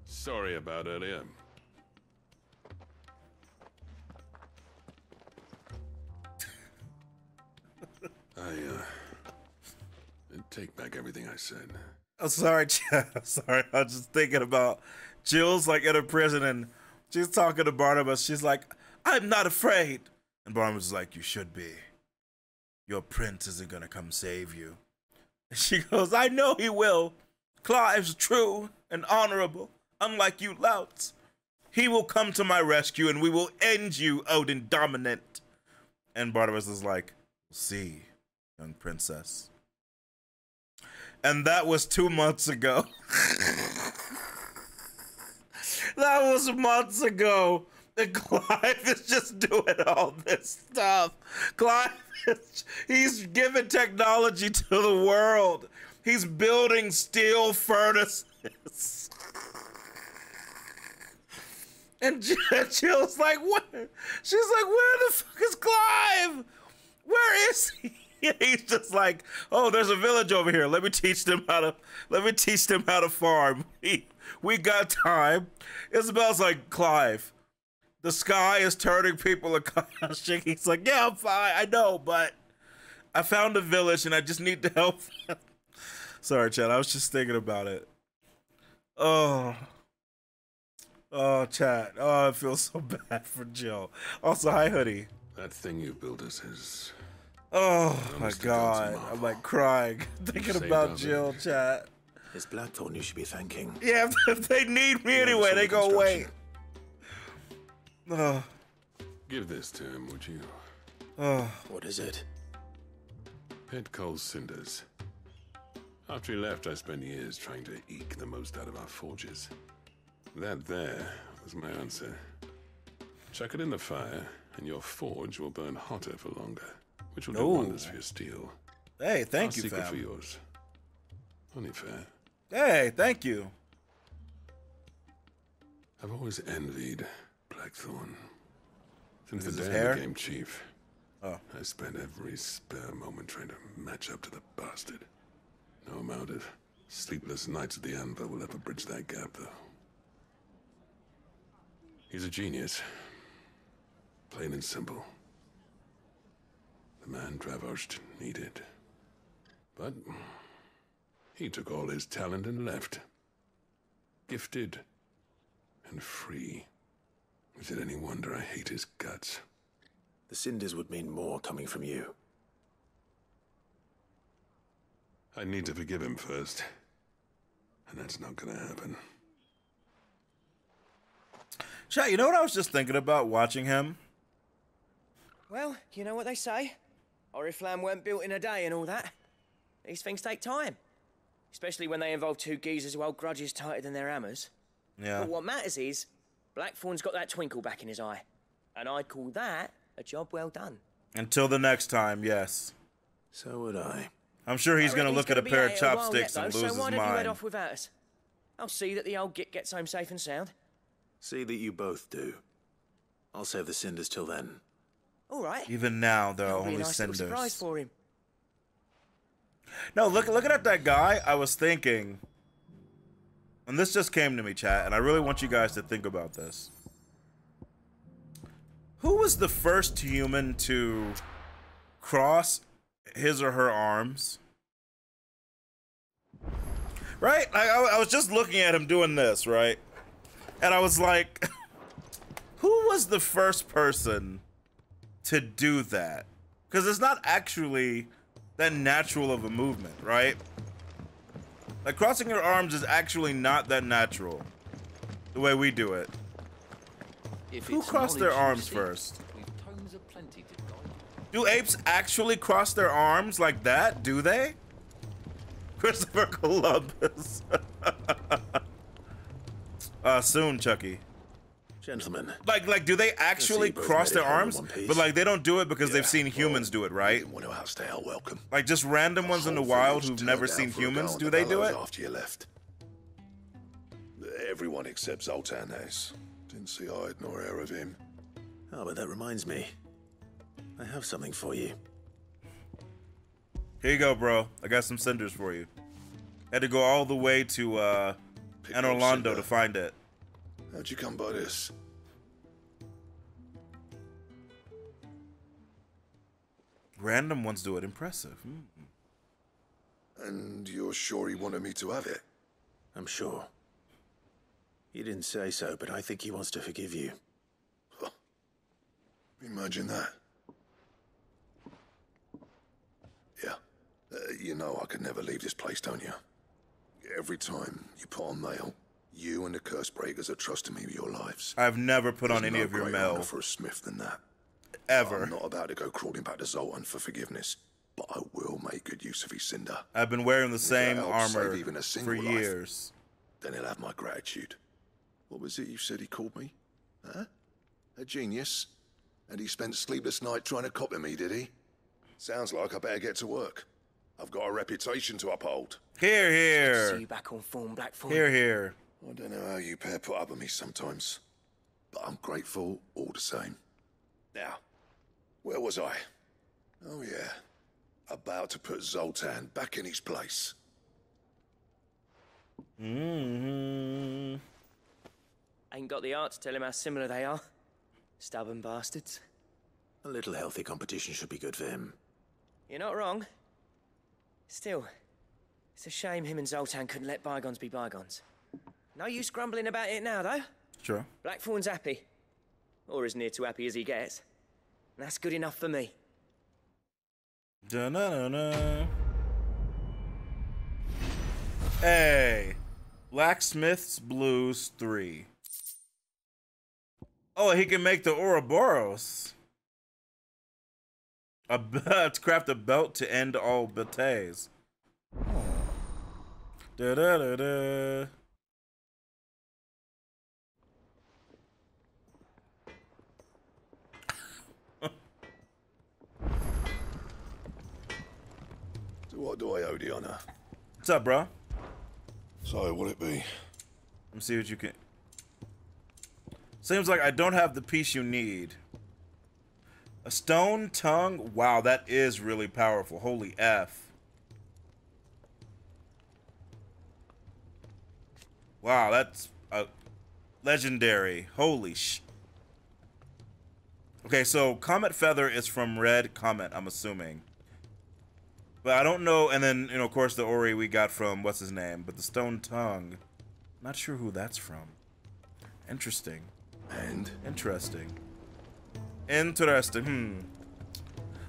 Speaker 36: Sorry about earlier. I, uh, take back everything I said.
Speaker 1: I'm sorry. [LAUGHS] I'm sorry. I was just thinking about Jill's like in a prison and she's talking to Barnabas. She's like, I'm not afraid. And Barnabas is like, You should be. Your prince isn't gonna come save you. And she [LAUGHS] goes, I know he will. Clive's true and honorable, unlike you louts. He will come to my rescue and we will end you, Odin dominant. And Barnabas is like, See, young princess. And that was two months ago. [LAUGHS] that was months ago. And Clive [LAUGHS] is just doing all this stuff. Clive, is, he's giving technology to the world. He's building steel furnaces. [LAUGHS] And Jill's like, what? She's like, where the fuck is Clive? Where is he? [LAUGHS] He's just like, oh, there's a village over here. Let me teach them how to. Let me teach them how to farm. [LAUGHS] We, we got time. Isabel's like, Clive, the sky is turning people [LAUGHS] akash. He's like, yeah, I'm fine. I know, but I found a village and I just need to help. Sorry, Chad. I was just thinking about it. Oh. Oh, Chad. Oh, I feel so bad for Jill. Also, hi, Hoodie.
Speaker 36: That thing you built us is.
Speaker 1: Oh my
Speaker 36: Honest to God's
Speaker 1: god. I'm like crying [LAUGHS] thinking
Speaker 36: saved
Speaker 1: about
Speaker 36: our
Speaker 1: Jill, chat.
Speaker 3: It's Blackthorn you should be thanking.
Speaker 1: Yeah, [LAUGHS] if, if they need me
Speaker 3: Yeah,
Speaker 1: anyway, they go wait.
Speaker 3: construction.
Speaker 1: Oh,
Speaker 36: Give this to him, would you?
Speaker 1: oh.
Speaker 3: What is it?
Speaker 36: Pit Cole's cinders. After he left, I spent years trying to eke the most out of our forges. That there was my answer. Chuck it in the fire, and your forge will burn hotter for longer, which will do
Speaker 1: Oh.
Speaker 36: wonders for your steel.
Speaker 1: Hey, thank
Speaker 36: Our
Speaker 1: you,
Speaker 36: secret
Speaker 1: fam.
Speaker 36: for yours. Only fair.
Speaker 1: Hey, thank you.
Speaker 36: I've always envied Blackthorn. Since
Speaker 1: Is
Speaker 36: the day I became chief,
Speaker 1: Oh.
Speaker 36: I spent every spare moment trying to match up to the bastard. No amount of sleepless nights at the Anvil will ever bridge that gap, though. He's a genius. Plain and simple. The man Dravozd needed. But he took all his talent and left. Gifted and free. Is it any wonder I hate his guts?
Speaker 3: The cinders would mean more coming from you.
Speaker 36: I need to forgive him first. And that's not gonna happen.
Speaker 1: Chat, you know what I was just thinking about watching him?
Speaker 25: Well, you know what they say. Oriflamme weren't built in a day and all that. These things take time. Especially when they involve two geezers who hold grudges tighter than their hammers.
Speaker 1: Yeah.
Speaker 25: But what matters is, Blackthorn's got that twinkle back in his eye. And I'd call that a job well done.
Speaker 1: Until the next time, yes.
Speaker 3: So would I.
Speaker 1: I'm sure he's gonna
Speaker 25: reckon
Speaker 1: look at a pair of
Speaker 25: it a while
Speaker 1: chopsticks
Speaker 25: yet,
Speaker 1: and
Speaker 25: though,
Speaker 1: lose
Speaker 25: so
Speaker 1: his
Speaker 25: why don't you head
Speaker 1: mind.
Speaker 25: off without us? I'll see that the old git gets home safe and sound.
Speaker 3: See that you both do. I'll save the cinders till then.
Speaker 25: All right.
Speaker 1: Even now,
Speaker 25: there are That'll
Speaker 1: only
Speaker 25: nice little surprise
Speaker 1: cinders.
Speaker 25: for him.
Speaker 1: No, look, looking at that guy, I was thinking, and this just came to me, chat, and I really want you guys to think about this. Who was the first human to cross his or her arms? Right? Like, I, I was just looking at him doing this, right? And I was like, [LAUGHS] who was the first person to do that? Because it's not actually that natural of a movement, right? Like crossing your arms is actually not that natural. The way we do it.
Speaker 10: If
Speaker 1: Who crossed their arms
Speaker 10: seek,
Speaker 1: first?
Speaker 10: To
Speaker 1: Do apes actually cross their arms like that? Do they? [LAUGHS] Christopher Columbus. [LAUGHS] uh, soon, Chucky.
Speaker 3: Gentlemen.
Speaker 1: Like, like, do they actually cross their arms? But like, they don't do it because they've
Speaker 3: Yeah,
Speaker 1: seen humans do it, right?
Speaker 17: Want to outstay our welcome.
Speaker 1: Like, just random ones in the wild who've never seen
Speaker 17: for a go
Speaker 1: humans. Do
Speaker 17: the
Speaker 1: they do it?
Speaker 17: After you left. Everyone except Zoltan has. Didn't see hide nor hair of him.
Speaker 3: Oh, but that reminds me. I have something for you.
Speaker 1: Here you go, bro. I got some cinders for you. Had to go all the way to uh,
Speaker 17: Pick up
Speaker 1: Anorlando
Speaker 17: cinder.
Speaker 1: to find it.
Speaker 17: How'd you come by this?
Speaker 1: Random ones do it. Impressive. Hmm.
Speaker 17: And you're sure he wanted me to have it?
Speaker 3: I'm sure. He didn't say so, but I think he wants to forgive you.
Speaker 17: Imagine that. Yeah. Uh, you know I could never leave this place, don't you? Every time you put on mail, you and the curse breakers are trusting me with your lives.
Speaker 1: I've never put on any
Speaker 17: no
Speaker 1: of your
Speaker 17: greater
Speaker 1: mail.
Speaker 17: honor for a smith than that.
Speaker 1: Ever.
Speaker 17: I'm not about to go crawling back to Zoltan for forgiveness, but I will make good use of his cinder.
Speaker 1: I've been wearing the
Speaker 17: If
Speaker 1: same
Speaker 17: that helps
Speaker 1: armor
Speaker 17: even a
Speaker 1: for
Speaker 17: single life,
Speaker 1: years.
Speaker 17: Then he'll have my gratitude. What was it you said he called me? Huh? A genius? And he spent sleepless night trying to copy me, did he? Sounds like I better get to work. I've got a reputation to uphold.
Speaker 1: Here, here.
Speaker 25: See you back on form, Blackthorn.
Speaker 1: Here, here.
Speaker 17: I don't know how you pair put up with me sometimes.
Speaker 33: but I'm grateful all the same. Now, where was I? Oh, yeah. About to put Zoltan back in his place.
Speaker 1: Mm-hmm.
Speaker 25: Ain't got the art to tell him how similar they are. Stubborn bastards.
Speaker 3: A little healthy competition should be good for him.
Speaker 25: You're not wrong. Still, it's a shame him and Zoltan couldn't let bygones be bygones. No use grumbling about it now, though.
Speaker 1: Sure.
Speaker 25: Blackthorn's happy. Or as near to happy as he gets. And that's good enough for me.
Speaker 1: Da-na-na-na. Hey. Blacksmith's Blues 3. Oh, he can make the Ouroboros. A [LAUGHS] to craft a belt to end all betes. Da da da da.
Speaker 33: What do I owe the honor?
Speaker 1: What's up, bro?
Speaker 33: So, will it be?
Speaker 1: Let me see what you can. Seems like I don't have the piece you need. A stone tongue? Wow, that is really powerful. Holy F. Wow, that's a legendary. Holy sh. Okay, so Comet Feather is from Red Comet, I'm assuming. But I don't know, and then, you know, of course, the Ori we got from, what's his name? But the Stone Tongue, not sure who that's from. Interesting.
Speaker 33: And?
Speaker 1: Interesting. Interesting. Hmm.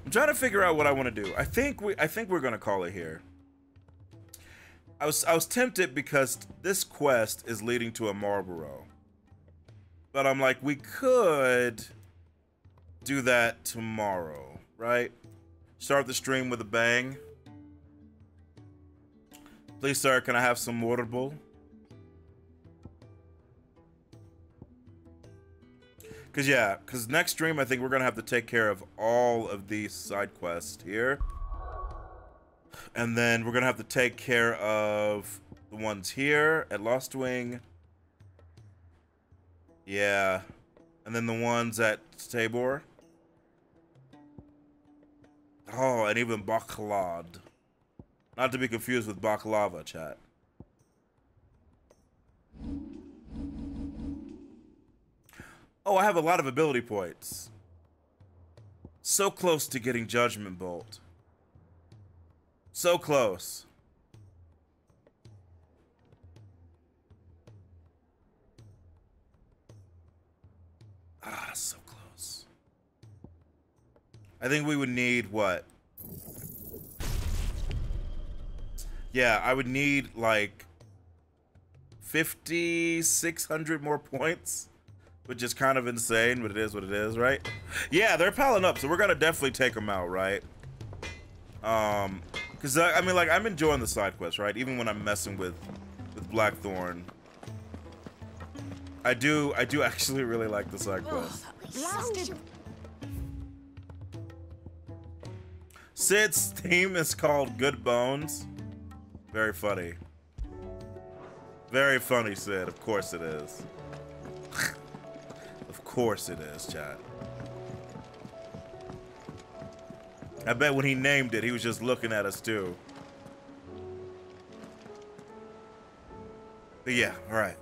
Speaker 1: I'm trying to figure out what I want to do. I think we I think we're gonna call it here. I was I was tempted because this quest is leading to a Malboro. But I'm like, we could do that tomorrow, right? Start the stream with a bang. Please, sir, can I have some water bowl? Cause yeah, cause next stream I think we're gonna have to take care of all of these side quests here. And then we're gonna have to take care of the ones here at Lost Wing. Yeah. And then the ones at Tabor. Oh, and even Baklad. Not to be confused with Baklava, chat. Oh, I have a lot of ability points. So close to getting Judgment Bolt. So close. Ah, so close. I think we would need what? Yeah, I would need like 5,600 more points, which is kind of insane, but it is what it is, right? Yeah, they're piling up, so we're gonna definitely take them out, right? Um, cause I, I mean, like, I'm enjoying the side quest, right? Even when I'm messing with with Blackthorn, I do, I do [LAUGHS] actually really like the side quest.
Speaker 29: Blasted.
Speaker 1: Cid's theme is called Good Bones. Very funny. Very funny, Sid. Of course it is. of course it is, chat. I bet when he named it, he was just looking at us too. But yeah, alright.